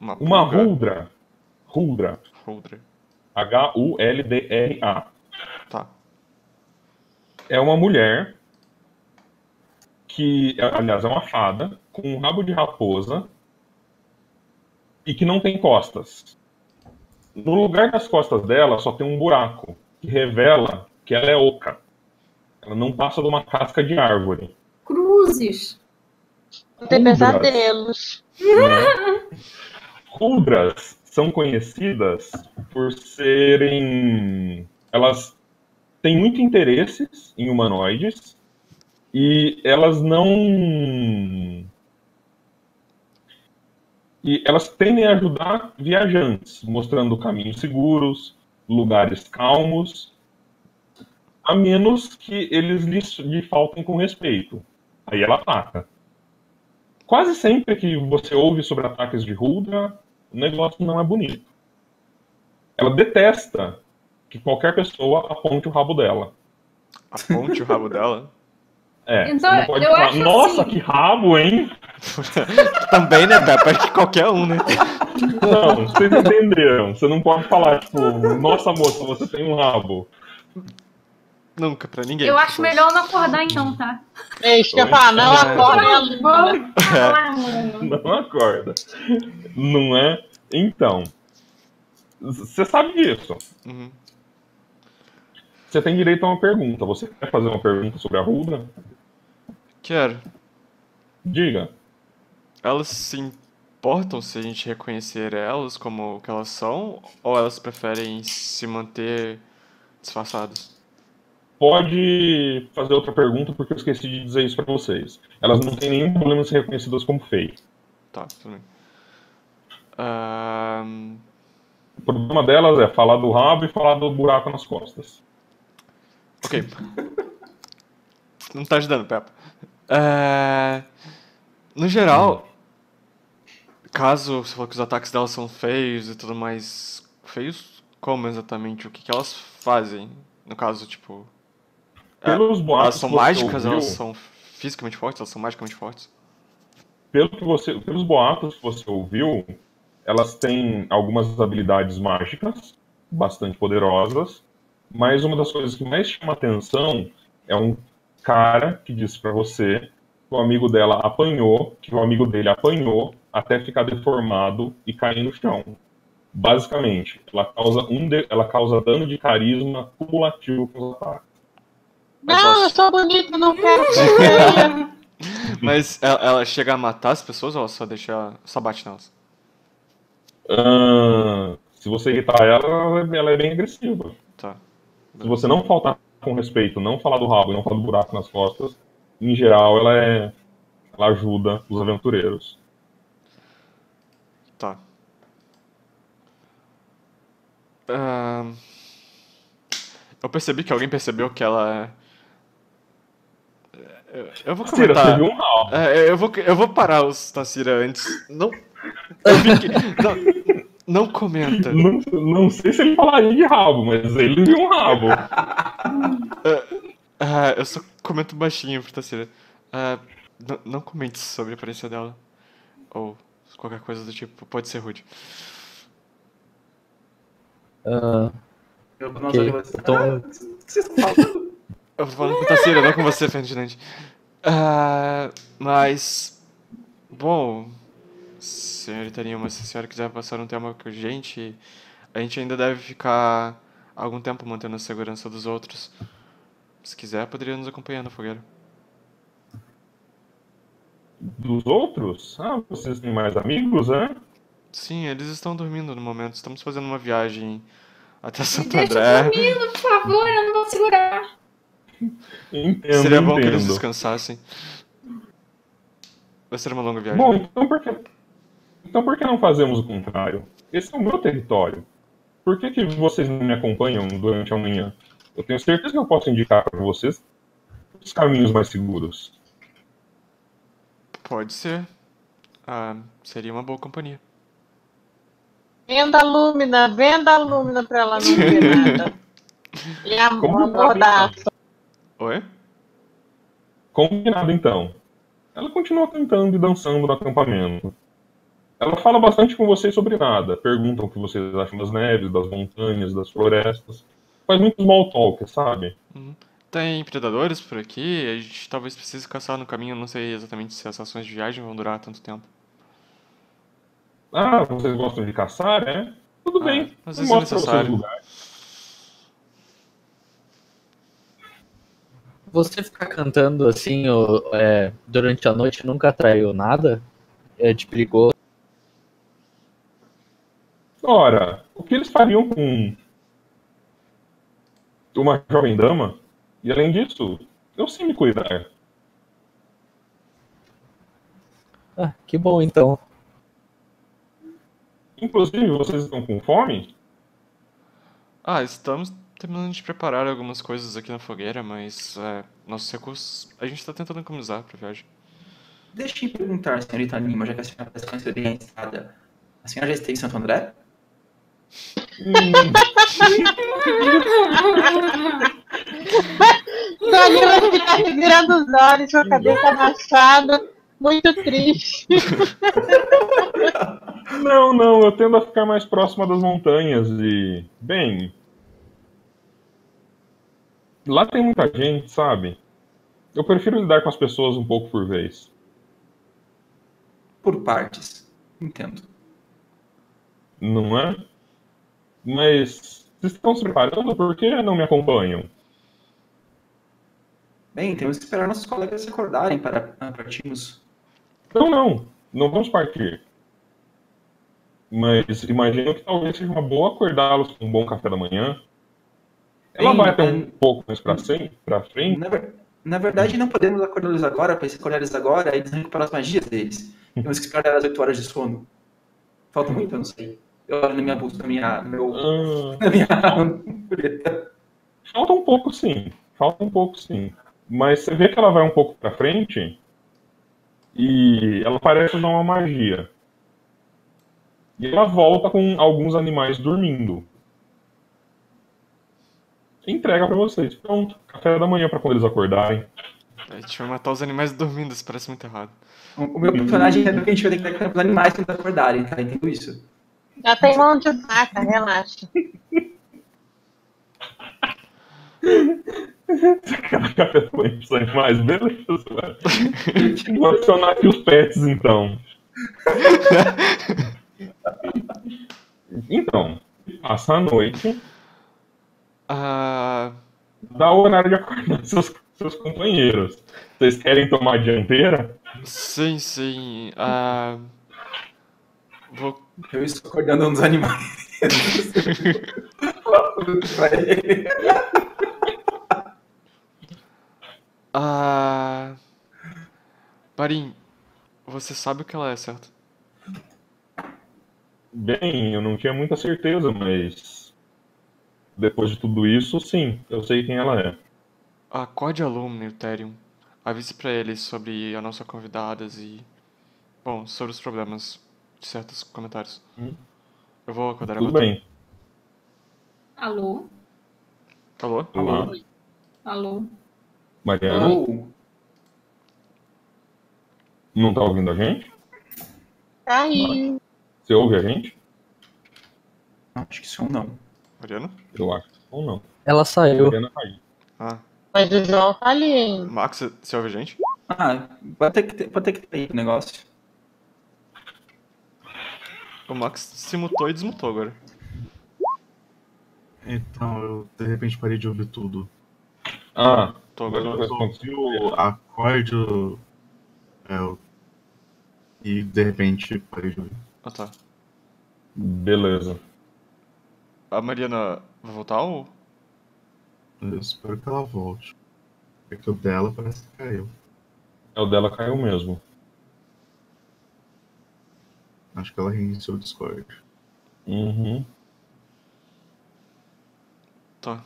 Uma. Huldra. Huldra. H-U-L-D-R-A. Tá. É uma mulher que, aliás, é uma fada com um rabo de raposa e que não tem costas. No lugar das costas dela só tem um buraco que revela que ela é oca. Ela não passa de uma casca de árvore. Cruzes. Vou ter Huldras. pesadelos. né? Huldras são conhecidas por serem. Elas têm muito interesses em humanoides e elas não. E elas tendem a ajudar viajantes, mostrando caminhos seguros, lugares calmos, a menos que eles lhes, lhe faltem com respeito. Aí ela ataca. Quase sempre que você ouve sobre ataques de Huldra, o negócio não é bonito. Ela detesta que qualquer pessoa aponte o rabo dela. Aponte o rabo dela. É, Então, não eu falar, acho nossa, assim- que rabo, hein? Também, né, Pepe? Acho que qualquer um, né? Não, vocês entenderam. Você não pode falar, tipo, nossa moça, você tem um rabo. Nunca, pra ninguém. Eu acho melhor não acordar então, tá? É isso que eu ia falar, não acorda ela. Vamos falar, É. Não acorda. Não é? Então, você sabe disso. Uhum. Você tem direito a uma pergunta. Você quer fazer uma pergunta sobre a Huldra? Quero. Diga. Elas se importam se a gente reconhecer elas como o que elas são? Ou elas preferem se manter disfarçadas? Pode fazer outra pergunta, porque eu esqueci de dizer isso pra vocês. Elas não têm nenhum problema em ser reconhecidas como feio. Tá, tudo bem. Ahn, O problema delas é falar do rabo e falar do buraco nas costas. ok. Não tá ajudando, Peppa. É, No geral, caso você falou que os ataques delas são feios e tudo mais. Feios? Como exatamente? O que, que elas fazem? No caso, tipo. Pelos boatos Elas são mágicas? ouviu, Elas são fisicamente fortes? Elas são magicamente fortes? pelo que você, pelos boatos que você ouviu, elas têm algumas habilidades mágicas bastante poderosas, mas uma das coisas que mais chama atenção é um cara que disse pra você que o amigo dela apanhou, que o amigo dele apanhou até ficar deformado e cair no chão. Basicamente, ela causa, um de- ela causa dano de carisma cumulativo com os ataques. Não, eu sou bonita, não quero ser. Mas ela, ela chega a matar as pessoas ou ela só deixa. só bate nelas? Ah, se você irritar ela, ela é bem agressiva. Tá. Se você não faltar com respeito, não falar do rabo e não falar do buraco nas costas, em geral ela é. Ela ajuda os aventureiros. Tá. Ahn, eu percebi que alguém percebeu que ela. Eu, eu vou Cira, você comentar. viu um rabo. É, eu vou, eu vou parar os Tassira antes. Não. Eu vi que. Não, não comenta. Não, não sei se ele falaria de rabo, mas ele viu um rabo. Ah, eu só comento baixinho pro Tassira. Ah, não, não comente sobre a aparência dela. Ou qualquer coisa do tipo. Pode ser rude. Ah, Eu, Ok, nossa, eu- Ah, o que vocês estão falando? Eu tô falando com Tassira, não com você, Ferdinand. Ah, mas. Bom. Senhorita Nilma, se a senhora quiser passar um tempo com a gente, a gente ainda deve ficar algum tempo mantendo a segurança dos outros. Se quiser, poderia nos acompanhar na fogueira. Dos outros? Ah, vocês têm mais amigos, né? Sim, eles estão dormindo no momento. Estamos fazendo uma viagem até Santo deixa André. dormindo, por favor, eu não vou segurar. Entendo, Seria bom que eles entendo. descansassem. Vai ser uma longa viagem. Bom, então por que, então por que não fazemos o contrário? Esse é o meu território. Por que, que vocês não me acompanham durante a manhã? Eu tenho certeza que eu posso indicar para vocês os caminhos mais seguros. Pode ser. Ah, seria uma boa companhia. Venda a lúmina, venda a lúmina pra ela não ver nada. E a a mordaça. Oi? Combinado então. Ela continua cantando e dançando no acampamento. Ela fala bastante com vocês sobre nada. Pergunta o que vocês acham das neves, das montanhas, das florestas. Faz muito small talk, sabe? Tem predadores por aqui, a gente talvez precise caçar no caminho, não sei exatamente se as ações de viagem vão durar tanto tempo. Ah, vocês gostam de caçar, é? Tudo Ah, bem. às vezes é mostro pra vocês necessário. Você ficar cantando assim ó, é, durante a noite nunca atraiu nada? É de perigoso? Ora, o que eles fariam com uma jovem dama? E além disso, eu sei me cuidar. Ah, que bom então. Inclusive, vocês estão com fome? Ah, estamos terminando de preparar algumas coisas aqui na fogueira, mas é, nossos recursos a gente está tentando economizar pra viagem. Deixa eu perguntar, senhorita Lima, já que a senhora a estrada. A senhora já esteve em Santo André? Danila fica revirando os olhos com a cabeça abaixada, muito triste. Não, não, eu tendo a ficar mais próxima das montanhas e. Bem. Lá tem muita gente, sabe? Eu prefiro lidar com as pessoas um pouco por vez. Por partes. Entendo. Não é? Mas. Vocês estão se preparando? Por que não me acompanham? Bem, temos que esperar nossos colegas se acordarem para ah, partirmos. Não, não. Não vamos partir. Mas imagino que talvez seja uma boa acordá-los com um bom café da manhã. Ela Bem, vai até um pouco mais pra frente. Na, ver- na verdade, não podemos acordá-los agora, acordar eles agora, eles vão recuperar as magias deles. Temos que esperar as 8 horas de sono. Falta muito, eu não sei. Eu olho na minha bolsa, na minha, meu, Ah, na minha ampulheta. falta um pouco sim. Falta um pouco sim. Mas você vê que ela vai um pouco pra frente e ela parece usar uma magia. E ela volta com alguns animais dormindo. Entrega pra vocês. Pronto. Café da manhã pra quando eles acordarem. A gente vai matar os animais dormindo, isso parece muito errado. O meu personagem entendeu que a gente vai ter que dar para os animais quando acordarem, tá? Entendeu isso? Já tem mão de vaca, relaxa. Café da manhã pros animais, beleza, velho. Vou adicionar aqui os pets então. Então, passa a noite, Ah, dá o horário de acordar seus, seus companheiros. Vocês querem tomar a dianteira? sim, sim. Ah, vou. Eu estou acordando um dos animais. Ah. Barim, você sabe o que ela é, certo? Bem, eu não tinha muita certeza, mas. Depois de tudo isso, sim, eu sei quem ela é. Acorde alumno, Ethereum. Avise pra eles sobre a nossa convidadas e. Bom, sobre os problemas de certos comentários. Hum. Eu vou acordar a Tudo bem. Alô? Alô? Olá, Alô? Mariana. Oh, Não tá ouvindo a gente? Tá aí. Você ouve a gente? acho que isso não. Mariana? Eu acho. Ou não. Ela saiu. Mariana tá aí. Ah. Mas o João tá ali. Max, você- você ouve a gente? Ah, vai ter que ter, vai ter, que ter aí o negócio. O Max se mutou e desmutou agora. Então, eu de repente parei de ouvir tudo. Ah, Tô agora Eu ouvi o acorde o- é, e de repente parei de ouvir. Ah, tá. Beleza. A Mariana vai voltar ou. Eu espero que ela volte. Porque o dela parece que caiu. É o dela caiu mesmo. Acho que ela reiniciou o Discord. Uhum. Tá.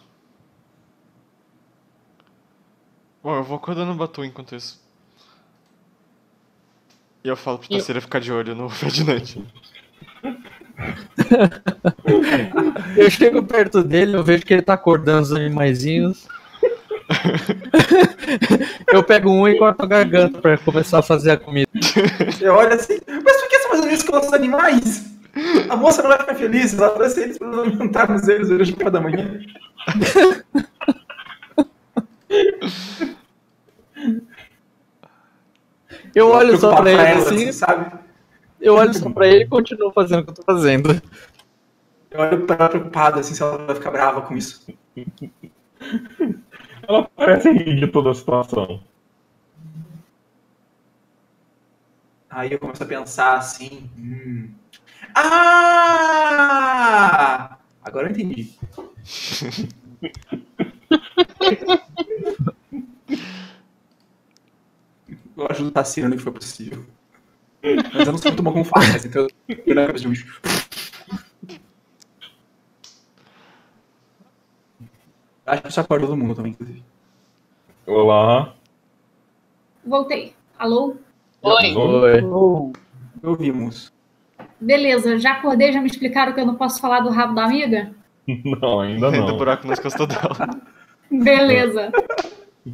Bom, eu vou acordando o Batu enquanto isso. E eu falo pro Eu- Taceira ficar de olho no Ferdinand. Eu chego perto dele, eu vejo que ele tá acordando os animaizinhos. eu pego um e corto a garganta pra começar a fazer a comida. Você olha assim, mas por que você tá fazendo isso com os animais? A moça não vai ficar feliz, ela trouxe eles para alimentarmos eles hoje de cada manhã. Eu olho só pra ele ela, assim, sabe? eu olho só pra ele e continuo fazendo o que eu tô fazendo. Eu olho pra ela preocupada, assim, se ela vai ficar brava com isso. Ela parece rir de toda a situação. Aí eu começo a pensar assim. hum. Ah! Agora eu entendi. eu ajudo o Tassino no que for possível. Mas eu não sou muito bom com facas, então eu não de um bicho. Acho que isso acorda todo mundo também, inclusive. Olá. Voltei. Alô? Oi. Oi. Oh, ouvimos. Beleza, já acordei, já me explicaram que eu não posso falar do rabo da amiga? Não, ainda não. buraco nas costas dela. Beleza.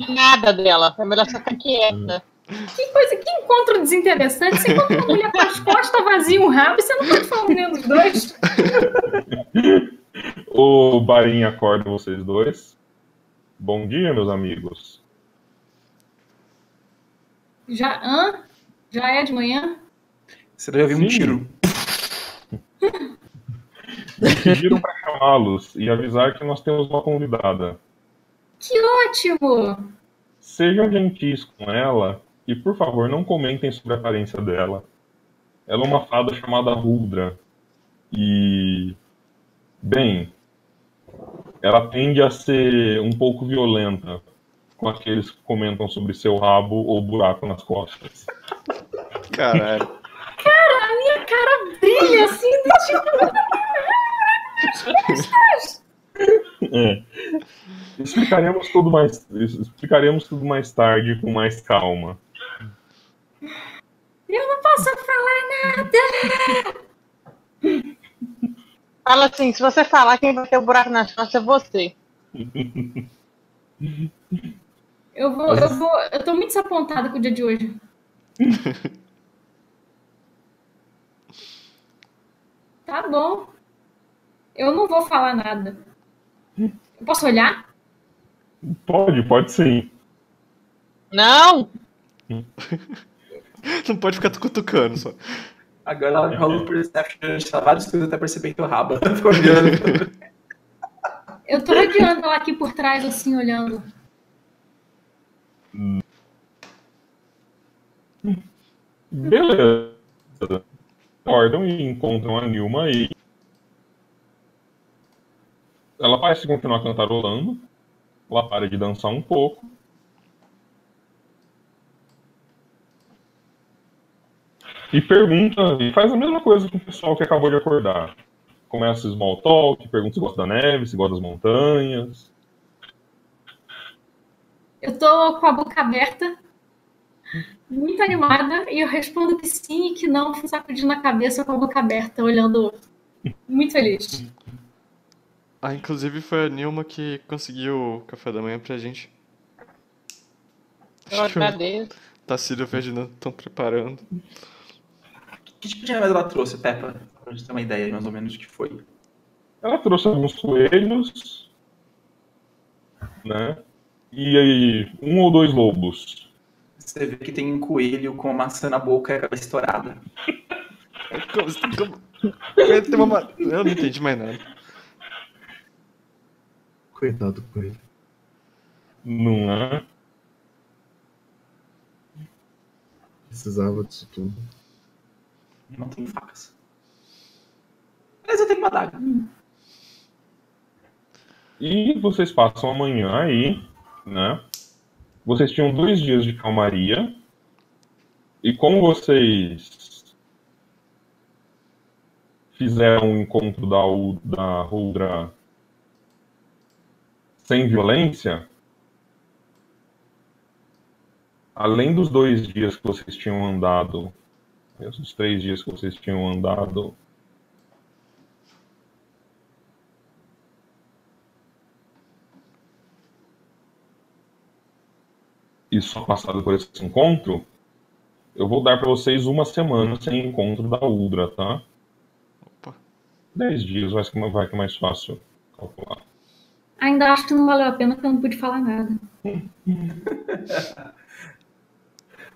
Nada dela. É melhor ficar quieta. Que coisa, que encontro desinteressante. Você encontra uma mulher com as costas vazias e um rabo e você não pode falar nenhum dos dois. O Barim acorda vocês dois. Bom dia, meus amigos. Já, hã? Já é de manhã? Você deve ouvir um tiro. Me pediram para chamá-los e avisar que nós temos uma convidada. Que ótimo! Sejam gentis com ela e, por favor, não comentem sobre a aparência dela. Ela é uma fada chamada Huldra. E. Bem. Ela tende a ser um pouco violenta com aqueles que comentam sobre seu rabo ou buraco nas costas. Caralho. A minha cara brilha assim, do tipo. É. Explicaremos tudo mais. Explicaremos tudo mais tarde com mais calma. Eu não posso falar nada! Fala assim, se você falar, quem vai ter o buraco nas costas é você. Eu vou, eu vou. Eu tô muito desapontada com o dia de hoje. Tá bom. Eu não vou falar nada. Eu posso olhar? Pode, pode sim. Não! Não pode ficar cutucando só. Agora ela rola o Perception de vários coisas até perceber que o rabo. Ficou olhando. Eu tô rodeando ela aqui por trás, assim, olhando. Beleza. Acordam e encontram a Nilma aí. Ela parece continuar cantarolando. Ela para de dançar um pouco. E pergunta, e faz a mesma coisa com o pessoal que acabou de acordar. Começa small talk, pergunta se gosta da neve, se gosta das montanhas. Eu tô com a boca aberta, muito animada, e eu respondo que sim e que não, sacudindo a cabeça com a boca aberta, olhando muito feliz. Ah, inclusive foi a Nilma que conseguiu o café da manhã pra gente. Eu Acho que o agradeço. Tacílio e o Ferdinando estão preparando. Que tipo de remédio ela trouxe, Peppa? Pra gente ter uma ideia mais ou menos do que foi. Ela trouxe alguns coelhos, né? E aí, um ou dois lobos. Você vê que tem um coelho com uma maçã na boca e a cabeça estourada. Como, como... Ele tem uma ma- Eu não entendi mais nada. Coitado do coelho. Não é? Precisava disso tudo. Eu não tenho facas. Mas eu tenho uma daga. E vocês passam amanhã aí, né? Vocês tinham dois dias de calmaria. E como vocês fizeram o encontro da, U- da Ruldra sem violência, além dos dois dias que vocês tinham andado, os três dias que vocês tinham andado e só passado por esse encontro, eu vou dar para vocês uma semana sem encontro da Uldra, tá? Opa. Dez dias vai que vai que é mais fácil calcular. Ainda acho que não valeu a pena porque eu não pude falar nada.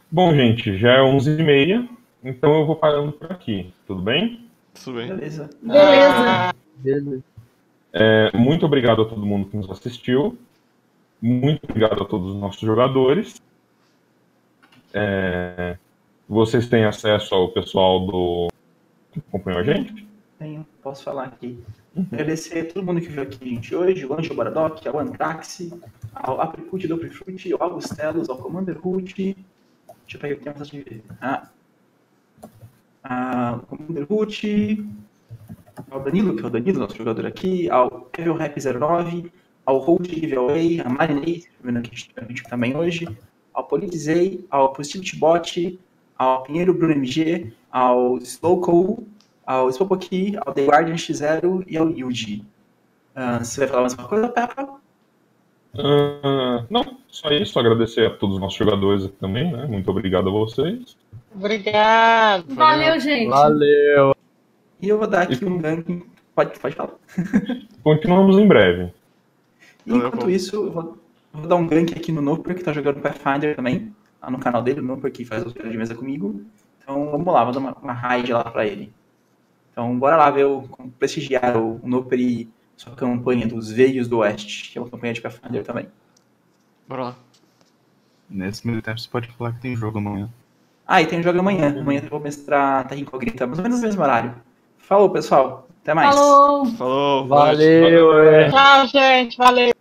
Bom, gente, já é 11h30, então eu vou parando por aqui, tudo bem? Tudo bem. Beleza. Beleza. Beleza. É, muito obrigado a todo mundo que nos assistiu. Muito obrigado a todos os nossos jogadores. É, vocês têm acesso ao pessoal do que acompanhou a gente? Tenho, posso falar aqui. Agradecer a todo mundo que veio aqui, gente, hoje, o Anjo Baradoc, ao Antrax, ao Apricute do Aprifruit, ao Augustelos, ao Commander Root. Deixa eu pegar aqui a de Ah. Ao Commander Root, ao Danilo, que é o Danilo, nosso jogador aqui, ao Evil Rap 09, ao Hold Giveaway, a Marinei, vendo aqui a gente também hoje, ao Politizei, ao Positivity Bot, ao Pinheiro Bruno MG, ao Slowco, ao Spopoki, ao The Guardian X0 e ao Yuji. Ah, você vai falar mais uma coisa, Peppa? Ah, não, só isso. Agradecer a todos os nossos jogadores aqui também, né? Muito obrigado a vocês. Obrigado. Valeu, gente. Valeu. E eu vou dar aqui um gank. Pode, pode falar. Continuamos em breve. Valeu, enquanto isso, eu vou, vou dar um gank aqui no Noper, que tá jogando Pathfinder também. Lá no canal dele, o Noper, que faz os de mesa comigo. Então vamos lá, vou dar uma, uma raid lá pra ele. Então bora lá ver o, prestigiar o, o Noper e sua campanha dos Veios do Oeste, que é uma campanha de Pathfinder também. Bora lá. Nesse meio tempo você pode falar que tem jogo amanhã. Ah, e tem um jogo amanhã. Amanhã eu vou mestrar Terra Incognita, mais ou menos no mesmo horário. Falou, pessoal. Até mais. Falou. Falou. noite. Valeu, é. Tchau, gente. Valeu.